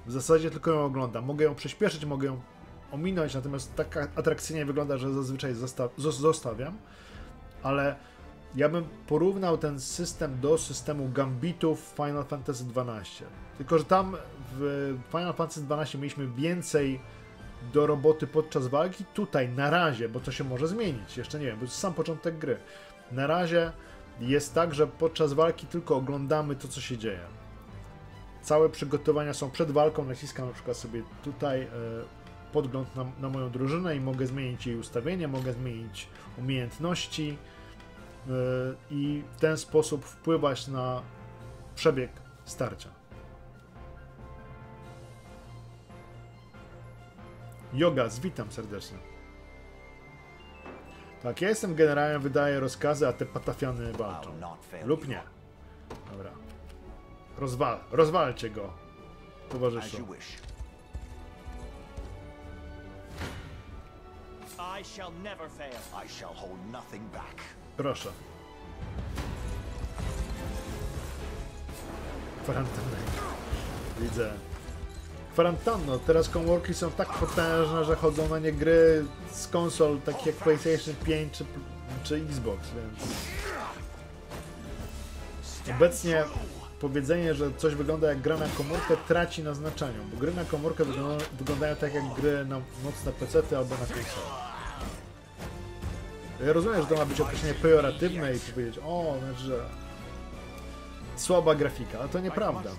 w zasadzie tylko ją oglądam. Mogę ją przyspieszyć, mogę ją ominąć, natomiast tak atrakcyjnie wygląda, że zazwyczaj zosta- zos- zostawiam. Ale ja bym porównał ten system do systemu Gambitów w Final Fantasy XII. Tylko, że tam w Final Fantasy XII mieliśmy więcej do roboty podczas walki. Tutaj na razie, bo to się może zmienić, jeszcze nie wiem, bo to jest sam początek gry. Na razie jest tak, że podczas walki tylko oglądamy to, co się dzieje. Całe przygotowania są przed walką. Naciskam na przykład sobie tutaj e, podgląd na, na moją drużynę i mogę zmienić jej ustawienie, mogę zmienić umiejętności i w ten sposób wpływać na przebieg starcia. Yogas, witam serdecznie. Tak, ja jestem generałem, wydaję rozkazy, a te patafiany walczą. Lub nie. Dobra. Rozwal, rozwalcie go, towarzyszu.
I shall never fail.
I shall hold nothing back.
Proszę. Kwarantanna. Widzę. Kwarantanno, teraz komórki są tak potężne, że chodzą na nie gry z konsol, takich jak PlayStation 5 czy, czy Xbox, więc... Obecnie powiedzenie, że coś wygląda jak gra na komórkę traci na znaczeniu, bo gry na komórkę wyglądają, tak jak gry na mocne PC albo na konsole. Ja rozumiem, że to ma być określenie pejoratywne i powiedzieć, o, znaczy, że słaba grafika, ale to nieprawda.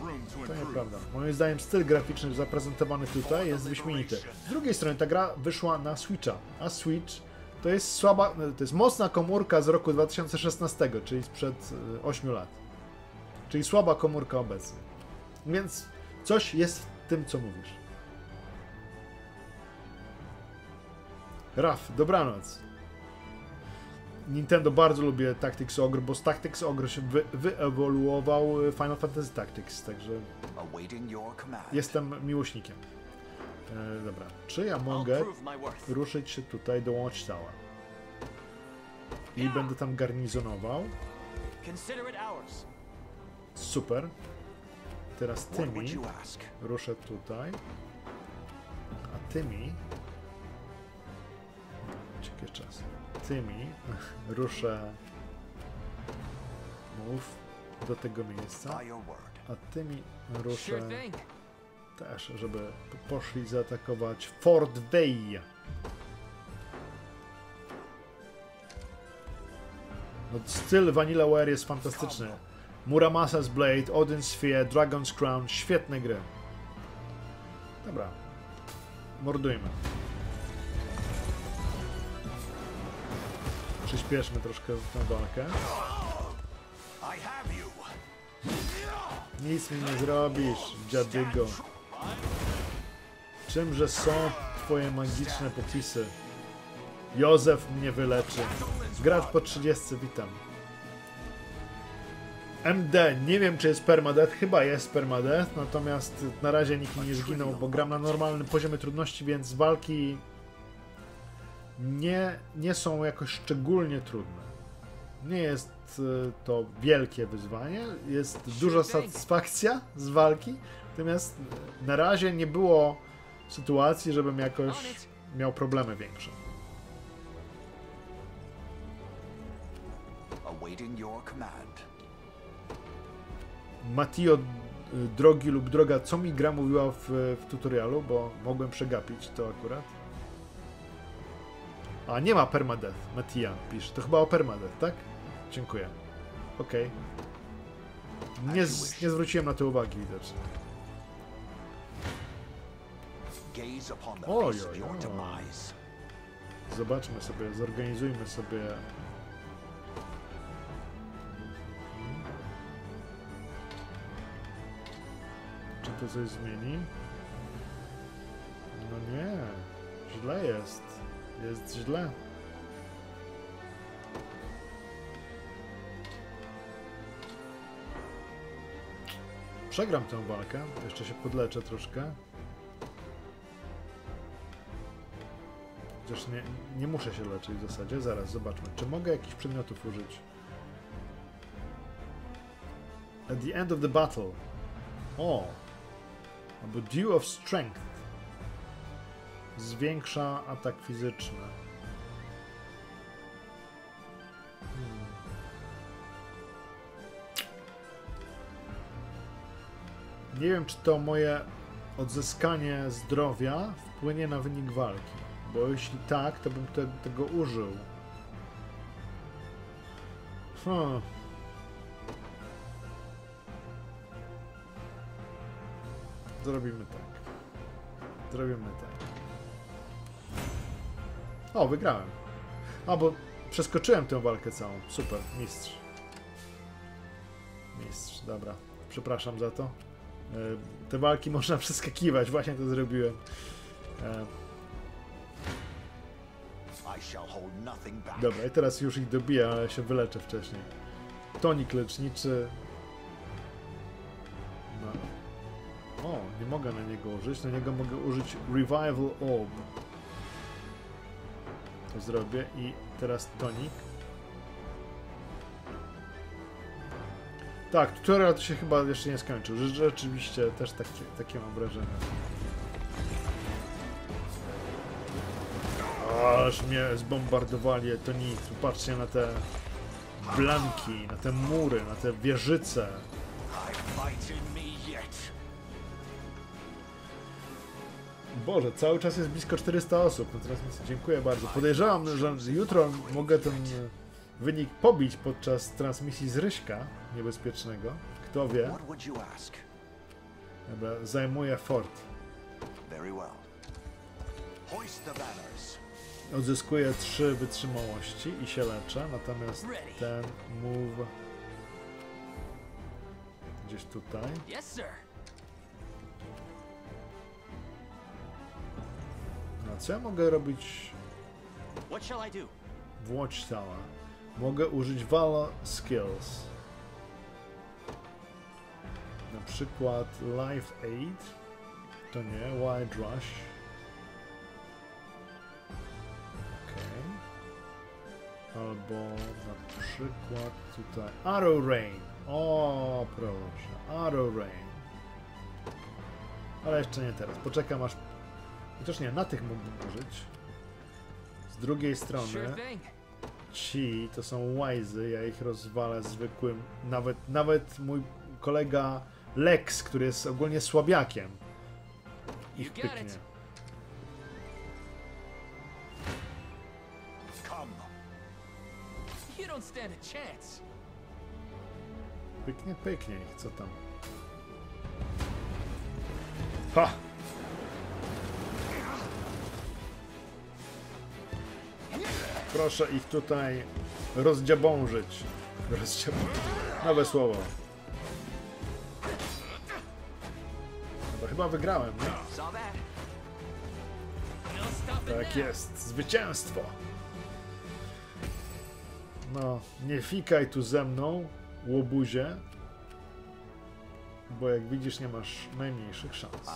To nieprawda. Moim zdaniem styl graficzny zaprezentowany tutaj jest wyśmienity. Z drugiej strony ta gra wyszła na Switcha, a Switch to jest słaba, to jest mocna komórka z roku 2016, czyli sprzed y, 8 lat. Czyli słaba komórka obecnie. Więc coś jest w tym, co mówisz. Raf, dobranoc. Nintendo bardzo lubię Tactics Ogre, bo z Tactics Ogre się wy, wyewoluował y, Final Fantasy Tactics, także jestem miłośnikiem. E, dobra, czy ja mogę ruszyć się tutaj do Watchtower? I będę tam garnizonował. Super. Teraz tymi ruszę tutaj. A tymi... Czekaj czas. Tymi ruszę... Move do tego miejsca. A tymi ruszę też, żeby po- poszli zaatakować Fort Veil. No, styl Vanillaware jest fantastyczny. Muramasa's Blade, Odin's Sphere, Dragon's Crown, świetne gry. Dobra. Mordujmy. Przyspieszmy troszkę tę walkę. Nic mi nie zrobisz, dziadygo. Czymże są twoje magiczne popisy? Józef mnie wyleczy. Gracz po 30, witam. MD, nie wiem czy jest permadeath, chyba jest permadeath, natomiast na razie nikt mi nie zginął, bo gram na normalnym poziomie trudności, więc walki nie, nie są jakoś szczególnie trudne. Nie jest y, to wielkie wyzwanie, jest duża satysfakcja z walki, natomiast na razie nie było sytuacji, żebym jakoś miał problemy większe. Matio, y, drogi lub droga, co mi gra mówiła w, w tutorialu, bo mogłem przegapić to akurat. A, nie ma permadeath, Matia pisze. To chyba o permadeath, tak? Dziękuję. Okej. Nie, z, nie zwróciłem na to uwagi widocznie. Oj. Zobaczmy sobie, zorganizujmy sobie. Czy to coś zmieni? No nie, źle jest. Jest źle. Przegram tę walkę. Jeszcze się podleczę troszkę. Chociaż nie, nie muszę się leczyć w zasadzie. Zaraz, zobaczmy. Czy mogę jakichś przedmiotów użyć? At the end of the battle. O! Albo Dew of Strength. Zwiększa atak fizyczny. Hmm. Nie wiem, czy to moje odzyskanie zdrowia wpłynie na wynik walki. Bo jeśli tak, to bym te, tego użył. Hmm. Zrobimy tak. Zrobimy tak. O, wygrałem. A, bo przeskoczyłem tę walkę całą. Super, mistrz. Mistrz, dobra. Przepraszam za to. E, Te walki można przeskakiwać, właśnie to zrobiłem. E. Dobra, i teraz już ich dobiję, ale się wyleczę wcześniej. Tonik leczniczy. No. O, nie mogę na niego użyć. Na niego mogę użyć Revival Orb. Zrobię i teraz tonik. Tak, tutorial to się chyba jeszcze nie skończył. Rzeczywiście też takie, takie mam wrażenie. Aż mnie zbombardowali to nic. Patrzcie na te blanki, na te mury, na te wieżyce. Boże, cały czas jest blisko 400 osób na transmisji. Dziękuję bardzo. Podejrzewam, że jutro mogę ten wynik pobić podczas transmisji z Ryśka niebezpiecznego. Kto wie? Dobra, zajmuję fort. Odzyskuję 3 wytrzymałości i się leczę, natomiast ten move gdzieś tutaj.
Yes, sir.
Co ja mogę robić
What shall I do?
w Watchtower? Mogę użyć Valor Skills. Na przykład Life Aid. To nie, Wild Rush. Okej. Albo na przykład tutaj Arrow Rain. O, proszę. Arrow Rain. Ale jeszcze nie teraz. Poczekam aż... Chociaż nie, na tych mógłbym użyć. Z drugiej strony ci to są łajzy, ja ich rozwalę zwykłym. Nawet, nawet mój kolega Lex, który jest ogólnie słabiakiem. Ich pyknie. Pyknie, pyknie ich, co tam. Ha! Proszę ich tutaj rozdziabążyć. Rozdziabążyć. Nowe słowo. Dobra, chyba wygrałem, nie?
No
Tak jest, zwycięstwo! No, nie fikaj tu ze mną, łobuzie, bo jak widzisz nie masz najmniejszych szans.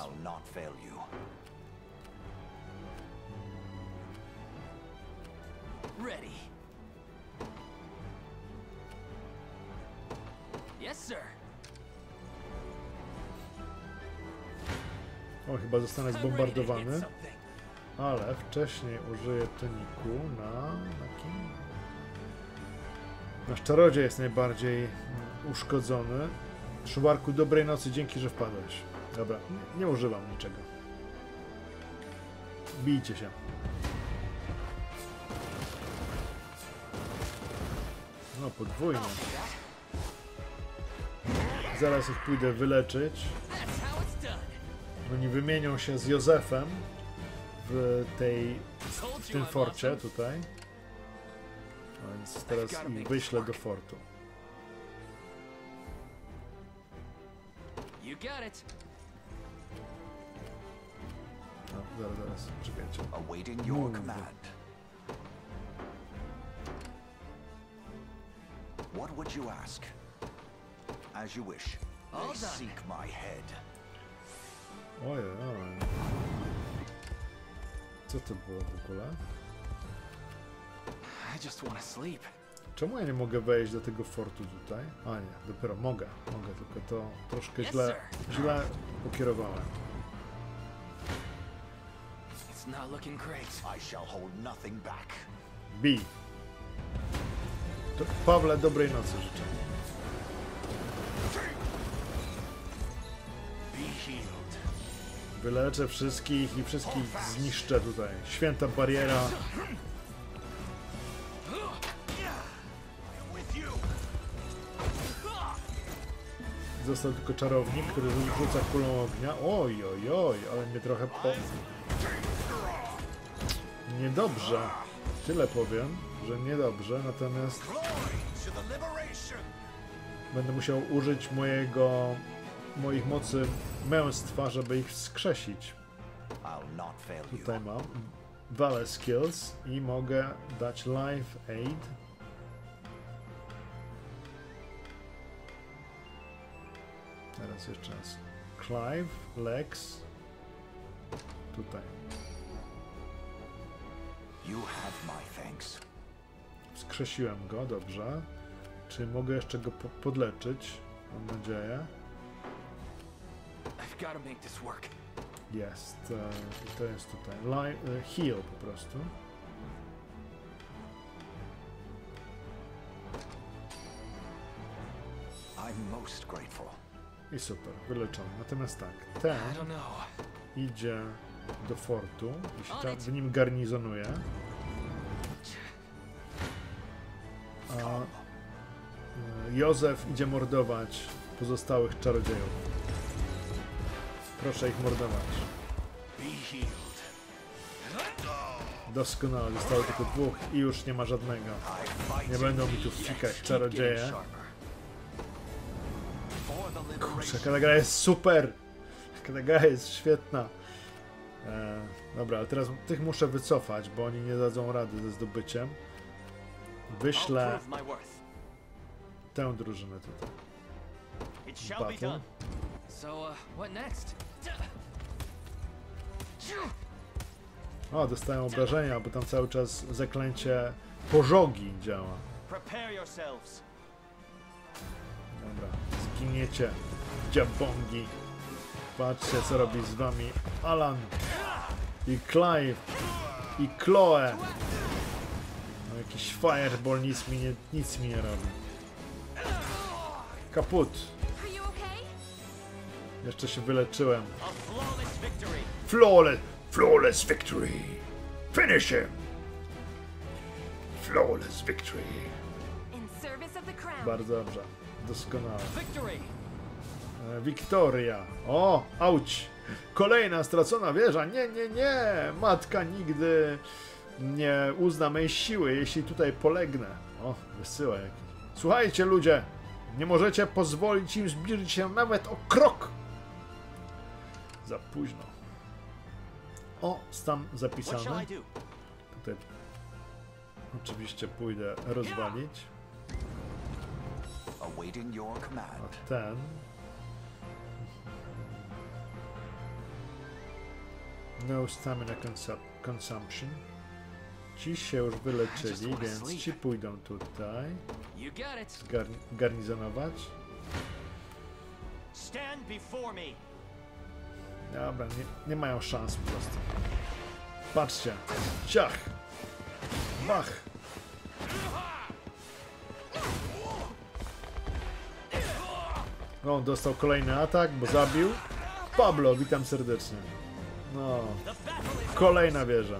Ready. Yes, sir.
O, chyba zostanę zbombardowany, ale wcześniej użyję toniku na... na kim? Nasz czarodziej jest najbardziej uszkodzony. Szubarku, dobrej nocy, dzięki, że wpadłeś. Dobra, nie, nie używam niczego. Bijcie się. No, podwójnie. Zaraz ich pójdę wyleczyć. Oni wymienią się z Józefem w tej w tym forcie tutaj. A więc teraz ich wyślę do fortu.
You got it.
No, zaraz, zaraz, czekajcie.
Awaiting your command. What would you ask? As you wish.
All
They
done.
seek my head.
Ojej, oj. Co to było w ogóle?
I just want to sleep.
Czemu ja nie mogę wejść do tego fortu tutaj? A nie, dopiero mogę, mogę, tylko to troszkę
Yes,
źle, źle pokierowałem.
It's not looking great.
I shall hold nothing back.
Bij. To Pawle, dobrej nocy życzę. Wyleczę wszystkich i wszystkich zniszczę tutaj. Święta bariera. Został tylko czarownik, który rzuca kulą ognia. Oj, oj, oj, ale mnie trochę po... Niedobrze. Tyle powiem, że niedobrze, natomiast będę musiał użyć mojego... moich mocy męstwa, żeby ich wskrzesić. Tutaj mam Vale Skills i mogę dać Life Aid. Teraz jeszcze raz. Clive, Lex. Tutaj.
You have my thanks.
Wskrzesiłem go, dobrze. Czy mogę jeszcze go po podleczyć? Mam nadzieję. Jest. e, I to jest tutaj. E, heal po prostu. I super, wyleczony. Natomiast tak, ten idzie do fortu i się tam w nim garnizonuje. A e, Józef idzie mordować pozostałych czarodziejów. Proszę ich mordować. Doskonale, zostało tylko dwóch i już nie ma żadnego. Nie będą mi tu fikać czarodzieje. Kurczę, jaka ta gra jest super! Jaka ta gra jest świetna. E, dobra, ale teraz tych muszę wycofać, bo oni nie dadzą rady ze zdobyciem. Wyślę tę drużynę tutaj. Battle.
uh?
O, dostają obrażenia, bo tam cały czas zaklęcie pożogi działa. Dobra, zginiecie, dziabongi. Patrzcie, co robi z wami Alan i Clive i Chloe. Jakiś fireball nic mi nie, nic mi nie robi. Kaput. Jeszcze się wyleczyłem.
Flawless victory.
Flawless, victory. Finish him. Flawless victory. Bardzo dobrze. Doskonale. E, Wiktoria. O, auć. Kolejna stracona wieża. Nie, nie, nie. Matka nigdy nie uzna mej siły, jeśli tutaj polegnę. O, wysyła jakiś. Słuchajcie, ludzie. Nie możecie pozwolić im zbliżyć się nawet o krok. Za późno. O.
I do?
Tutaj oczywiście pójdę rozwalić. A ten. No stamina consumption. Ci się już wyleczyli, więc ci pójdą tutaj. Garnizonować. Dobra, nie, nie mają szans po prostu. Patrzcie. Ciach! Bach! On dostał kolejny atak, bo zabił. Pablo, witam serdecznie. No. Kolejna wieża.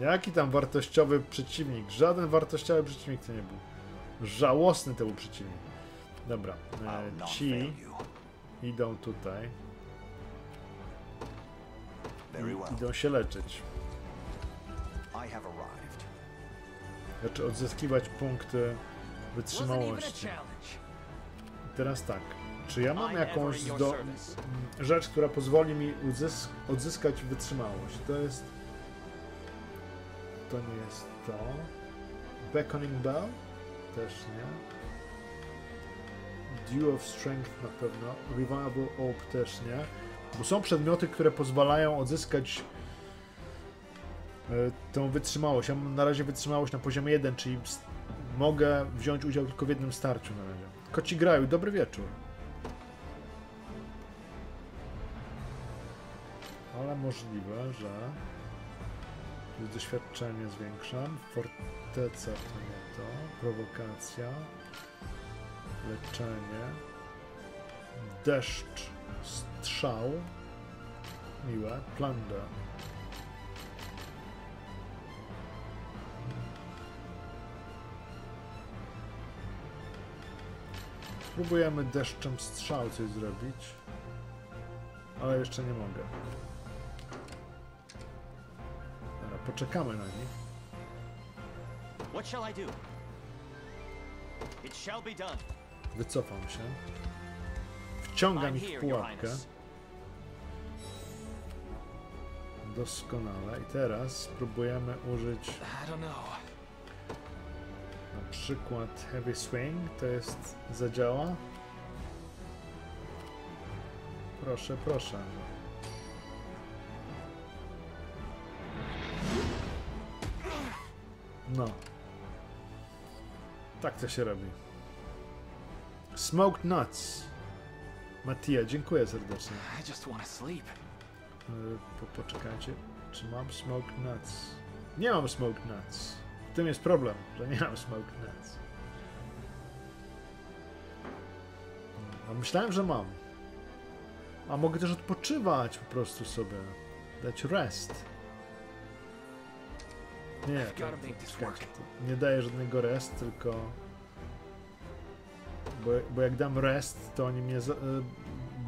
Jaki tam wartościowy przeciwnik? Żaden wartościowy przeciwnik to nie był. Żałosny to był przeciwnik. Dobra, e, ci idą tutaj.
Well.
Idą się leczyć.
I.
Znaczy odzyskiwać punkty wytrzymałości. I teraz tak. Czy ja mam jakąś do... rzecz, która pozwoli mi uzysk... odzyskać wytrzymałość? To jest... To nie jest to. Beckoning Bell? Też nie. Dew of Strength na pewno. Revival Orb też nie. Bo są przedmioty, które pozwalają odzyskać e, tą wytrzymałość. Ja mam na razie wytrzymałość na poziomie 1, czyli mogę wziąć udział tylko w jednym starciu na razie. Koci grają, dobry wieczór. Ale możliwe, że tu doświadczenie zwiększam. Forteca to nie to. Prowokacja. Leczenie. Deszcz. Strzał. Miłe. Plunder. Spróbujemy deszczem strzał coś zrobić. Ale jeszcze nie mogę. Poczekamy na nich.
What shall I do? It shall be done.
Wycofam się. Wciągam ich w pułapkę. Doskonale. I teraz spróbujemy użyć na przykład Heavy Swing. To jest zadziała. Proszę, proszę. No. Tak to się robi. Smoked Nuts. Mattia, dziękuję serdecznie.
I just want to sleep.
Yy, Po, poczekajcie, czy mam Smoked Nuts? Nie mam Smoked Nuts. W tym jest problem, że nie mam Smoked Nuts. A myślałem, że mam. A mogę też odpoczywać po prostu sobie. Dać rest. Nie, to nie daję żadnego rest, tylko... Bo, bo jak dam rest, to oni mnie za, y,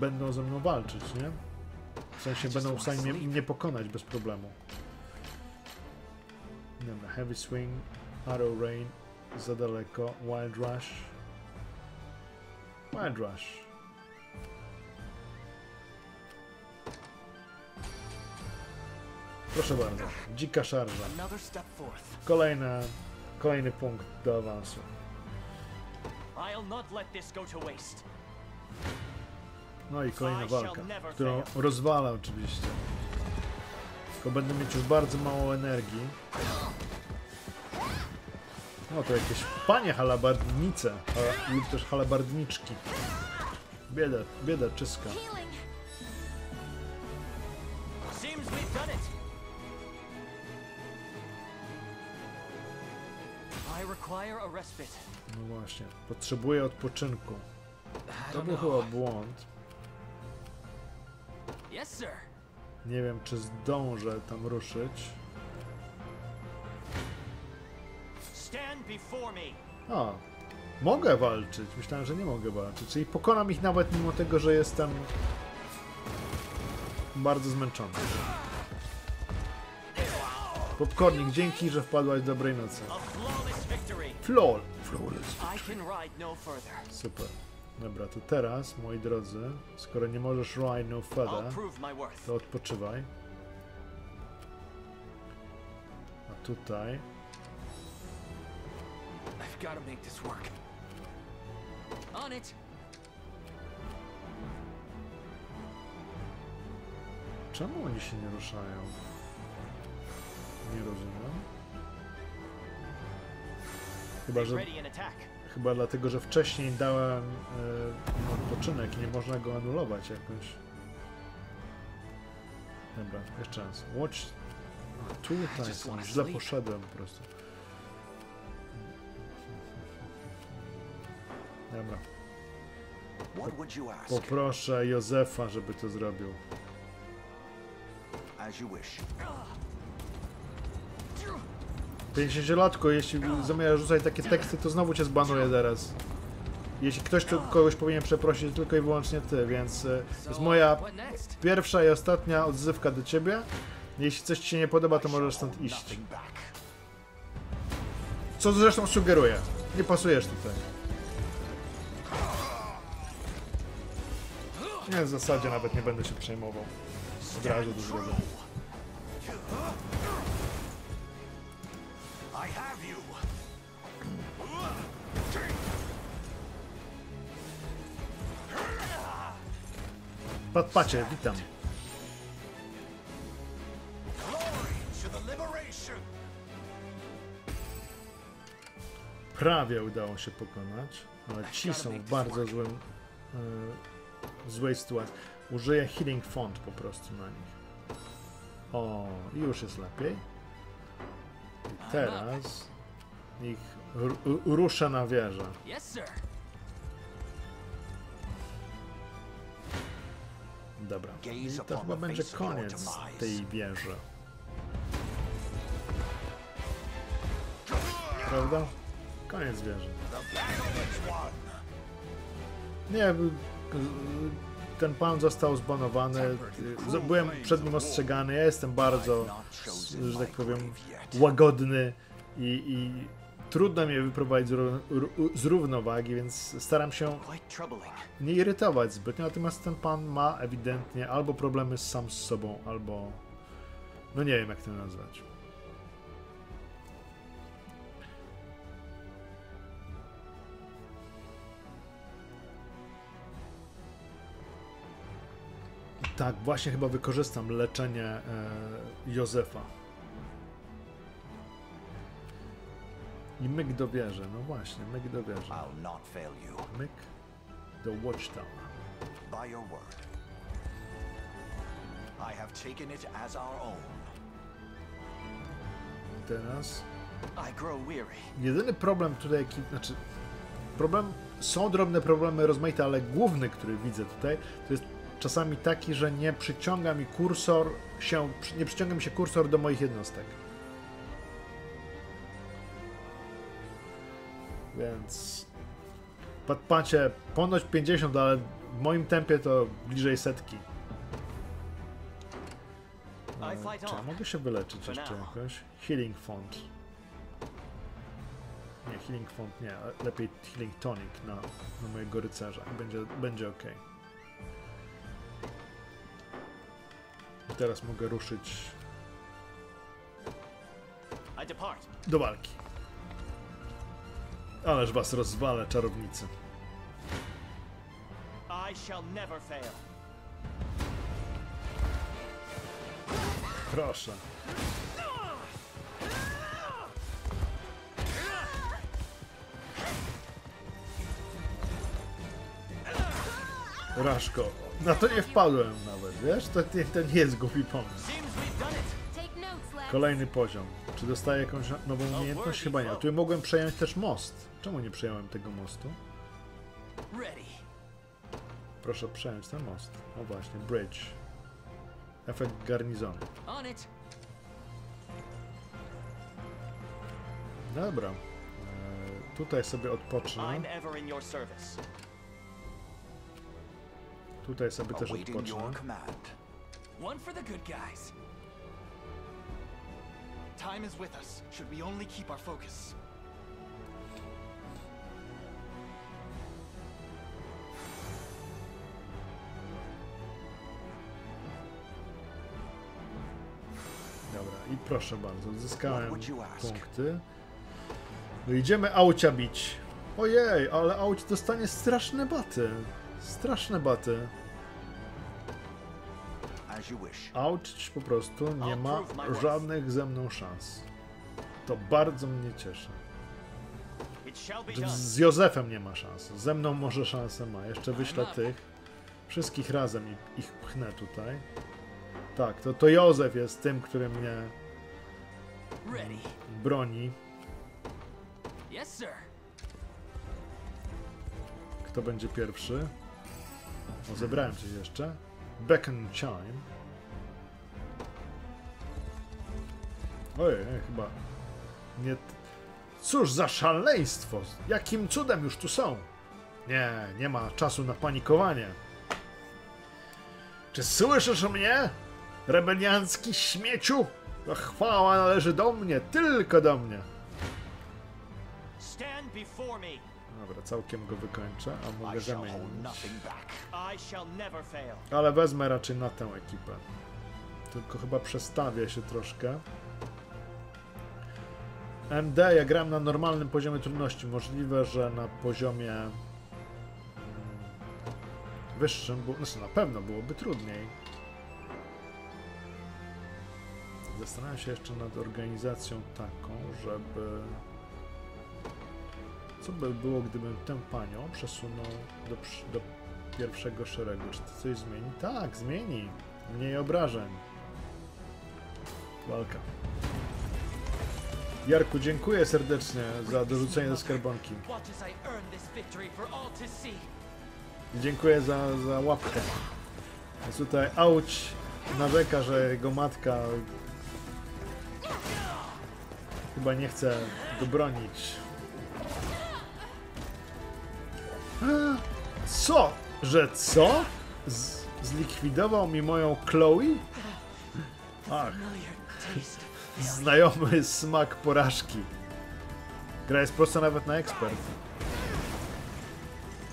będą ze mną walczyć, nie? W sensie będą w stanie mnie, mnie pokonać bez problemu. Dobra, Heavy Swing, Arrow Rain, za daleko, Wild Rush. Wild Rush. Proszę bardzo, dzika szarża. Kolejna, kolejny punkt do awansu. No i kolejna walka, którą rozwala oczywiście. Tylko będę mieć już bardzo mało energii. No to jakieś panie halabardnice, hala, lub też halabardniczki. Bieda, bieda czyska.
Seems we've done it.
No właśnie, potrzebuję odpoczynku. To był chyba błąd. Nie wiem, czy zdążę tam ruszyć. A, mogę walczyć. Myślałem, że nie mogę walczyć. Czyli pokonam ich nawet mimo tego, że jestem bardzo zmęczony. Popcornik, dzięki, że wpadłaś dobrej nocy.
Flawless.
Flawless.
No.
Super. Dobra, to teraz, moi drodzy, skoro nie możesz ride no further, to odpoczywaj. A tutaj
I've got to make this work. On it.
Czemu oni się nie ruszają? Nie rozumiem. Chyba, że... Chyba dlatego, że wcześniej dałem e, no, odpoczynek i nie można go anulować jakoś. Dobra, jeszcze raz. Watch... A, tutaj są. Źle poszedłem po prostu. Dobra. Poproszę Józefa, żeby to zrobił.
As you wish.
50-latko, jeśli zamierzasz rzucać takie teksty, to znowu cię zbanuję teraz. Jeśli ktoś tu kogoś powinien przeprosić, tylko i wyłącznie ty, więc e, to jest moja pierwsza i ostatnia odzywka do ciebie. Jeśli coś ci się nie podoba, to możesz stąd iść. Co zresztą sugeruję. Nie pasujesz tutaj. Nie, w zasadzie nawet nie będę się przejmował. Od razu to.
I have you.
Patpacie, witam. Prawie udało się pokonać, ale ci są w bardzo złym, e, złej sytuacji. Użyję Healing Font po prostu na nich. O, już jest lepiej. Teraz ich ru- ru- ruszę na wieżę. Dobra. I to chyba będzie koniec tej wieży. Prawda? Koniec wieży. Nie, y, ten pan został zbanowany. y, Byłem przed nim ostrzegany. Ja jestem bardzo, że tak powiem, łagodny i, i trudno mnie wyprowadzić z, ró- ró- z równowagi, więc staram się nie irytować zbytnio, natomiast ten pan ma ewidentnie albo problemy sam z sobą, albo no nie wiem jak to nazwać. Tak, właśnie chyba wykorzystam leczenie e, Józefa. I myk do wieży, no właśnie, myk do wieży. Myk do Watchtower.
By your word. I have taken it as our own.
Teraz
I grow weary.
Jedyny problem tutaj, jaki, znaczy problem, są drobne problemy rozmaite, ale główny, który widzę tutaj, to jest czasami taki, że nie przyciąga mi kursor się, nie przyciąga mi się kursor do moich jednostek. Więc patrzcie, ponoć 50, ale w moim tempie to bliżej setki.
Fight
Czy ja mogę się wyleczyć jeszcze jakoś? Healing Font. Nie, Healing Font nie, lepiej Healing Tonic na, na mojego rycerza będzie, będzie ok. I teraz mogę ruszyć do walki. Ależ was rozwalę, czarownicy. Proszę. Raszko, na to nie wpadłem nawet, wiesz? To, nie- to nie jest głupi pomysł. Kolejny poziom. Czy dostaję jakąś nową umiejętność? Chyba nie. Tu mogłem przejąć też most. Czemu nie przejąłem tego mostu? Proszę przejąć ten most. O właśnie, bridge. Efekt garnizonu. Dobra. Eee, tutaj sobie odpocznę. Tutaj sobie też odpocznę.
One for the good guys.
Time is with us. Should we only keep our focus?
Dobra, i proszę bardzo, zyskałem punkty. No idziemy aucia bić. Ojej, ale auć dostanie straszne baty. Straszne baty. Auć po prostu nie ma żadnych ze mną szans. To bardzo mnie cieszy. Z Józefem nie ma szans. Ze mną może szansę ma. Jeszcze wyślę tych. Wszystkich razem i- ich pchnę tutaj. Tak, to, to Józef jest tym, który mnie broni. Kto będzie pierwszy. O, zebrałem coś jeszcze. Beacon Chime. Ojej, chyba nie... Cóż za szaleństwo! Jakim cudem już tu są? Nie, nie ma czasu na panikowanie. Czy słyszysz mnie? Rebeliancki śmieciu? To chwała należy do mnie, tylko do mnie.
Stand before me.
Dobra, całkiem go wykończę, a mogę zamienić. Ale wezmę raczej na tę ekipę. Tylko chyba przestawię się troszkę. MD ja gram na normalnym poziomie trudności. Możliwe, że na poziomie mm, wyższym, bo, znaczy na pewno byłoby trudniej. Zastanawiam się jeszcze nad organizacją taką, żeby... Co by było, gdybym tę panią przesunął do, do pierwszego szeregu. Czy to coś zmieni? Tak, zmieni. Mniej obrażeń. Walka. Jarku, dziękuję serdecznie za dorzucenie do skarbonki.
I
dziękuję za, za łapkę. Jest tutaj Auć narzeka, że jego matka chyba nie chce go bronić. Co? Że co? Z, zlikwidował mi moją Chloe? Ach,
taste.
znajomy smak porażki. Gra jest prosta nawet na ekspert.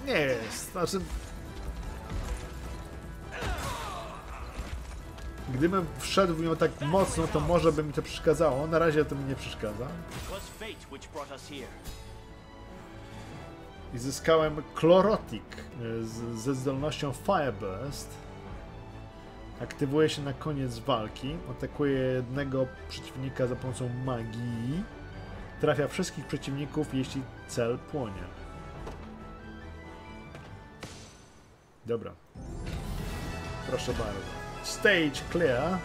Nie jest, znaczy... Gdybym wszedł w nią tak mocno, to może by mi to przeszkadzało. Na razie to mi nie przeszkadza. I zyskałem Chlorotic z, ze zdolnością Fireburst. Aktywuje się na koniec walki. Atakuje jednego przeciwnika za pomocą magii. Trafia wszystkich przeciwników, jeśli cel płonie. Dobra. Proszę bardzo. Stage clear.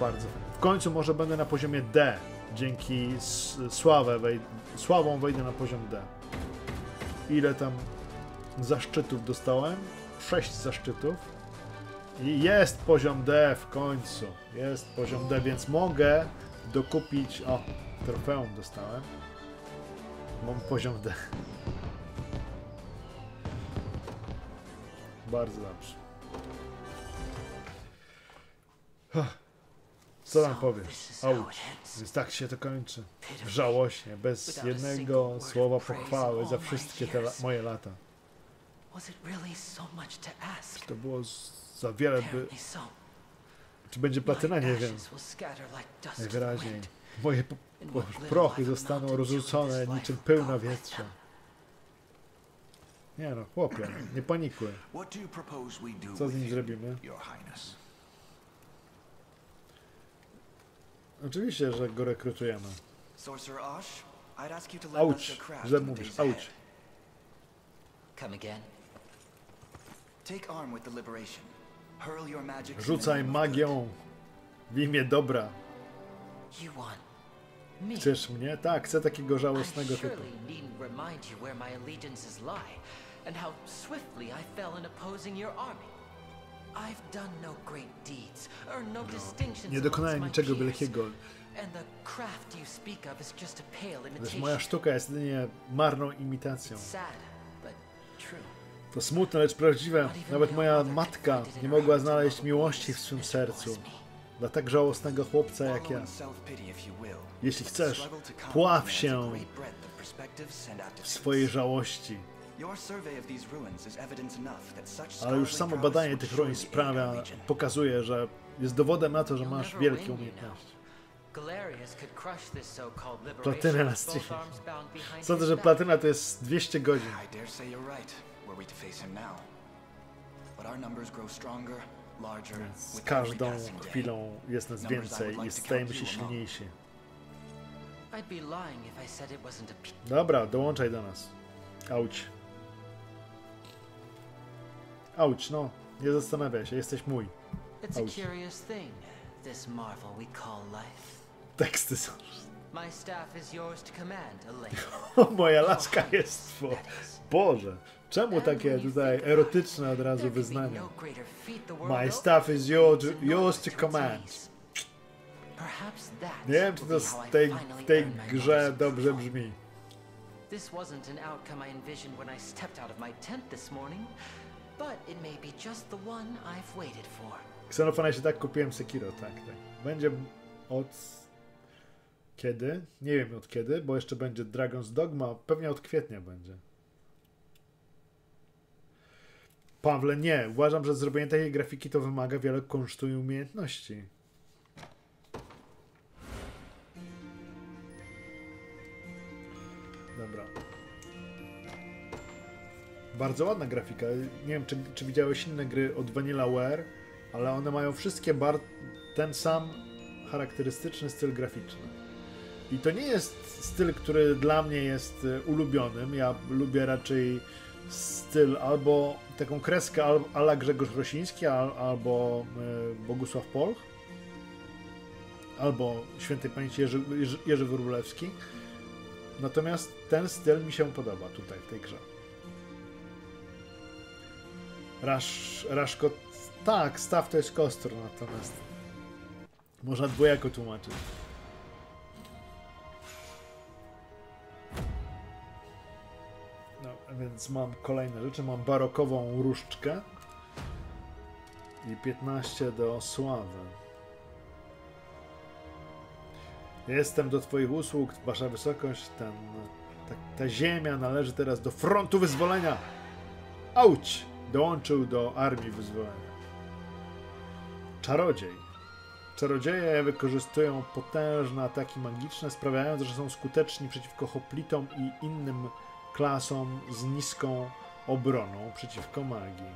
Bardzo fajnie. W końcu może będę na poziomie D. Dzięki sławę sławą wejdę na poziom D. Ile tam zaszczytów dostałem? 6 zaszczytów. I jest poziom D w końcu. Jest poziom D, więc mogę dokupić. O, trofeum dostałem. Mam poziom D. Bardzo dobrze. Huh. Co tam powiesz? Auć. Więc tak się to kończy. Żałośnie, bez jednego słowa pochwały za wszystkie te la moje lata.
Much to
było za wiele, by... Czy będzie platyna? Nie wiem. Najwyraźniej. Moje prochy zostaną rozrzucone niczym pył na wietrze. Nie no, chłopie, nie panikuj. Co z nim zrobimy?
Your Highness?
Oczywiście, że go rekrutujemy.
Sorcerer Osh, I'd ask you to let us
Auć,
your craft
źle mówisz, auć.
Come again.
Take arm with the liberation. Hurl your magic in the
Rzucaj magią w imię dobra.
You?
Chcesz mnie? Tak, chcę takiego żałosnego typu.
and how swiftly I fell in opposing your army.
Nie dokonałem
amongst my
niczego
peers,
wielkiego.
and the craft you speak of is just a pale
Lecz
imitation.
moja sztuka jest jedynie marną imitacją.
Sad, but true.
To smutne, lecz prawdziwe. Nawet moja matka nie mogła znaleźć miłości w swym sercu. Dla tak żałosnego chłopca jak ja.
in self-pity if you will.
Jeśli chcesz, pław
the
się w swojej żałości.
Your survey of these ruins is evidence enough that such
Ale już samo badanie tych ruin sprawia, pokazuje, że jest dowodem na to, że masz wielkie umiejętności.
liberation
na
behind
Sądzę, że platyna to jest 200 godzin. Z każdą chwilą jest nas więcej i stajemy się silniejsi. Dobra, dołączaj do nas. Auć. Auć, no. Nie zastanawiaj się, jesteś mój.
It's a
Ouch.
curious thing, this marvel we call life.
Teksty są.
My staff is yours to command, Elaine.
Moja laska jest po... Boże, czemu takie tutaj erotyczne od razu wyznania?
no
My staff is yours,
to
command. Nie wiem, czy to z tej, w tej grze dobrze brzmi.
This wasn't an outcome I envisioned when I stepped out of my tent this morning, but it may be just the one I've waited for.
Się tak kupiłem Sekiro, tak, tak. Będzie od... Kiedy? Nie wiem od kiedy, bo jeszcze będzie Dragon's Dogma, pewnie od kwietnia będzie. Pawle, nie. Uważam, że zrobienie takiej grafiki to wymaga wiele kunsztu i umiejętności. Dobra. Bardzo ładna grafika. Nie wiem, czy, czy widziałeś inne gry od Vanillaware, ale one mają wszystkie bar ten sam charakterystyczny styl graficzny. I to nie jest styl, który dla mnie jest e, ulubionym. Ja lubię raczej styl albo taką kreskę al- ala Grzegorz Rosiński, al, albo e, Bogusław Polch, albo świętej pamięci Jerzy, Jerzy, Jerzy Wróblewski. Natomiast ten styl mi się podoba tutaj w tej grze. Rasz, Raszko, tak, staw to jest kostur, natomiast można dwojako tłumaczyć. No, więc mam kolejne rzeczy. Mam barokową różdżkę i 15 do sławy. Jestem do Twoich usług, Wasza Wysokość. Ten, ta, ta ziemia należy teraz do frontu wyzwolenia. Auć! Dołączył do armii wyzwolenia. Czarodziej. Czarodzieje wykorzystują potężne ataki magiczne, sprawiając, że są skuteczni przeciwko hoplitom i innym klasom z niską obroną przeciwko magii.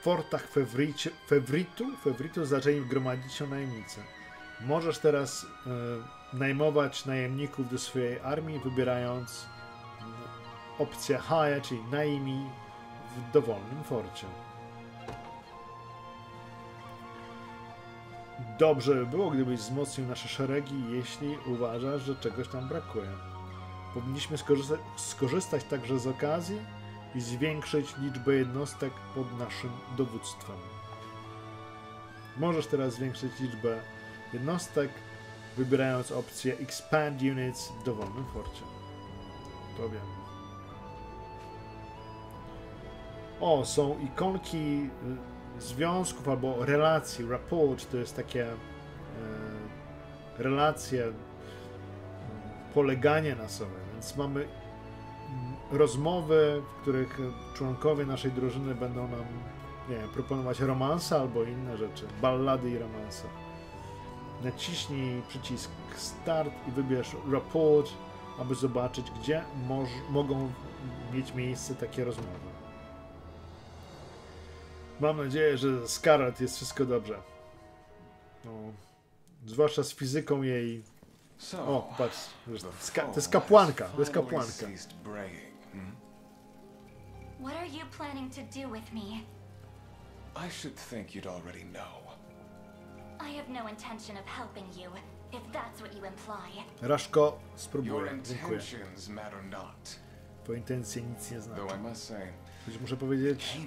W fortach Fewricie, Fewritu, Fewritu zaczęli gromadzić się najemnicy. Możesz teraz e, najmować najemników do swojej armii, wybierając opcję hire, czyli najmij w dowolnym forcie. Dobrze by było, gdybyś wzmocnił nasze szeregi, jeśli uważasz, że czegoś nam brakuje. Powinniśmy skorzystać także z okazji i zwiększyć liczbę jednostek pod naszym dowództwem. Możesz teraz zwiększyć liczbę jednostek, wybierając opcję Expand Units w dowolnym forcie. To wiem. O, są ikonki y, związków albo relacji. Rapport to jest takie e, relacje, m, poleganie na sobie. Więc mamy mm, rozmowy, w których członkowie naszej drużyny będą nam nie proponować romanse albo inne rzeczy. Ballady i romanse. Naciśnij przycisk Start i wybierz Report, aby zobaczyć, gdzie moż- mogą mieć miejsce takie rozmowy. Mam nadzieję, że z Scarlett jest wszystko dobrze. No, zwłaszcza z fizyką jej. O, patrz, ska- to jest kapłanka, to jest kapłanka.
hmm?
What are you planning to do with me?
I should think you'd already know.
I have no intention of helping you, if that's what you imply.
Raszko,
Your
spróbuję. Dziękuję.
intentions matter not.
Twoje intencje nic nie znaczą. Choć muszę powiedzieć,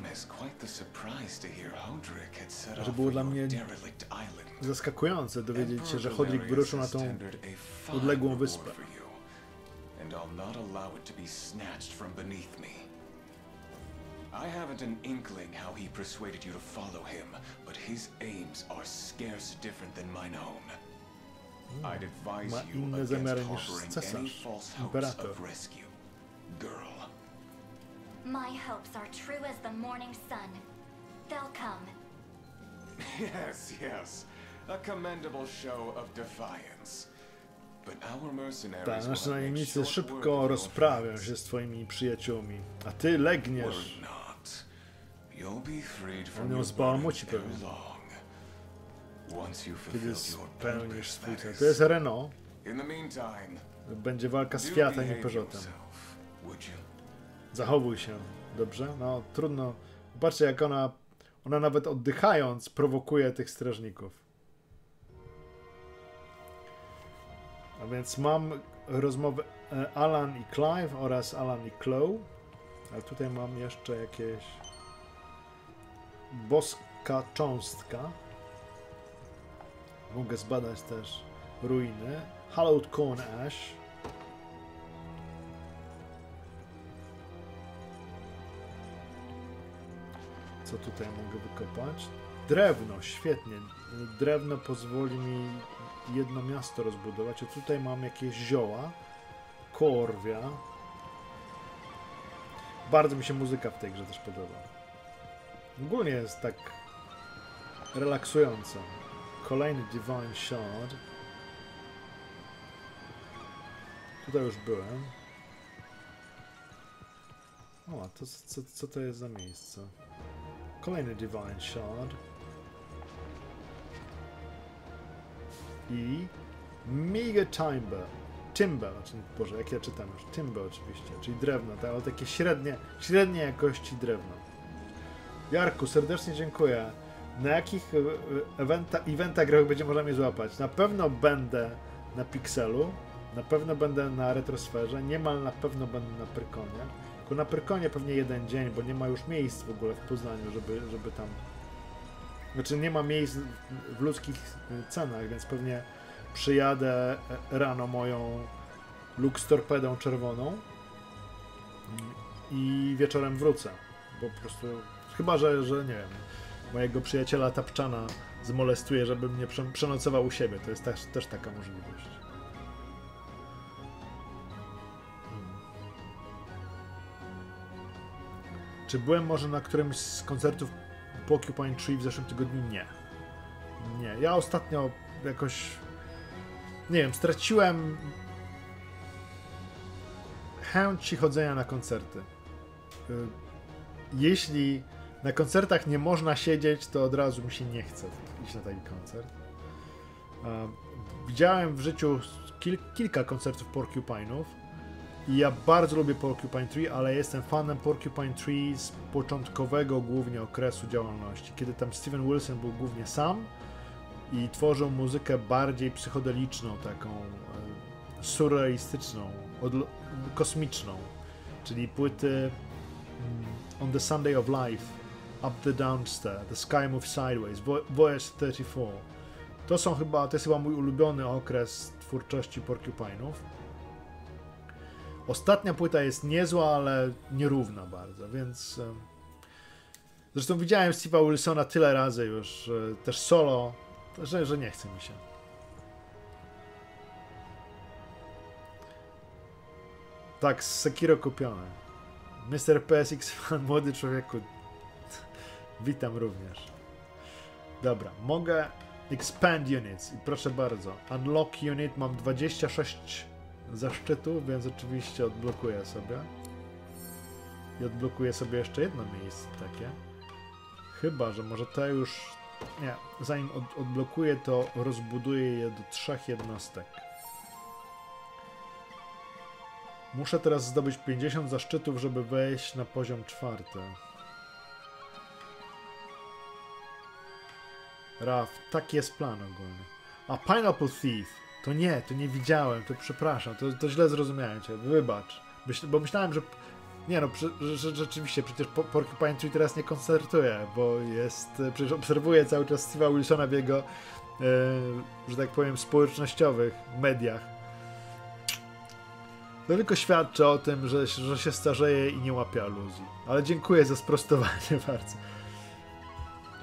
Że było dla mnie zaskakujące dowiedzieć się, że Hodrik wyruszył na tą odległą wyspę.
and I'll not allow it to be snatched from beneath me. I haven't an inkling how he persuaded you to follow him, but his aims are scarce different than mine own. Hmm. I'd advise
Ma
you
inne
against
zamiary niż
harboring any
cesarz,
false hopes
imperator.
of rescue. Girl,
My hopes are true as the morning sun. They'll come.
Yes, yes. A commendable show of defiance. But our mercenaries
Tak,
will
nasze
have made
najemnicy szybko
of
rozprawią się z twoimi przyjaciółmi, a ty legniesz. On ją zbałamuci
burdens
pewnie. Kiedy spełnisz swój cel. To jest Renault. Będzie walka z Fiatem i Peugeotem. Zachowuj się, dobrze? No trudno. Patrzcie, jak ona Ona nawet oddychając prowokuje tych strażników. A więc mam rozmowę e, Alan i Clive oraz Alan i Chloe. A tutaj mam jeszcze jakieś boska cząstka. Mogę zbadać też ruiny. Hallowed Corn Ash. Co tutaj mogę wykopać? Drewno, świetnie. Drewno pozwoli mi jedno miasto rozbudować. A tutaj mam jakieś zioła. Korwia. Bardzo mi się muzyka w tej grze też podoba. Ogólnie jest tak relaksująco. Kolejny Divine Shard. Tutaj już byłem. O, to co, co to jest za miejsce? Kolejny Divine Shard. I Mega Timber. Timber, znaczy, Boże, jak ja czytam już? Timber oczywiście, czyli drewno, ale takie średnie, średniej jakości drewno. Jarku, serdecznie dziękuję. Na jakich e, e, eventa, eventach będzie można mnie złapać? Na pewno będę na Pixelu, na pewno będę na Retrosferze, niemal na pewno będę na Pyrkonie. Tylko na Pyrkonie pewnie jeden dzień, bo nie ma już miejsc w ogóle w Poznaniu, żeby, żeby tam... Znaczy nie ma miejsc w ludzkich e, cenach, więc pewnie przyjadę rano moją Lux Torpedą czerwoną i wieczorem wrócę, bo po prostu chyba, że, że nie wiem, mojego przyjaciela Tapczana zmolestuje, żeby mnie przenocował u siebie. To jest też, też taka możliwość. Hmm. Czy byłem może na którymś z koncertów Porcupine Tree w zeszłym tygodniu? Nie. Nie. Ja ostatnio jakoś nie wiem, straciłem chęć chodzenia na koncerty. Y, jeśli na koncertach nie można siedzieć, to od razu mi się nie chce iść na taki koncert. Widziałem w życiu kil kilka koncertów Porcupine'ów i ja bardzo lubię Porcupine Tree, ale jestem fanem Porcupine Tree z początkowego głównie okresu działalności, kiedy tam Steven Wilson był głównie sam i tworzył muzykę bardziej psychodeliczną, taką e, surrealistyczną, kosmiczną, czyli płyty mm, On the Sunday of Life, Up the Downstair, The Sky Moves Sideways, Voyage 34. To są chyba, to jest chyba mój ulubiony okres twórczości Porcupine'ów. Ostatnia płyta jest niezła, ale nierówna bardzo, więc... E, zresztą widziałem Steve'a Wilsona tyle razy już, e, też solo, że, że nie chce mi się. Tak, z Sekiro kupione. Mr. PSX fan, młody człowieku. Witam również. Dobra, mogę expand units i proszę bardzo. Unlock unit mam 26 zaszczytów, więc oczywiście odblokuję sobie. I odblokuję sobie jeszcze jedno miejsce takie. Chyba, że może te już nie, zanim od, odblokuję to rozbuduję je do trzech jednostek. Muszę teraz zdobyć 50 zaszczytów, żeby wejść na poziom czwarty. Raf, taki jest plan ogólny. A Pineapple Thief, to nie, to nie widziałem, to przepraszam, to, to źle zrozumiałem cię, wybacz. Myśl, bo myślałem, że nie no, że, rzeczywiście, przecież Porcupine Tree teraz nie koncertuje, bo jest, przecież obserwuję cały czas Steve'a Wilsona w jego, e, że tak powiem, społecznościowych mediach. To tylko świadczy o tym, że, że się starzeje i nie łapie aluzji. Ale dziękuję za sprostowanie bardzo.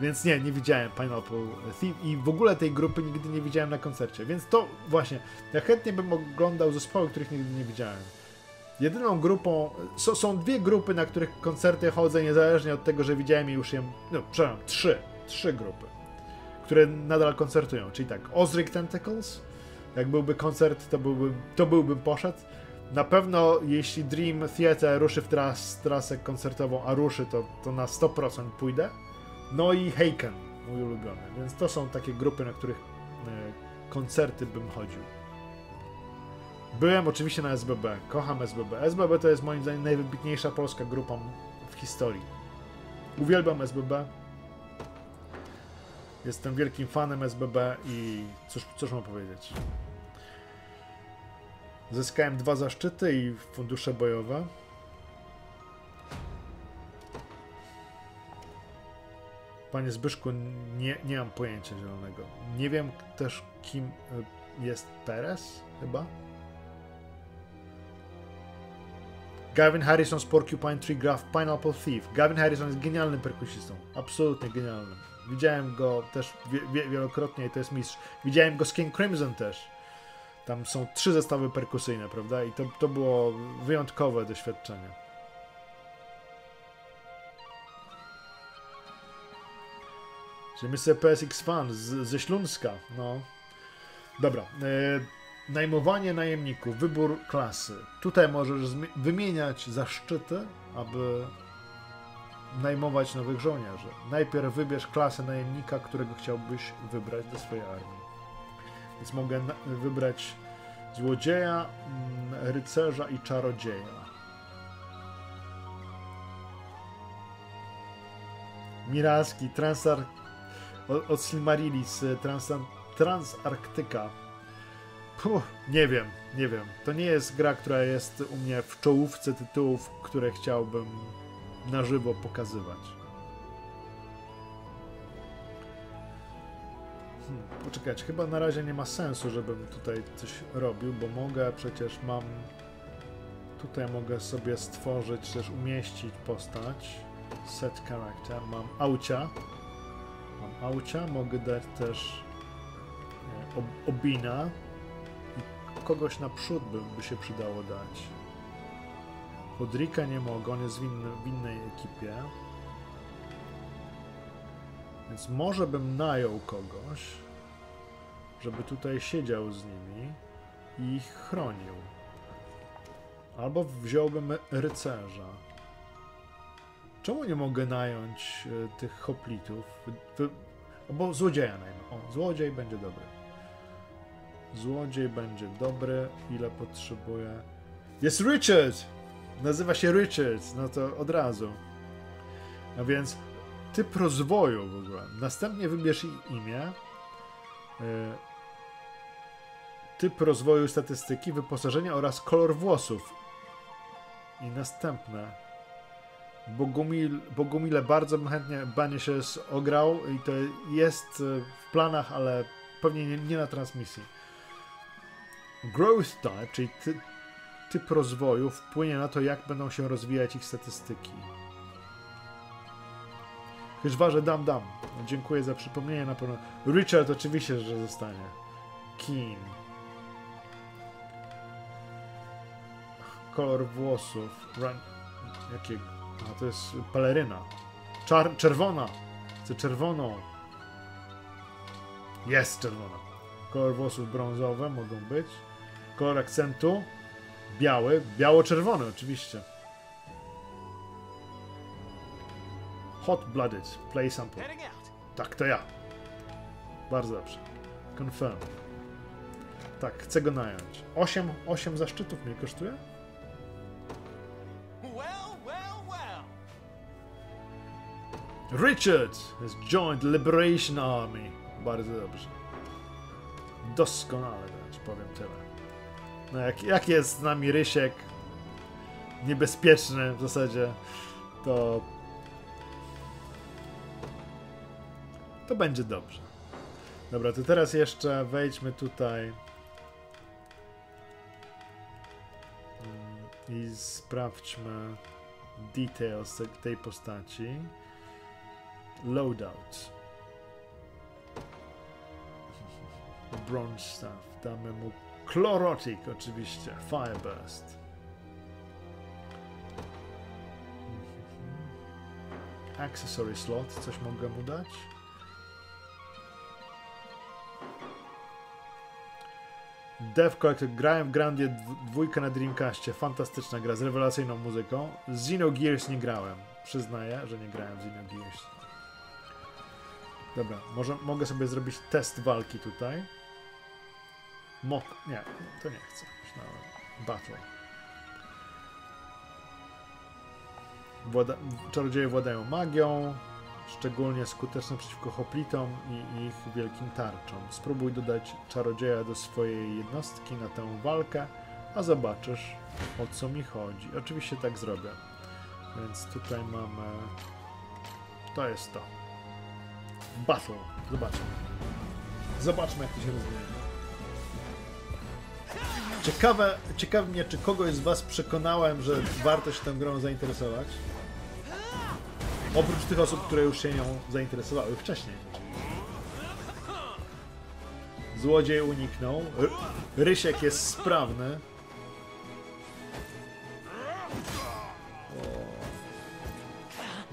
Więc nie, nie widziałem Pineapple Thief i w ogóle tej grupy nigdy nie widziałem na koncercie. Więc to właśnie, ja chętnie bym oglądał zespoły, których nigdy nie widziałem. Jedyną grupą, są, są dwie grupy, na których koncerty chodzę, niezależnie od tego, że widziałem już je, no przepraszam, trzy, trzy grupy, które nadal koncertują, czyli tak, Ozric Tentacles, jak byłby koncert, to byłbym, to byłbym poszedł. Na pewno, jeśli Dream Theater ruszy w tras, trasę koncertową, a ruszy, to, to na 100% pójdę. No i Heiken, mój ulubiony. Więc to są takie grupy, na których e, koncerty bym chodził. Byłem oczywiście na SBB. Kocham SBB. SBB to jest moim zdaniem najwybitniejsza polska grupa w historii. Uwielbiam SBB. Jestem wielkim fanem SBB i cóż, cóż mam powiedzieć. Zyskałem dwa zaszczyty i fundusze bojowe. Panie Zbyszku, nie, nie mam pojęcia zielonego. Nie wiem też, kim y, jest Perez, chyba. Gavin Harrison z Porcupine Tree Graph Pineapple Thief. Gavin Harrison jest genialnym perkusistą. Absolutnie genialnym. Widziałem go też wie, wielokrotnie i to jest mistrz. Widziałem go z King Crimson też. Tam są trzy zestawy perkusyjne, prawda? I to, to było wyjątkowe doświadczenie. Czyli Mr. PSX Fan z, ze Śląska. No. Dobra. E, najmowanie najemników, wybór klasy. Tutaj możesz wymieniać zaszczyty, aby najmować nowych żołnierzy. Najpierw wybierz klasę najemnika, którego chciałbyś wybrać do swojej armii. Więc mogę wybrać złodzieja, mm, rycerza i czarodzieja. Miraski, Transar... od Silmarilis, Trans... Transarktyka. Puh, nie wiem, nie wiem. To nie jest gra, która jest u mnie w czołówce tytułów, które chciałbym na żywo pokazywać. Hmm, poczekać, chyba na razie nie ma sensu, żebym tutaj coś robił, bo mogę, przecież mam... Tutaj mogę sobie stworzyć, też umieścić postać. Set character. Mam aucia. Mam aucia, mogę dać też ob obina. I kogoś naprzód by, by się przydało dać. Podrika nie mogę, on jest w, inny, w innej ekipie. Więc może bym najął kogoś, żeby tutaj siedział z nimi i ich chronił. Albo wziąłbym rycerza. Czemu nie mogę nająć y, tych hoplitów? Albo złodzieja najmę. O, złodziej będzie dobry. Złodziej będzie dobry. Ile potrzebuję? Jest Richard! Nazywa się Richard, no to od razu. A więc typ rozwoju w ogóle. Następnie wybierz imię. Y, typ rozwoju statystyki, wyposażenia oraz kolor włosów. I następne. Bogumil, Bogumile bardzo chętnie banie się ograł i to jest y, w planach, ale pewnie nie, nie na transmisji. Growth type, czyli ty, typ rozwoju wpłynie na to, jak będą się rozwijać ich statystyki. Chyba, że dam, dam. Dziękuję za przypomnienie na pewno. Richard oczywiście, że zostanie. Keen. Kolor włosów. Run. Jakie? A to jest peleryna. Czar czerwona. Chcę czerwoną. Jest czerwona. Kolor włosów brązowe mogą być. Kolor akcentu biały. Biało-czerwony oczywiście. Hot Blooded. Play sample. Tak, to ja. Bardzo dobrze. Confirm. Tak, chcę go nająć. 8, 8 zaszczytów mnie kosztuje? Richard has joined Liberation Army. Bardzo dobrze. Doskonale wręcz, powiem tyle. No jak, jak jest z nami Rysiek niebezpieczny w zasadzie, to to będzie dobrze. Dobra, to teraz jeszcze wejdźmy tutaj mm, i sprawdźmy details tej postaci. Loadout. Bronze Staff. Damy mu Chlorotic oczywiście. Fireburst. Accessory slot. Coś mogę mu dać? Dev Collector. Grałem w Grandia dwójkę na Dreamcastie. Fantastyczna gra z rewelacyjną muzyką. Z Xenogears nie grałem. Przyznaję, że nie grałem z Xenogears. Dobra, może mogę sobie zrobić test walki tutaj. Mok... Nie, to nie chcę. Myślałem. Battle. Włada... Czarodzieje władają magią. szczególnie skuteczne przeciwko hoplitom i ich wielkim tarczom. Spróbuj dodać czarodzieja do swojej jednostki na tę walkę, a zobaczysz o co mi chodzi. Oczywiście tak zrobię. Więc tutaj mamy... To jest to. Battle. Zobaczmy. Zobaczmy jak to się rozwija. Ciekawe, ciekawe mnie, czy kogoś z Was przekonałem, że warto się tą grą zainteresować. Oprócz tych osób, które już się nią zainteresowały wcześniej. Złodziej uniknął. Rysiek jest sprawny.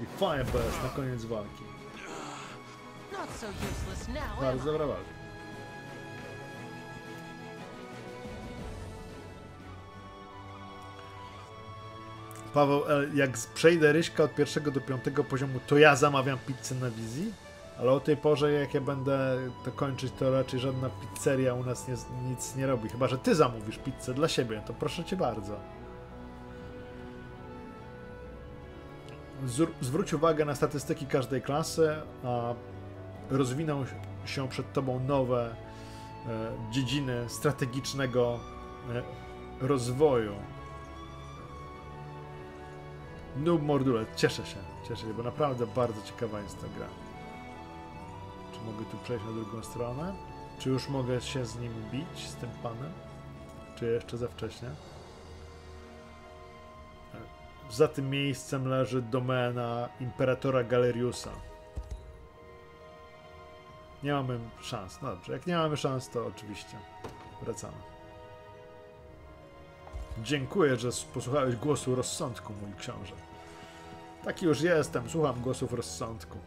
I Fireburst na koniec walki. Bardzo
I?
dobra walka. Paweł, e, jak przejdę Ryśka od pierwszego do piątego poziomu, to ja zamawiam pizzę na wizji? Ale o tej porze, jak ja będę to kończyć, to raczej żadna pizzeria u nas nie, nic nie robi. Chyba, że ty zamówisz pizzę dla siebie, to proszę cię bardzo. Zwr- zwróć uwagę na statystyki każdej klasy, a rozwiną się przed tobą nowe e, dziedziny strategicznego e, rozwoju. Noob Mordulet, cieszę się, cieszę się, bo naprawdę bardzo ciekawa jest ta gra. Czy mogę tu przejść na drugą stronę? Czy już mogę się z nim bić, z tym panem? Czy jeszcze za wcześnie? E, Za tym miejscem leży domena Imperatora Galeriusa. Nie mamy szans. No dobrze, jak nie mamy szans, to oczywiście wracamy. Dziękuję, że posłuchałeś głosu rozsądku, mój książę. Taki już jestem, słucham głosów rozsądku.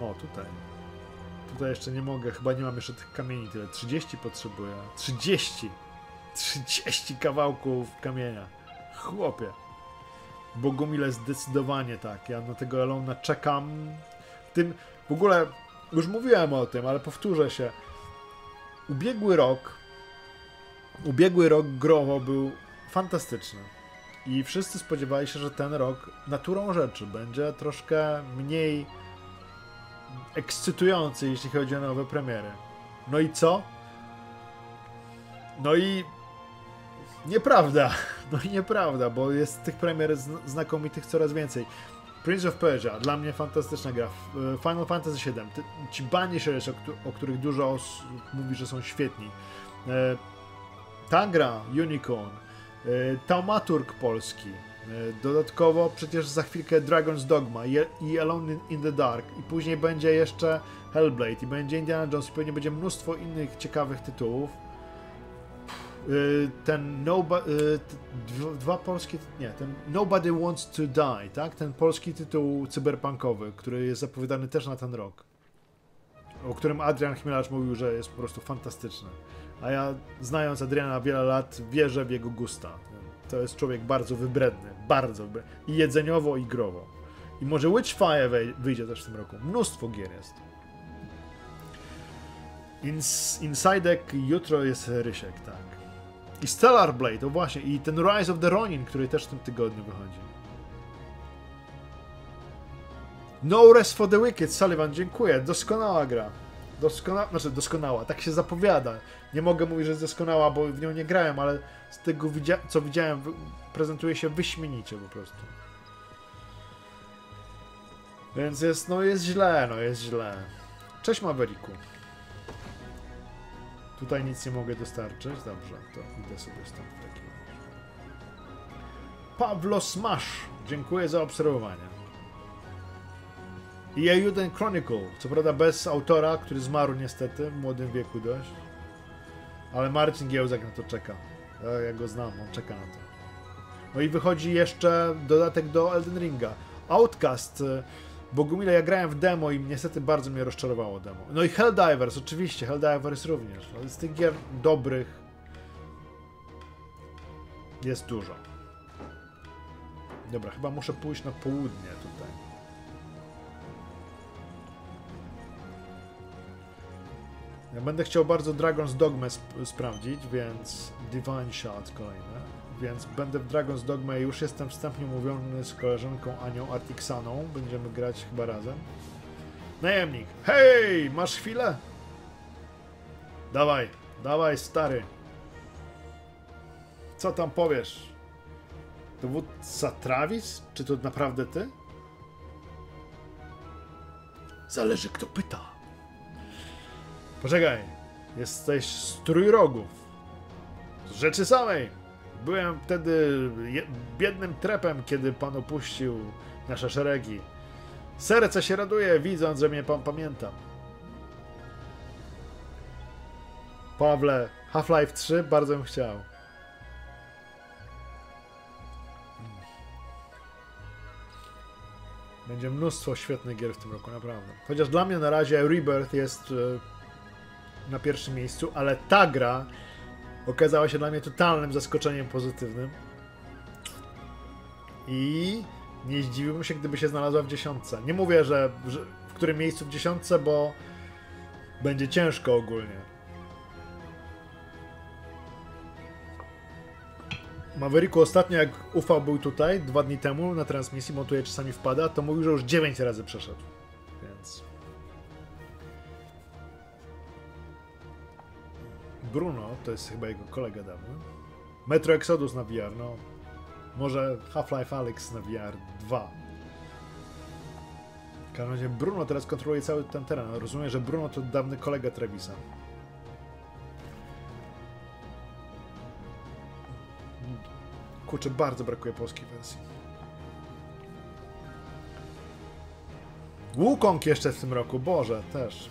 O, tutaj. Tutaj jeszcze nie mogę, chyba nie mam jeszcze tych kamieni tyle. 30 potrzebuję. 30! 30 kawałków kamienia. Chłopie. Bogumile zdecydowanie tak. Ja na tego Elona czekam. W tym w ogóle już mówiłem o tym, ale powtórzę się. Ubiegły rok ubiegły rok growo był fantastyczny. I wszyscy spodziewali się, że ten rok naturą rzeczy będzie troszkę mniej ekscytujący, jeśli chodzi o nowe premiery. No i co? No i nieprawda. No nieprawda, bo jest tych premier zn- znakomitych coraz więcej. Prince of Persia, dla mnie fantastyczna gra. E, Final Fantasy VII, ci o, któ- o których dużo osób mówi, że są świetni. E, Ta gra, Unicorn, e, Taumaturg polski, dodatkowo przecież za chwilkę Dragon's Dogma i- Alone in the Dark i później będzie jeszcze Hellblade i będzie Indiana Jones i pewnie będzie mnóstwo innych ciekawych tytułów. Y, ten Nobo- y, t- dwa, polskie, nie, ten Nobody Wants to Die, tak? Ten polski tytuł cyberpunkowy, który jest zapowiadany też na ten rok. O którym Adrian Chmielarz mówił, że jest po prostu fantastyczny. A ja, znając Adriana wiele lat, wierzę w jego gusta. To jest człowiek bardzo wybredny, bardzo wybredny. I jedzeniowo, i growo. I może Witchfire wyjdzie też w tym roku. Mnóstwo gier jest. Ins Insidek jutro jest Rysiek, tak. I Stellar Blade, o właśnie, i ten Rise of the Ronin, który też w tym tygodniu wychodzi. No Rest for the Wicked, Sullivan, dziękuję. Doskonała gra. Doskona... Znaczy, doskonała, tak się zapowiada. Nie mogę mówić, że jest doskonała, bo w nią nie grałem, ale z tego, widzia... co widziałem, prezentuje się wyśmienicie po prostu. Więc jest, no jest źle, no jest źle. Cześć Maveriku. Tutaj nic nie mogę dostarczyć. Dobrze, to idę sobie stąd w takim. Pawlo Smash. Dziękuję za obserwowanie. I Ayuden Chronicle. Co prawda bez autora, który zmarł niestety w młodym wieku dość. Ale Marcin Giełzak na to czeka. Ja, ja go znam, on czeka na to. No i wychodzi jeszcze dodatek do Elden Ringa. Outcast. Bogumile, ja grałem w demo i niestety bardzo mnie rozczarowało demo. No i Helldivers, oczywiście, Helldivers również. Ale z tych gier dobrych jest dużo. Dobra, chyba muszę pójść na południe tutaj. Ja będę chciał bardzo Dragon's Dogma sp- sprawdzić, więc Divine Shot kolejne. Więc będę w Dragon's Dogma i już jestem wstępnie umówiony z koleżanką Anią Artixaną. Będziemy grać chyba razem. Najemnik, hej, masz chwilę? Dawaj, dawaj stary. Co tam powiesz? Dowódca Travis? Czy to naprawdę ty? Zależy kto pyta. Poczekaj, jesteś z trójrogów. Z rzeczy samej. Byłem wtedy biednym trepem, kiedy pan opuścił nasze szeregi. Serce się raduje, widząc, że mnie pan pamięta. Pawle, Half-Life 3 bardzo bym chciał. Będzie mnóstwo świetnych gier w tym roku, naprawdę. Chociaż dla mnie na razie Rebirth jest e, na pierwszym miejscu, ale ta gra okazała się dla mnie totalnym zaskoczeniem pozytywnym. I nie zdziwiłbym się, gdyby się znalazła w dziesiątce. Nie mówię, że, że w którym miejscu w dziesiątce, bo będzie ciężko ogólnie. Mavericku ostatnio jak Ufał był tutaj dwa dni temu na transmisji, bo tu je czasami wpada, to mówił, że już 9 razy przeszedł. Bruno, to jest chyba jego kolega dawny. Metro Exodus na VR, no. Może Half-Life Alyx na VR 2. W każdym razie Bruno teraz kontroluje cały ten teren. Rozumiem, że Bruno to dawny kolega Trevisa. Kurczę, bardzo brakuje polskiej wersji. Wukong jeszcze w tym roku, Boże, też.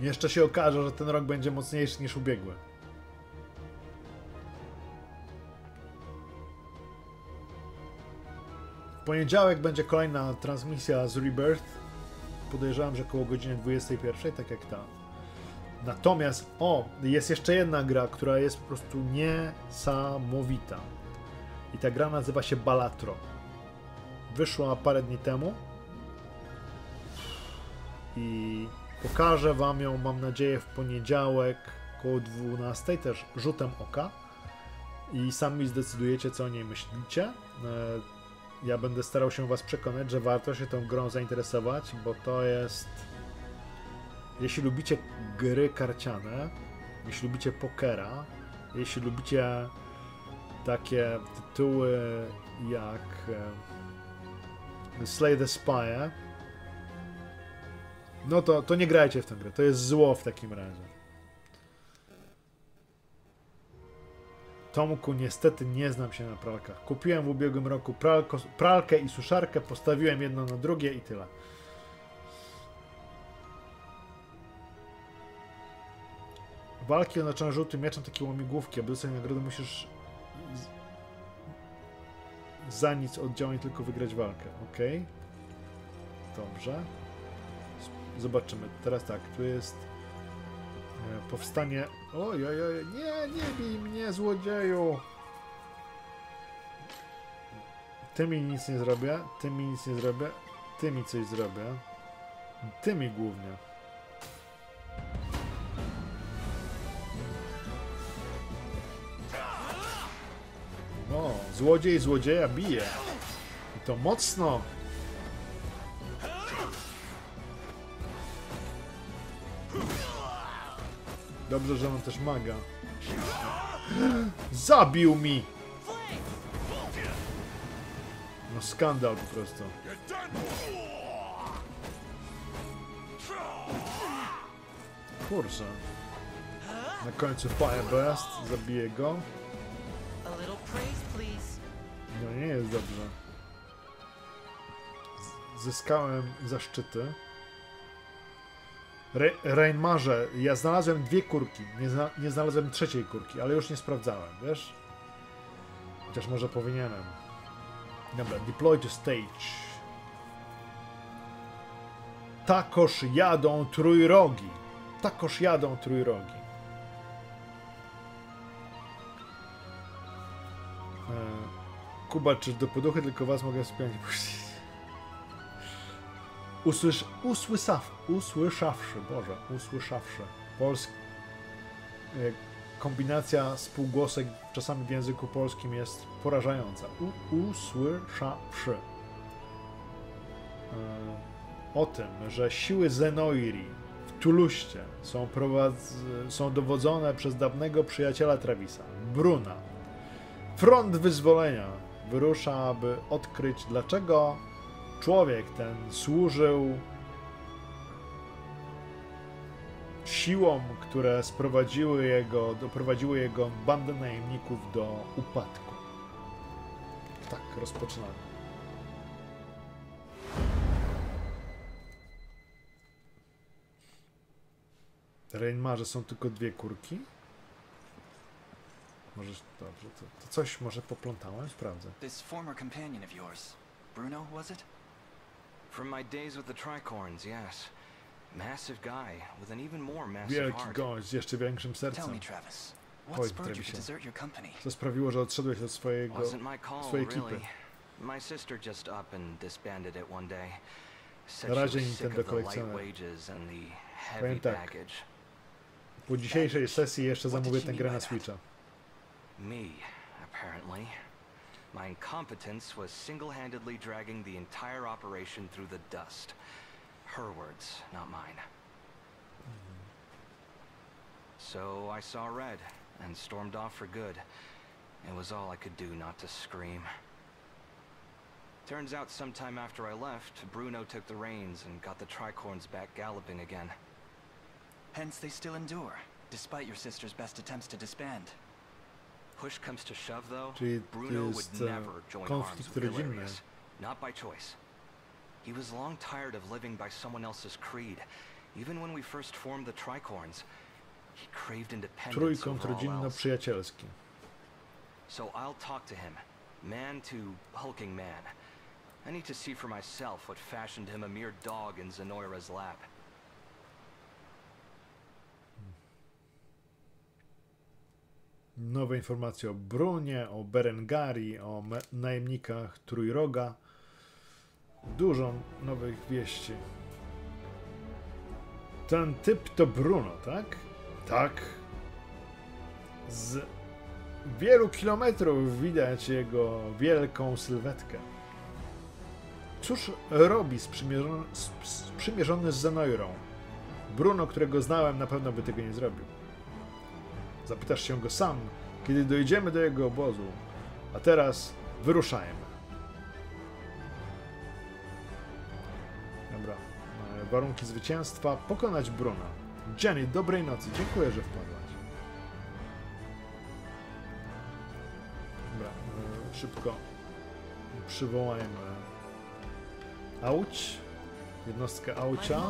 Jeszcze się okaże, że ten rok będzie mocniejszy niż ubiegły. W poniedziałek będzie kolejna transmisja z Rebirth. Podejrzewam, że około godziny 21, tak jak ta. Natomiast, o, jest jeszcze jedna gra, która jest po prostu niesamowita. I ta gra nazywa się Balatro. Wyszła parę dni temu. I pokażę Wam ją, mam nadzieję, w poniedziałek około 12, też rzutem oka. I sami zdecydujecie, co o niej myślicie. E, Ja będę starał się Was przekonać, że warto się tą grą zainteresować, bo to jest jeśli lubicie gry karciane, jeśli lubicie pokera, jeśli lubicie takie tytuły jak e, Slay the Spy, no to, to nie grajcie w tę grę. To jest zło w takim razie. Tomku, niestety nie znam się na pralkach. Kupiłem w ubiegłym roku pralko, pralkę i suszarkę, postawiłem jedno na drugie i tyle. Walki oznaczone żółtym mieczem, takie łamigłówki, aby dostać nagrodę musisz za nic od działań tylko wygrać walkę, ok? Dobrze. Zobaczymy. Teraz tak, tu jest e, powstanie... Oj, oj, oj, nie, nie bij mnie, złodzieju! Ty mi nic nie zrobię, ty mi nic nie zrobię, ty mi coś zrobię. Ty mi głównie. O, złodziej złodzieja bije. I to mocno. Dobrze, że mam też maga. Zabił mi! No skandal po prostu. Kurczę. Na końcu Fire Burst zabije go. No nie jest dobrze. Zyskałem zaszczyty. Re Reinmarze, ja znalazłem dwie kurki. Nie, zna nie znalazłem trzeciej kurki, ale już nie sprawdzałem, wiesz? Chociaż może powinienem. Dobra, deploy to stage. Takoż jadą trójrogi. Takoż jadą trójrogi. E, Kuba, czy do poduchy tylko was mogę puścić? Usłysz, usłyszaw, usłyszawszy, Boże, usłyszawszy. Polski. kombinacja spółgłosek czasami w języku polskim jest porażająca. U, usłyszawszy. E, o tym, że siły Zenoiri w Tuluście są, prowadz- są dowodzone przez dawnego przyjaciela Travisa, Bruna. Front Wyzwolenia wyrusza, aby odkryć, dlaczego człowiek ten służył siłom, które sprowadziły jego, doprowadziły jego bandę najemników do upadku. Tak, rozpoczynamy. Reinmarze są tylko dwie kurki? Może, dobrze, to, to coś może poplątałem, sprawdzę.
This former companion of yours, Bruno, was it?
From my days with the Tricorns, yes. Massive guy with an even more massive
Wielki
heart.
gość z jeszcze większym
Tell
sercem.
me, Travis, what spurred you to desert your company?
Co sprawiło, że odszedłeś od swojego,
Wasn't my call,
swojej ekipy?
really. My sister just up and disbanded it one day. Said
Na
she
razie
was sick
Nintendo
of the light
kolekcjoner.
wages and the heavy
Powiem tak.
baggage.
Po dzisiejszej sesji jeszcze
What did
zamówię
she
tę
mean
grę
by
na
that?
Switcha.
Me, apparently. My incompetence was single-handedly dragging the entire operation through the dust. Her words, not mine. So I saw red and stormed off for good. It was all I could do not to scream. Turns out sometime after I left, Bruno took the reins and got the tricorns back galloping again.
Hence, they still endure, despite your sister's best attempts to disband.
Push comes to shove, though,
Czyli
Bruno would
e,
never join arms with. Galerius. Not by choice. He was long tired of living by someone else's creed. Even when we first formed the Tricorns, he craved independence
Trójkąt
over all else.
rodzinno-przyjacielski.
So I'll talk to him, man to hulking man. I need to see for myself what fashioned him a mere dog in Zenoira's lap.
Nowe informacje o Brunie, o Berengari, o najemnikach Trójroga. Dużo nowych wieści. Ten typ to Bruno, tak? Tak. Z wielu kilometrów widać jego wielką sylwetkę. Cóż robi sprzymierzony, sp- sprzymierzony z Zenoirą? Bruno, którego znałem, na pewno by tego nie zrobił. Zapytasz się go sam, kiedy dojdziemy do jego obozu. A teraz wyruszajmy. Dobra. e, Warunki zwycięstwa. Pokonać Bruna. Jenny, dobrej nocy. Dziękuję, że wpadłaś. Dobra. e, Szybko przywołajmy Auć. Jednostkę Aucia.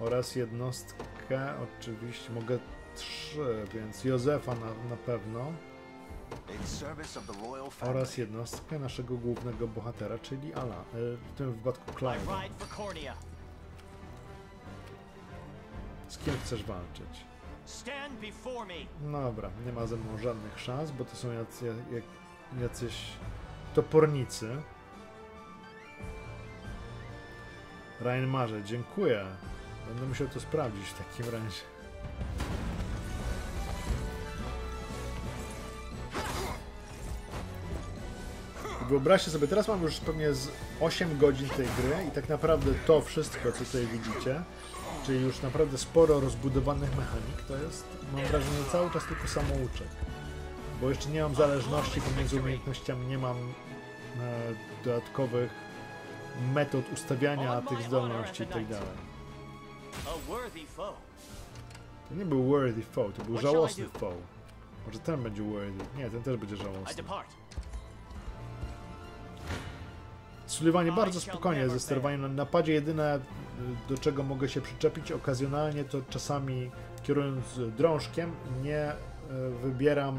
Oraz jednostkę, oczywiście mogę trzy, więc Józefa na, na pewno. Oraz jednostkę naszego głównego bohatera, czyli Ala, e, w tym wypadku Clive'a. Z kim chcesz walczyć? No dobra, nie ma ze mną żadnych szans, bo to są jacy, jak, jacyś topornicy. Reinmarze, dziękuję. Będę musiał to sprawdzić w takim razie. Wyobraźcie sobie, teraz mam już pewnie z 8 godzin tej gry i tak naprawdę to wszystko, co tutaj widzicie, czyli już naprawdę sporo rozbudowanych mechanik, to jest, mam wrażenie, cały czas tylko samouczek. Bo jeszcze nie mam zależności pomiędzy umiejętnościami, nie mam e, dodatkowych metod ustawiania tych zdolności i tak dalej. To nie był worthy foe, to był żałosny foe. Może ten będzie worthy. Nie, ten też będzie żałosny.
Depart.
Suliwanie bardzo spokojnie ze sterowaniem na napadzie. Jedyne y, do czego mogę się przyczepić okazjonalnie to czasami kierując drążkiem nie y, wybieram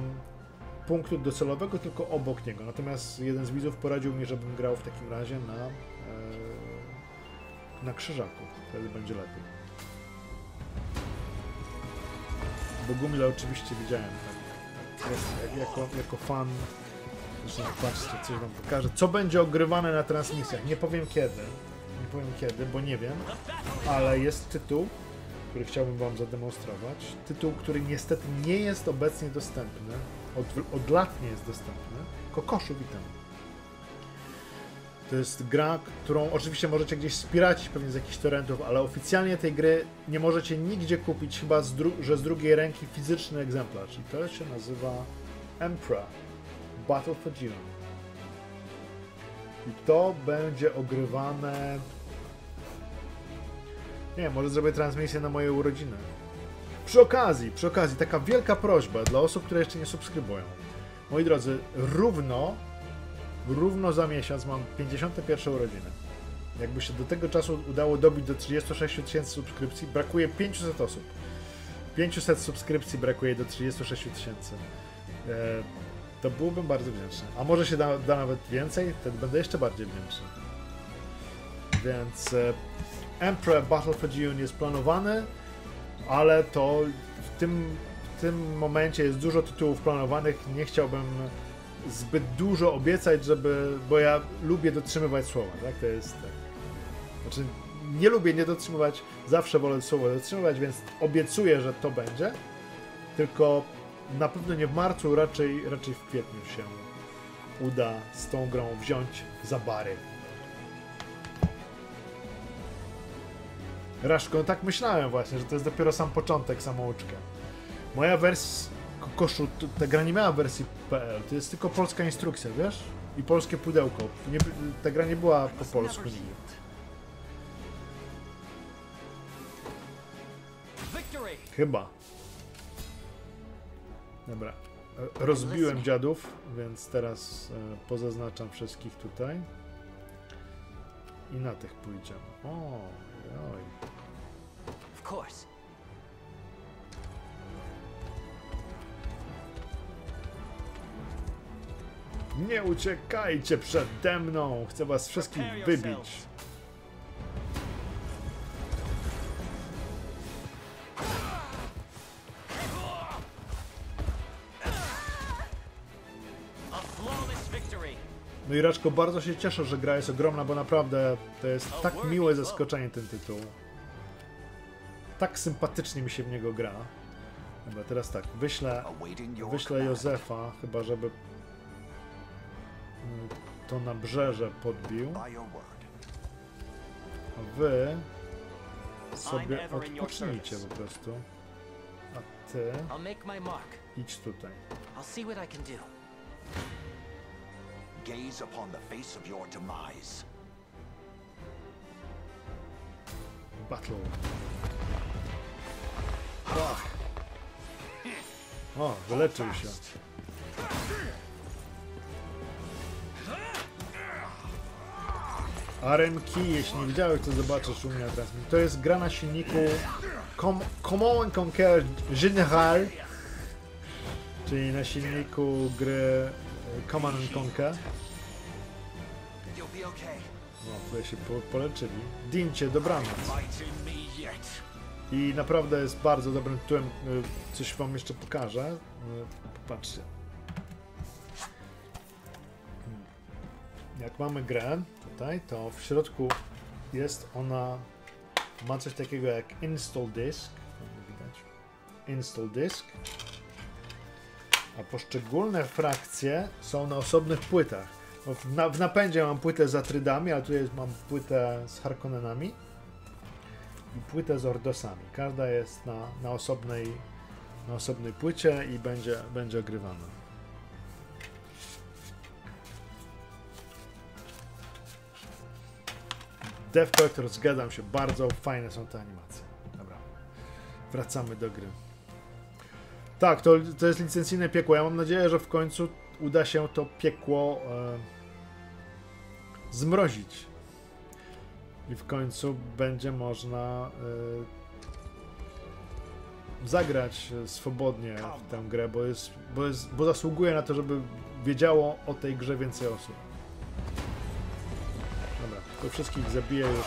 punktu docelowego, tylko obok niego. Natomiast jeden z widzów poradził mi, żebym grał w takim razie na, e, na krzyżaku. Wtedy będzie lepiej. Bogumila oczywiście widziałem, tak. tak jest, jak, jako, jako fan Coś wam pokażę. Co będzie ogrywane na transmisjach? Nie powiem kiedy. Nie powiem kiedy, bo nie wiem. Ale jest tytuł który chciałbym Wam zademonstrować. Tytuł, który niestety nie jest obecnie dostępny. Od, od lat nie jest dostępny. Kokoszu, witam. To jest gra, którą oczywiście możecie gdzieś spiracić pewnie z jakichś torrentów, ale oficjalnie tej gry nie możecie nigdzie kupić, chyba z że z drugiej ręki fizyczny egzemplarz. I to się nazywa Emperor Battle for. I to będzie ogrywane. Nie może zrobię transmisję na moje urodziny. Przy okazji, przy okazji, taka wielka prośba dla osób, które jeszcze nie subskrybują. Moi drodzy, równo, równo za miesiąc mam 51 urodziny. Jakby się do tego czasu udało dobić do 36 tysięcy subskrypcji, brakuje 500 osób. 500 subskrypcji brakuje do 36 tysięcy. To byłbym bardzo wdzięczny. A może się da, da nawet więcej, wtedy będę jeszcze bardziej wdzięczny. Więc e, Emperor Battle for June jest planowany, ale to w tym, w tym momencie jest dużo tytułów planowanych. Nie chciałbym zbyt dużo obiecać, żeby, bo ja lubię dotrzymywać słowa, tak? To jest tak. Znaczy, nie lubię nie dotrzymywać, zawsze wolę słowo dotrzymywać, więc obiecuję, że to będzie. Tylko na pewno nie w marcu, raczej, raczej w kwietniu się uda z tą grą wziąć za bary. Raszko, tak myślałem właśnie, że to jest dopiero sam początek, samouczka. Moja wersja Kokoszu, to- ta gra nie miała wersji PL, to jest tylko polska instrukcja, wiesz? I polskie pudełko. Nie, ta gra nie była po polsku nigdy. Chyba. Dobra. E, Rozbiłem dziadów, więc teraz e, pozaznaczam wszystkich tutaj. I na tych pójdziemy. O, oj.
Of course.
Nie uciekajcie przede mną! Chcę was wszystkich wybić. No i Raczko, bardzo się cieszę, że gra jest ogromna, bo naprawdę to jest tak miłe zaskoczenie ten tytuł. Tak sympatycznie mi się w niego gra. Dobra, teraz tak, wyślę, wyślę. Józefa, chyba żeby mm, to nabrzeże podbił, a wy sobie odpocznijcie po prostu. A ty idź tutaj.
Gaze upon the face of your demise.
Battle. Ach. O, wyleczył się. RMKey, jeśli nie widziałeś, to zobaczysz u mnie transmisji. To jest gra na silniku Com Command and Conquer General, czyli na silniku gry Command and Conquer. No, tutaj się po, poleczyli. Dincie, dobranoc. I naprawdę jest bardzo dobrym tytułem. Y, Coś wam jeszcze pokażę. Y, Popatrzcie. Jak mamy grę tutaj, to w środku jest ona. Ma coś takiego jak install disk. Install disk. A poszczególne frakcje są na osobnych płytach. Bo W, na, w napędzie mam płytę z Atrydami, a tu jest, mam płytę z Harkonnenami i płytę z Ordosami. Każda jest na, na, osobnej, na osobnej płycie i będzie, będzie ogrywana. Death Collector, zgadzam się, bardzo fajne są te animacje. Dobra, wracamy do gry. Tak, to, to jest licencyjne piekło. Ja mam nadzieję, że w końcu uda się to piekło e, zmrozić i w końcu będzie można y, zagrać swobodnie w tę grę, bo, jest, bo, jest, bo zasługuje na to, żeby wiedziało o tej grze więcej osób. Dobra, to wszystkich zabiję już.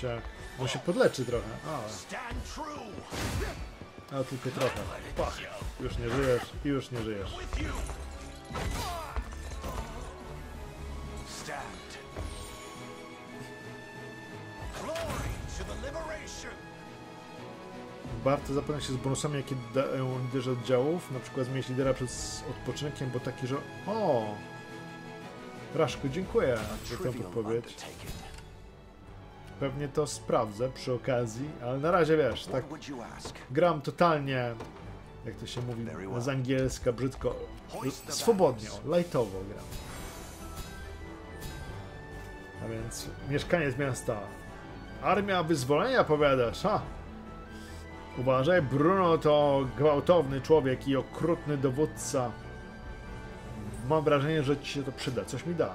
Ciach. On się podleczy trochę, ale, Ale tylko trochę. Pach, już nie żyjesz i już nie żyjesz. Warto zapoznać się z bonusami, jakie dają liderzy oddziałów, na przykład zmienić lidera przed odpoczynkiem, bo taki, że... O! Raszku, dziękuję za tę podpowiedź. Pewnie to sprawdzę przy okazji, ale na razie wiesz, tak gram totalnie, jak to się mówi z angielska, brzydko, swobodnie, lightowo gram. A więc mieszkaniec miasta. Armia wyzwolenia powiadasz, ha? Uważaj, Bruno to gwałtowny człowiek i okrutny dowódca. Mam wrażenie, że ci się to przyda, coś mi da.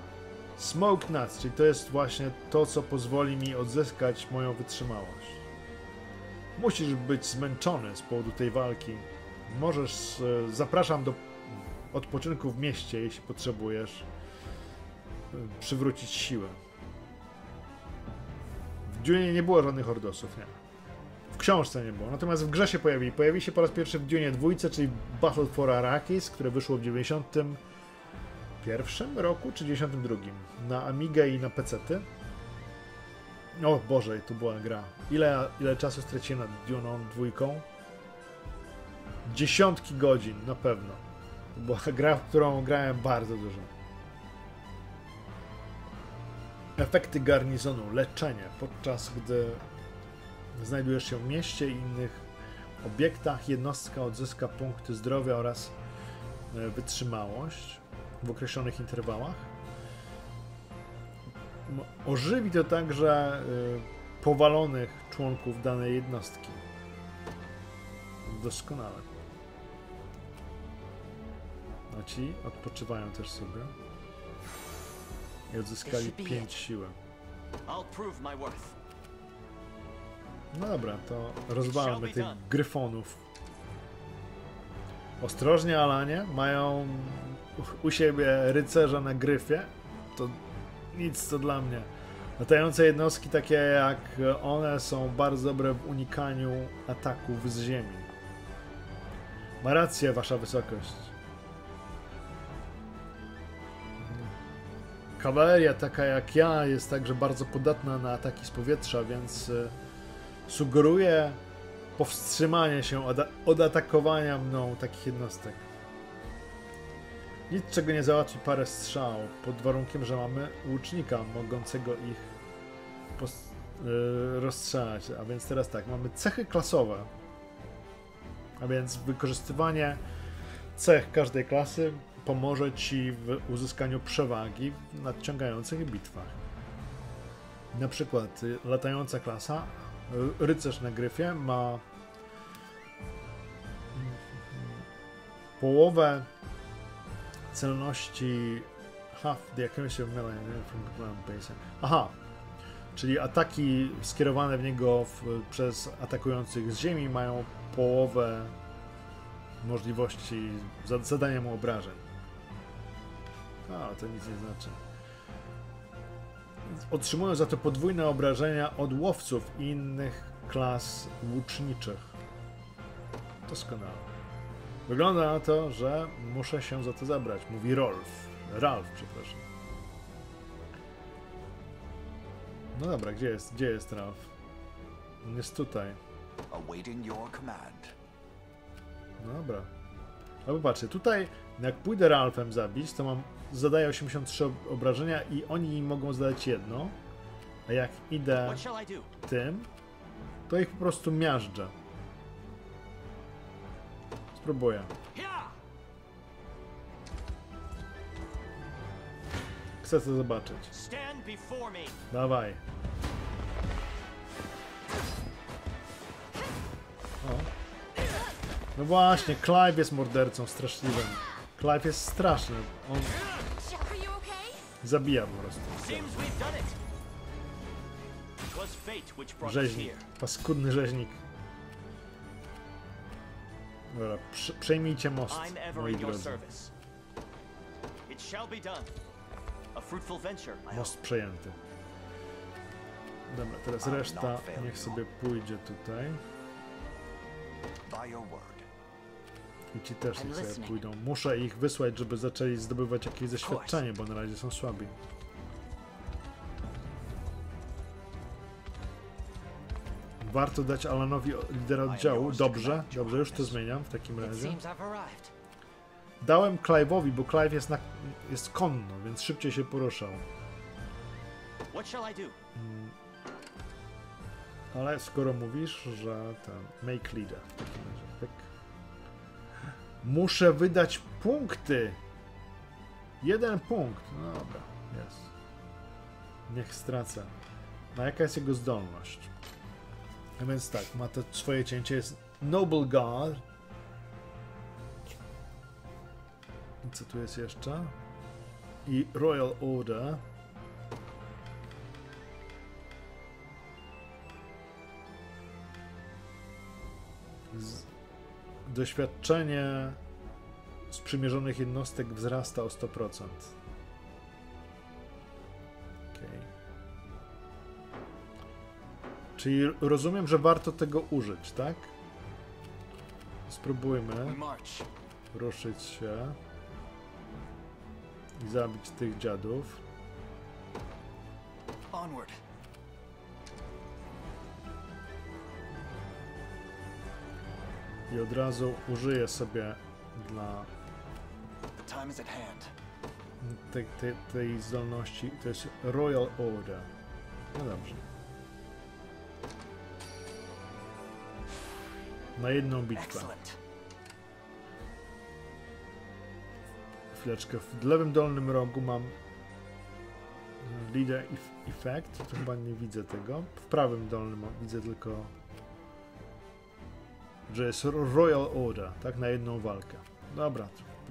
Smoke Nuts, czyli to jest właśnie to, co pozwoli mi odzyskać moją wytrzymałość. Musisz być zmęczony z powodu tej walki. Możesz, e, zapraszam do odpoczynku w mieście, jeśli potrzebujesz e, przywrócić siłę. W Dune nie było żadnych Hordosów, nie. W książce nie było, natomiast w grze się pojawi. Pojawi się po raz pierwszy w Dune dwójce, czyli Battle for Arrakis, które wyszło w 91 roku, czy 92 na Amigę i na PC-ty. O Boże, to była gra. Ile, ile czasu straciłem nad Duną dwójką? Dziesiątki godzin, na pewno. To była gra, w którą grałem bardzo dużo. Efekty garnizonu, leczenie, podczas gdy znajdujesz się w mieście i innych obiektach, jednostka odzyska punkty zdrowia oraz e, wytrzymałość w określonych interwałach. M- Ożywi to także y, powalonych członków danej jednostki. Doskonale. A ci odpoczywają też sobie. I odzyskali 5 siły. No dobra, to rozwalmy tych gryfonów. Ostrożnie, Alanie. Mają u- siebie rycerza na gryfie. To nic to dla mnie. Latające jednostki takie jak one są bardzo dobre w unikaniu ataków z ziemi. Ma rację, wasza wysokość. Kawaleria taka jak ja jest także bardzo podatna na ataki z powietrza, więc y, sugeruję powstrzymanie się od atakowania mną takich jednostek. Nic czego nie załatwi parę strzał, pod warunkiem, że mamy łucznika mogącego ich pos- y, rozstrzelać. A więc teraz tak, mamy cechy klasowe. A więc wykorzystywanie cech każdej klasy pomoże ci w uzyskaniu przewagi w nadciągających bitwach. Na przykład y, latająca klasa, y, rycerz na gryfie ma połowę celności half the accuracy of melee. Aha, czyli ataki skierowane w niego w, przez atakujących z ziemi mają połowę możliwości za- zadania mu obrażeń. A, to nic nie znaczy. Otrzymują za to podwójne obrażenia od łowców i innych klas łuczniczych. Doskonale. Wygląda na to, że muszę się za to zabrać, mówi Rolf. Ralf, przepraszam. No dobra, gdzie jest, gdzie jest Ralf? On jest tutaj. No dobra. A popatrzcie, tutaj jak pójdę Ralfem zabić, to mam zadaję 83 obrażenia i oni mogą zadać jedno. A jak idę tym, to ich po prostu miażdżę. Spróbuję. Chcę to zobaczyć. Dawaj. O. No właśnie, Clive jest mordercą straszliwym. Clive jest straszny. On zabija po prostu. Rzeźnik. Paskudny rzeźnik. Dobra, prze- przejmijcie most, moi drodzy. Most przejęty. Dobra, teraz reszta niech sobie pójdzie tutaj. I ci też niech sobie pójdą. Muszę ich wysłać, żeby zaczęli zdobywać jakieś doświadczenie, bo na razie są słabi. Warto dać Alanowi lidera oddziału. Dobrze, dobrze, już to zmieniam w takim razie. Dałem Clive'owi, bo Clive jest, na, jest konno, więc szybciej się poruszał.
Do?
Ale skoro mówisz, że ten make leader w takim razie. Pyk. Muszę wydać punkty. Jeden punkt. No dobra, jest. Niech stracę. A jaka jest jego zdolność? A więc tak, ma to swoje cięcie, jest Noble. I co tu jest jeszcze? I Royal Order. Z... Doświadczenie sprzymierzonych jednostek wzrasta o 100%. Czyli rozumiem, że warto tego użyć, tak? Spróbujmy ruszyć się i zabić tych dziadów.
Onward.
I od razu użyję sobie dla tej, tej, tej zdolności. To jest Royal Order. No dobrze. Na jedną bitwę. Chwileczkę. W lewym dolnym rogu mam Leader Ef- Effect. Chyba nie widzę tego. W prawym dolnym widzę tylko, że jest Royal Order, tak? Na jedną walkę. Dobra.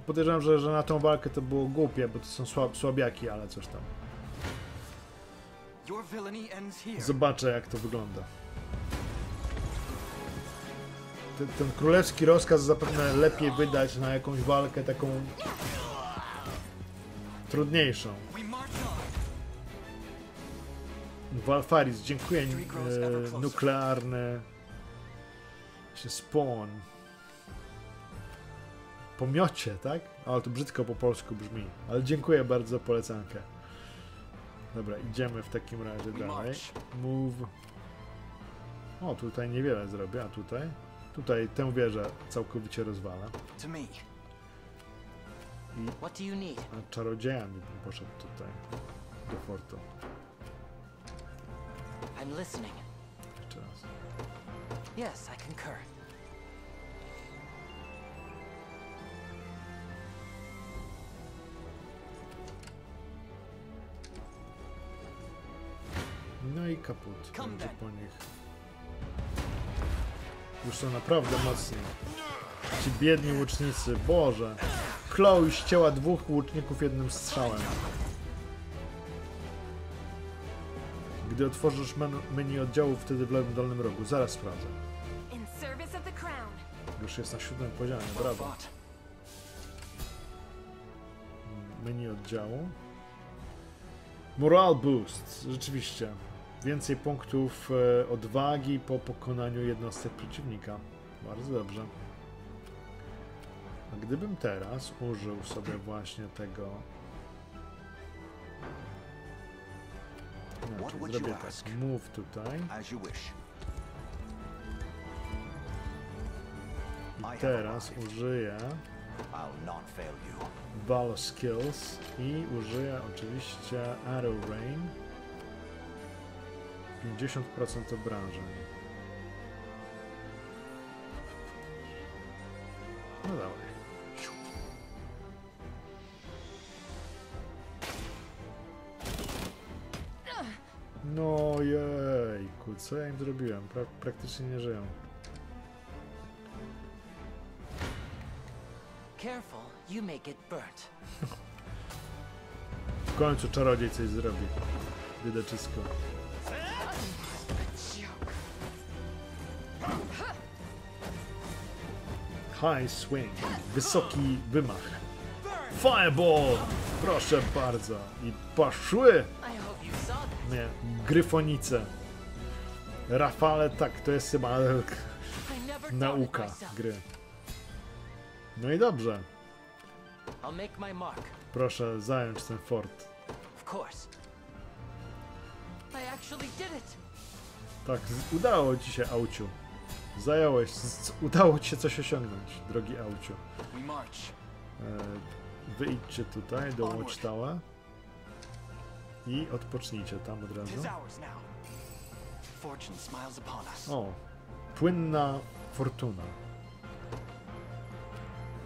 Podejrzewam, że, że na tą walkę to było głupie, bo to są słab, słabiaki, ale coś tam. Zobaczę, jak to wygląda. Ten, ten królewski rozkaz zapewne lepiej wydać na jakąś walkę taką trudniejszą. Walfaris, dziękuję. E, nuklearny. Się spawn. Pomiocie, tak? Ale to brzydko po polsku brzmi. Ale dziękuję bardzo za polecankę. Dobra, idziemy w takim razie dalej. Move. O, tutaj niewiele zrobię, a tutaj? Tutaj tę wieżę całkowicie rozwalę.
To me.
What do you need?
A czarodziejami bym poszedł tutaj. Do fortu.
I'm listening.
Jeszcze raz.
Yes, I concur.
No i kaput. Będzie po nich. Już są naprawdę mocni. Ci biedni łucznicy, Boże. Chloe ścięła dwóch łuczników jednym strzałem. Gdy otworzysz men menu oddziału, wtedy w lewym dolnym rogu. Zaraz sprawdzę. Już jest na siódmym poziomie, brawo. Menu oddziału. Moral boost, rzeczywiście. Więcej punktów e, odwagi po pokonaniu jednostek przeciwnika. Bardzo dobrze. A gdybym teraz użył sobie właśnie tego. Zrobię tak. Move tutaj. I teraz użyję. Valor Skills i użyję oczywiście Arrow Rain. 50% obrażeń. No dawaj. No jejku, co ja im zrobiłem? Pra praktycznie nie żyją.
Careful, you may get burnt.
W końcu czarodziej coś zrobi. Biedaczysko. High swing. Wysoki wymach. Fireball! Proszę bardzo. I poszły! Nie, gryfonice. Rafale, tak, to jest chyba nauka gry. No i dobrze. Proszę zająć ten fort. Tak, udało ci się, Auciu. Zająłeś, udało ci się coś osiągnąć, drogi
march.
E, wyjdźcie tutaj do Watchtowera i odpocznijcie tam od razu. O, płynna fortuna.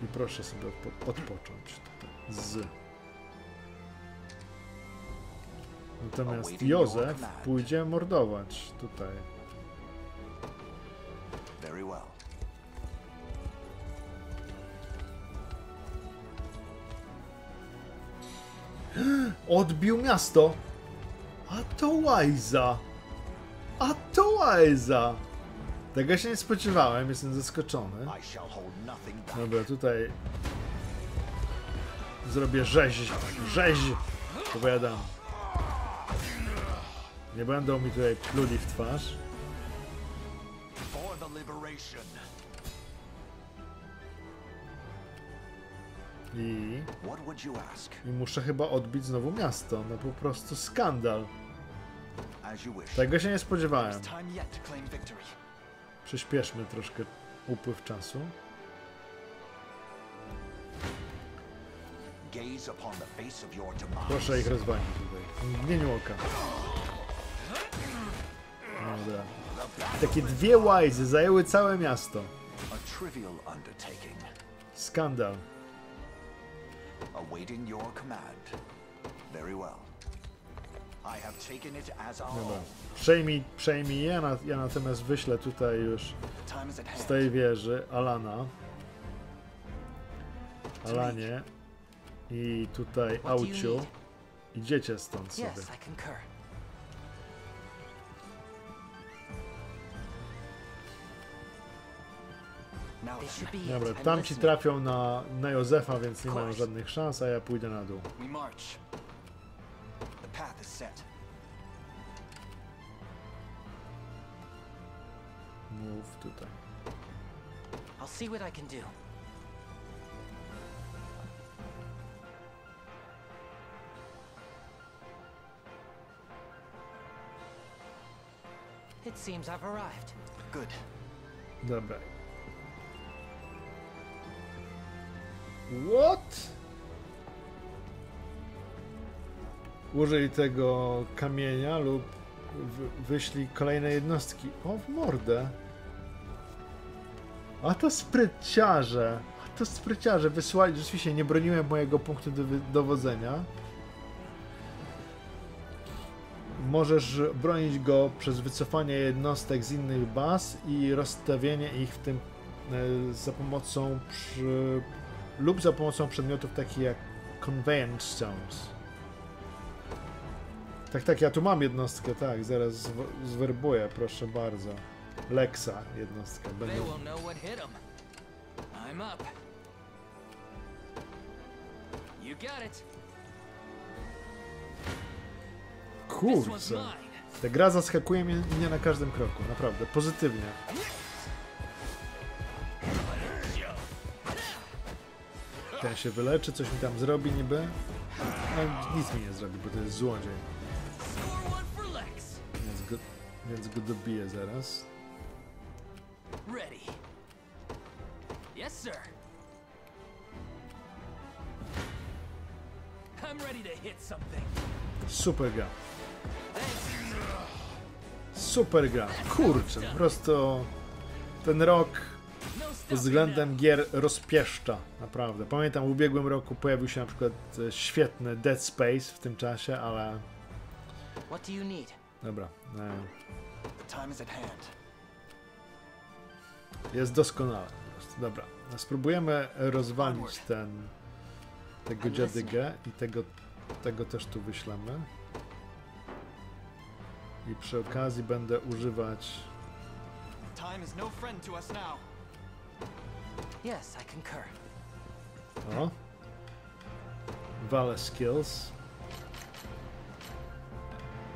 I proszę sobie odpo odpocząć tutaj. Z. Natomiast Józef pójdzie mordować tutaj.
Very well.
Odbił miasto! A to łajza! A to łajza! Tego się nie spodziewałem, jestem zaskoczony. Dobra, tutaj zrobię rzeź, rzeź, powiadam. Nie będą mi tutaj pluli w twarz.
Liberation.
I,
What would you ask?
I muszę chyba odbić znowu miasto. No po prostu skandal. Tego się nie spodziewałem. Przyspieszmy troszkę upływ czasu. Proszę ich rozwalić tutaj. W mgnieniu oka. Dobra. Takie dwie łajzy zajęły całe miasto. Skandal.
Awaiting your command. Very well. I have taken it as our
Dobra. Przejmij, przejmij je, na, ja natomiast wyślę tutaj już z tej wieży Alana. Alanie. I tutaj Auciu. Idziecie stąd sobie. Dobra, tamci trafią na, na Józefa, więc nie mają żadnych szans, a ja pójdę na dół. Mów tutaj.
I'll see what I can do. It seems I've arrived.
Good.
Dobra. What? Użyj tego kamienia lub wy- wyślij kolejne jednostki. O, w mordę. A to spryciarze. A to spryciarze. Wysłali. Rzeczywiście nie broniłem mojego punktu do, dowodzenia. Możesz bronić go przez wycofanie jednostek z innych baz i rozstawienie ich w tym e, za pomocą przy, lub za pomocą przedmiotów takich jak Conveyance Stones. Tak, tak, ja tu mam jednostkę, tak, zaraz zw- zwerbuję, proszę bardzo. Lexa jednostkę.
They
Będę... Kurczę. Ta gra zaskakuje mnie na każdym kroku, naprawdę, pozytywnie. Ten się wyleczy, coś mi tam zrobi niby. No, nic mi nie zrobi, bo to jest złodziej. Więc go, więc go dobiję zaraz.
Ready. Yes, sir. I'm ready to hit something.
Super gra. Super gra. Kurczę, po prostu ten rok pod względem gier rozpieszcza, naprawdę. Pamiętam, w ubiegłym roku pojawił się na przykład e, świetny Dead Space w tym czasie, ale dobra. E. Jest doskonale. po prostu. Dobra. Spróbujemy rozwalić ten tego dziadygę i tego, tego też tu wyślemy. I przy okazji będę używać
Time is no friend to us now.
Yes, I concur.
o Vale Skills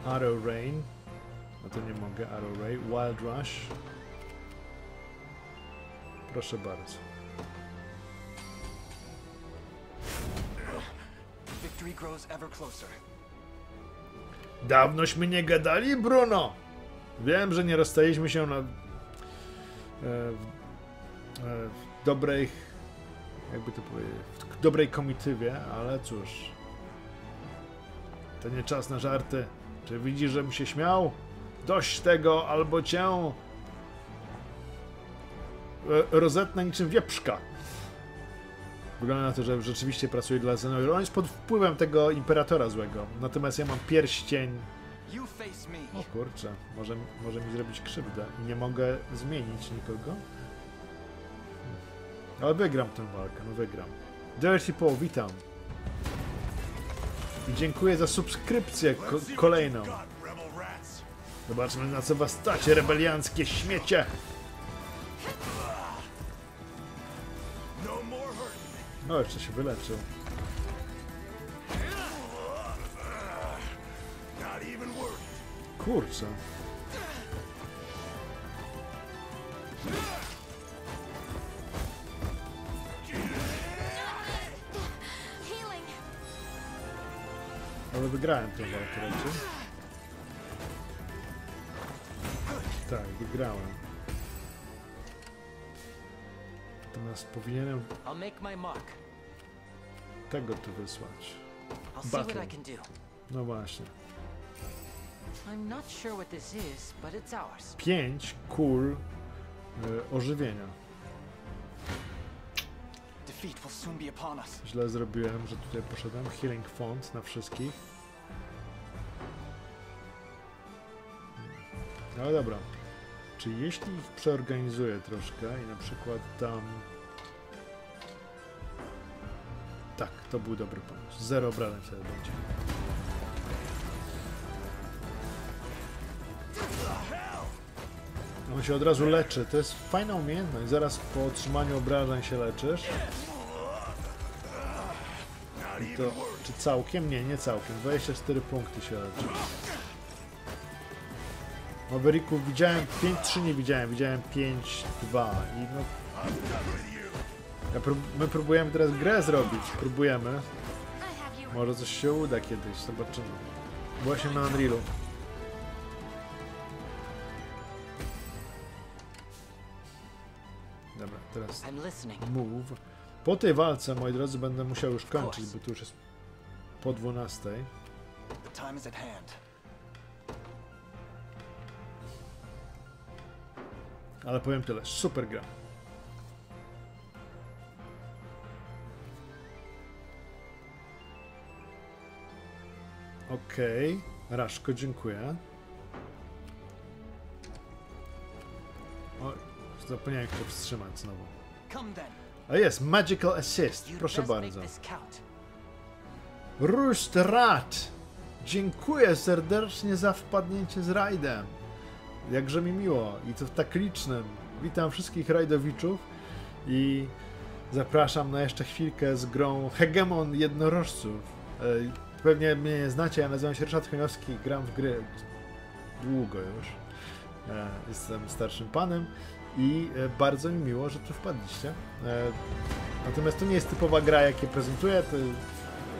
Arrow Rain no to nie mogę Arrow Rain Wild Rush proszę bardzo
Victory grows ever closer.
Dawnośmy nie gadali, Bruno! Wiem, że nie rozstaliśmy się na... E, e, w dobrej... Jakby to powiedzieć... W dobrej komitywie, ale cóż... To nie czas na żarty. Czy widzisz, żebym się śmiał? Dość tego, albo cię... E, rozetnę niczym wieprzka. Wygląda na to, że rzeczywiście pracuje dla Zenoira. On jest pod wpływem tego imperatora złego. Natomiast ja mam pierścień. O kurczę, może, może mi zrobić krzywdę nie mogę zmienić nikogo. Ale wygram tę walkę, no wygram. Dirty Paul, witam. I dziękuję za subskrypcję ko kolejną. Zobaczmy na co was stać, rebelianckie śmiecie. No, jeszcze się wyleczył. Kurczę. Wygrałem tę walkę raczej. Tak, wygrałem. Natomiast powinienem
I'll make my mark.
tego tu wysłać. Battle. No właśnie.
I'm not sure what this is, but it's ours.
Pięć kul y, ożywienia.
Defeat will soon be upon us.
Źle zrobiłem, że tutaj poszedłem. Healing Font na wszystkich. Ale dobra. Czy jeśli ich przeorganizuję troszkę i na przykład dam... Tak, to był dobry pomysł. Zero obrażeń wtedy będzie. On się od razu leczy. To jest fajna umiejętność. Zaraz po otrzymaniu obrażeń się leczysz. I to, czy całkiem? Nie, nie całkiem. 24 punkty się leczy. Mavericków widziałem 5-3 nie widziałem, widziałem 5-2 i no... Ja prób my próbujemy teraz grę zrobić, próbujemy. Może coś się uda kiedyś, zobaczymy. Właśnie na Unrealu. Dobra, teraz move. Po tej walce, moi drodzy, będę musiał już kończyć, bo tu już jest po 12.
The time is at hand.
Ale powiem tyle, super gra. Okej, Raszko, dziękuję. O, zapomniałem jak to wstrzymać znowu. A jest, Magical Assist, proszę bardzo. Rustrat! Dziękuję serdecznie za wpadnięcie z rajdem. Jakże mi miło i to w tak licznym. Witam wszystkich rajdowiczów i zapraszam na jeszcze chwilkę z grą Hegemon Jednorożców. E, Pewnie mnie nie znacie, ja nazywam się Ryszard Chojnowski, gram w gry długo już. E, Jestem starszym panem i e, bardzo mi miło, że tu wpadliście. Natomiast to nie jest typowa gra, jakie prezentuję, to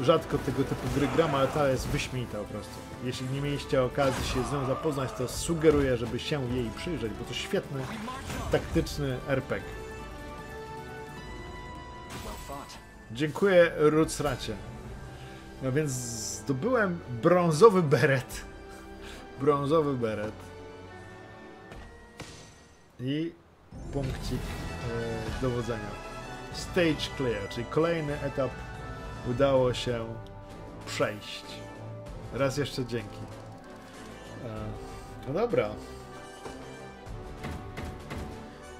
rzadko tego typu gry gram, ale ta jest wyśmienita po prostu. Jeśli nie mieliście okazji się z nią zapoznać, to sugeruję, żeby się jej przyjrzeć, bo to świetny, taktyczny RPG. Dziękuję Rucracie. No więc zdobyłem brązowy beret. Brązowy beret. I punkcik e, dowodzenia. Stage clear, czyli kolejny etap udało się przejść. Raz jeszcze dzięki. E, no dobra.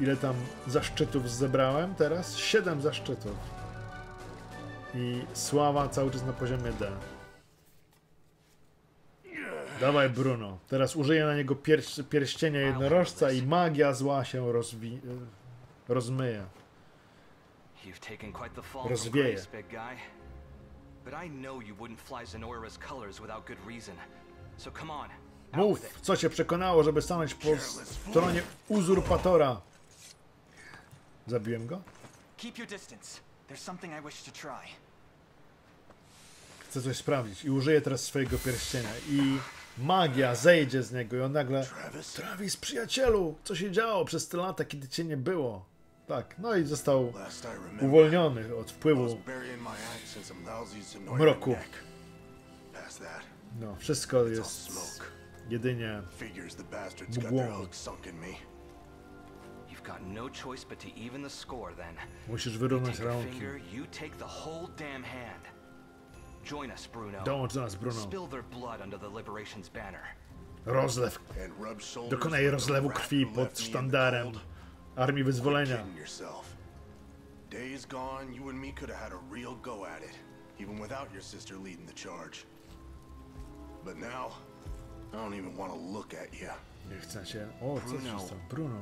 Ile tam zaszczytów zebrałem teraz? Siedem zaszczytów. I sława cały czas na poziomie D. Dawaj Bruno. Teraz użyję na niego pier- pierścienia jednorożca i magia zła się rozwi- rozmyje. Rozwieje.
But I know you wouldn't fly Zenora's colors without good reason. So come on.
Mów, co cię przekonało, żeby stanąć po stronie uzurpatora. Zabiłem go?
Keep your distance. There's something I wish to try.
Chcę coś sprawdzić i użyję teraz swojego pierścienia i magia zejdzie z niego i on nagle Travis, przyjacielu, co się działo przez te lata, kiedy cię nie było? Tak, no i został uwolniony od wpływu mroku. No, wszystko jest jedynie mgłą.
No.
Musisz wyrównać
Bruno.
Dołącz do nas, Bruno. Rozlew. Dokonaj rozlewu krwi pod sztandarem Armii Wyzwolenia.
Kidding yourself. Days gone, you and me could have had a real go at it, even without your sister leading the charge. But now, I don't even want to look at you.
Nie chcę się... O, co tu się
Bruno.
stało? Bruno,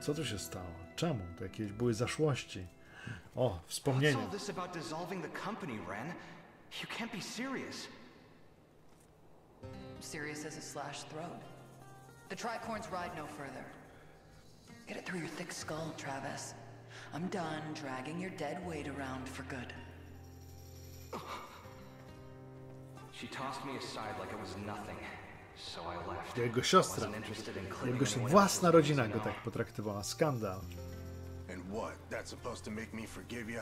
co tu się stało? Czemu? To jakieś były zaszłości. O, wspomnienie.
What's all this about dissolving the company, Ren? You can't be serious.
Serious as a slashed throat. The tricorns ride no further. Get it through your thick skull, Travis. I'm done dragging your dead weight around for good.
She tossed me aside like it was nothing. So I left.
Jego siostra,
Wasn't interested in cleaning
jego własna rodzina go tak potraktowała. Skandal.
And what? That's supposed to make me forgive you?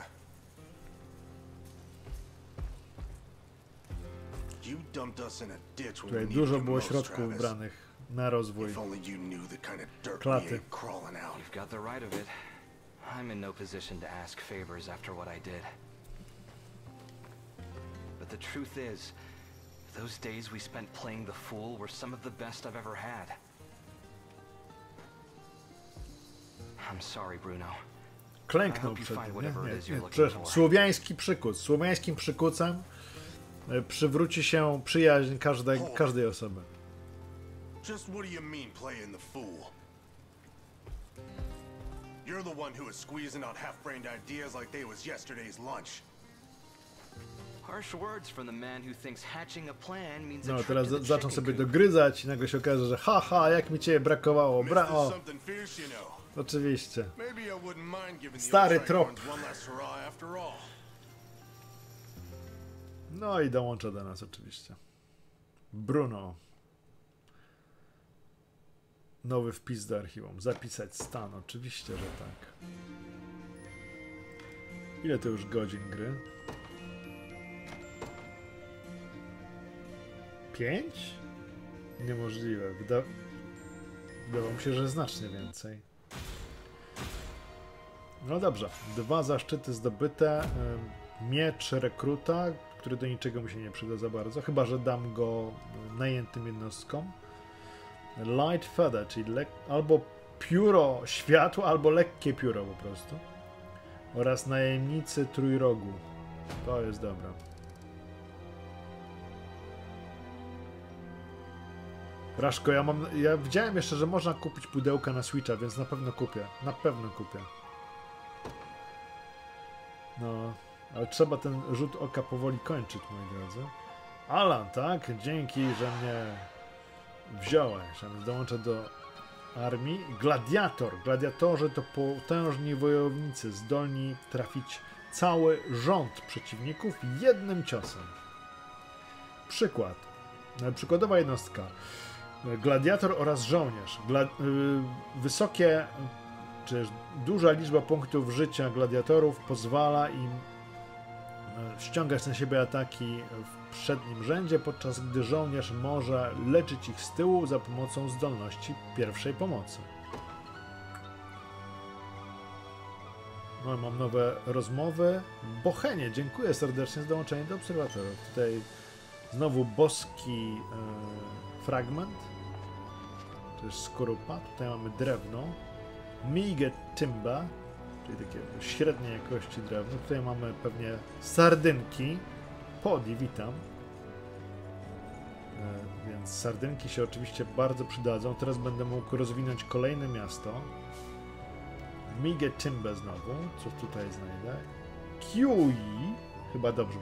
You dumped us in a ditch when we
Tutaj dużo było środków
Travis.
Na rozwój.
If only you knew the kind of dirt we
Klaty.
ate crawling out.
You've got the right of it. I'm in no position to ask favors after what I did. But the truth is, those days we spent playing the fool were some of the best I've ever had. I'm sorry, Bruno.
Klęknął przed tym, nie? Nie, nie, przepraszam. Słowiański przykuc. Słowiańskim przykucem e, przywróci się przyjaźń każdej, każdej osoby.
Just what do you mean playing the fool? You're the one who was squeezing out half-brained ideas like they was yesterday's lunch.
Harsh words from the man who thinks hatching a plan means a
No, teraz za-
chicken
sobie dogryzać i nagle się okaże, że haha, jak mi cię brakowało. Bra o,
something fierce, you know.
oczywiście.
Maybe I wouldn't mind giving the
Stary trop.
Tricorns one last hurrah after all.
No i dołącza do nas oczywiście. Bruno. Nowy wpis do archiwum. Zapisać stan. Oczywiście, że tak. Ile to już godzin gry? Pięć? Niemożliwe. Wyda... Wydawało mi się, że znacznie więcej. No dobrze. Dwa zaszczyty zdobyte. Miecz rekruta, który do niczego mi się nie przyda za bardzo, chyba że dam go najętym jednostkom. Light Feather, czyli albo pióro światła, albo lekkie pióro po prostu. Oraz najemnicy trójrogu. To jest dobre. Raszko, ja mam. Ja widziałem jeszcze, że można kupić pudełka na Switcha, więc na pewno kupię. Na pewno kupię. No, ale trzeba ten rzut oka powoli kończyć, moi drodzy. Alan, tak? Dzięki, że mnie wziąłeś. A więc dołączę do armii. Gladiator. Gladiatorzy to potężni wojownicy, zdolni trafić cały rząd przeciwników jednym ciosem. Przykład. Przykładowa jednostka. Gladiator oraz żołnierz. Gla y, wysokie, czy duża liczba punktów życia gladiatorów pozwala im ściągać na siebie ataki w przednim rzędzie, podczas gdy żołnierz może leczyć ich z tyłu za pomocą zdolności pierwszej pomocy. No, mam nowe rozmowy. Bohenie, dziękuję serdecznie za dołączenie do obserwatorów. Tutaj znowu boski e, fragment. To jest skorupa. Tutaj mamy drewno. Mige Timba, czyli takie średniej jakości drewno. Tutaj mamy pewnie sardynki. Podi, witam. E, więc sardynki się oczywiście bardzo przydadzą. Teraz będę mógł rozwinąć kolejne miasto. Mige Timbe znowu. Co tutaj znajdę? Kiui. Chyba dobrze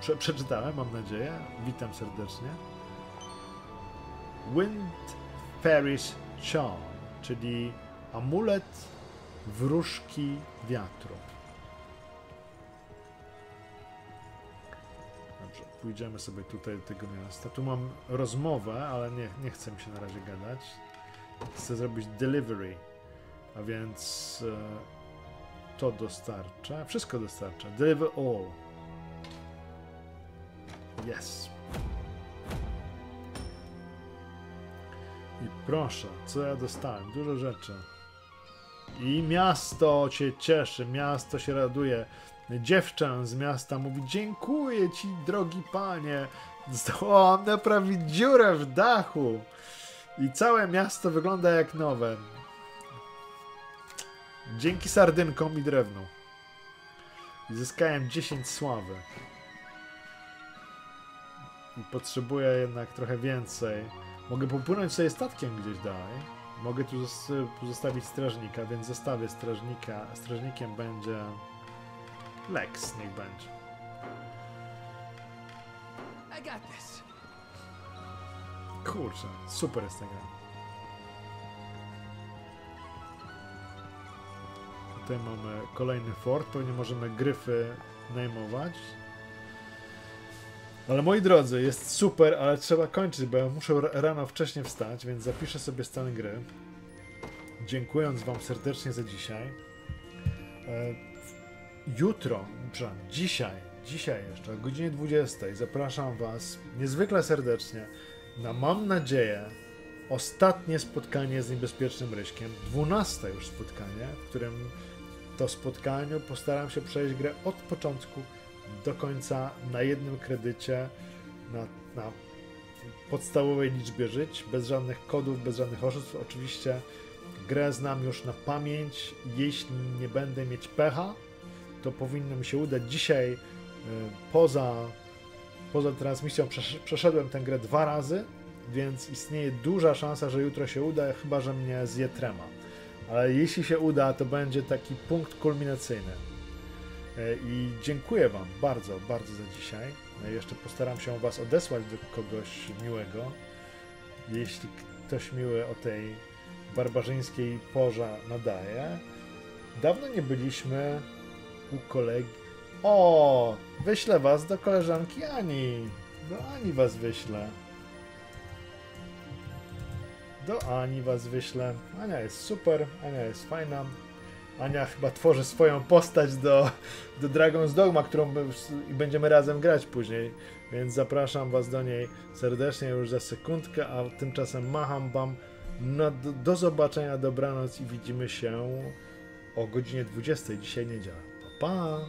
prze, przeczytałem, mam nadzieję. Witam serdecznie. Wind Fairy's Charm, czyli amulet wróżki wiatru. Dobrze. pójdziemy sobie tutaj do tego miasta. Tu mam rozmowę, ale nie, nie chcę mi się na razie gadać. Chcę zrobić delivery, a więc e, to dostarcza. Wszystko dostarcza. Deliver all. Yes. I proszę, co ja dostałem? Dużo rzeczy. I miasto się cieszy, miasto się raduje. Dziewczę z miasta mówi: Dziękuję ci, drogi panie. Zdołałam naprawić dziurę w dachu. I całe miasto wygląda jak nowe. Dzięki sardynkom i drewnu. I zyskałem 10 sławy. I potrzebuję jednak trochę więcej. Mogę popłynąć sobie statkiem gdzieś dalej. Mogę tu zos- pozostawić strażnika, więc zostawię strażnika. Strażnikiem będzie Lex, niech będzie. Kurczę, super jest ta gra. Tutaj mamy kolejny fort, pewnie możemy gryfy najmować. Ale moi drodzy, jest super, ale trzeba kończyć, bo ja muszę rano wcześniej wstać, więc zapiszę sobie stan gry. Dziękując Wam serdecznie za dzisiaj. E, jutro, przepraszam, dzisiaj, dzisiaj jeszcze o godzinie 20 zapraszam Was niezwykle serdecznie na, mam nadzieję, ostatnie spotkanie z niebezpiecznym Ryśkiem. 12 już spotkanie, w którym to spotkaniu postaram się przejść grę od początku do końca na jednym kredycie, na, na podstawowej liczbie żyć, bez żadnych kodów, bez żadnych oszustw. Oczywiście grę znam już na pamięć. Jeśli nie będę mieć pecha, to powinno mi się udać. Dzisiaj y, poza, poza transmisją przesz- przeszedłem tę grę dwa razy, więc istnieje duża szansa, że jutro się uda, chyba że mnie zje trema. Ale jeśli się uda, to będzie taki punkt kulminacyjny. E, I dziękuję Wam bardzo, bardzo za dzisiaj. E, Jeszcze postaram się Was odesłać do kogoś miłego. Jeśli ktoś miły o tej barbarzyńskiej porze nadaje. Dawno nie byliśmy u kolegi. O! Wyślę Was do koleżanki Ani. Do Ani Was wyślę. Do Ani Was wyślę. Ania jest super, Ania jest fajna. Ania chyba tworzy swoją postać do, do Dragon's Dogma, którą i będziemy razem grać później. Więc zapraszam Was do niej serdecznie już za sekundkę, a tymczasem macham Wam do, do zobaczenia, dobranoc i widzimy się o godzinie 20. Dzisiaj niedziela. Pa, pa!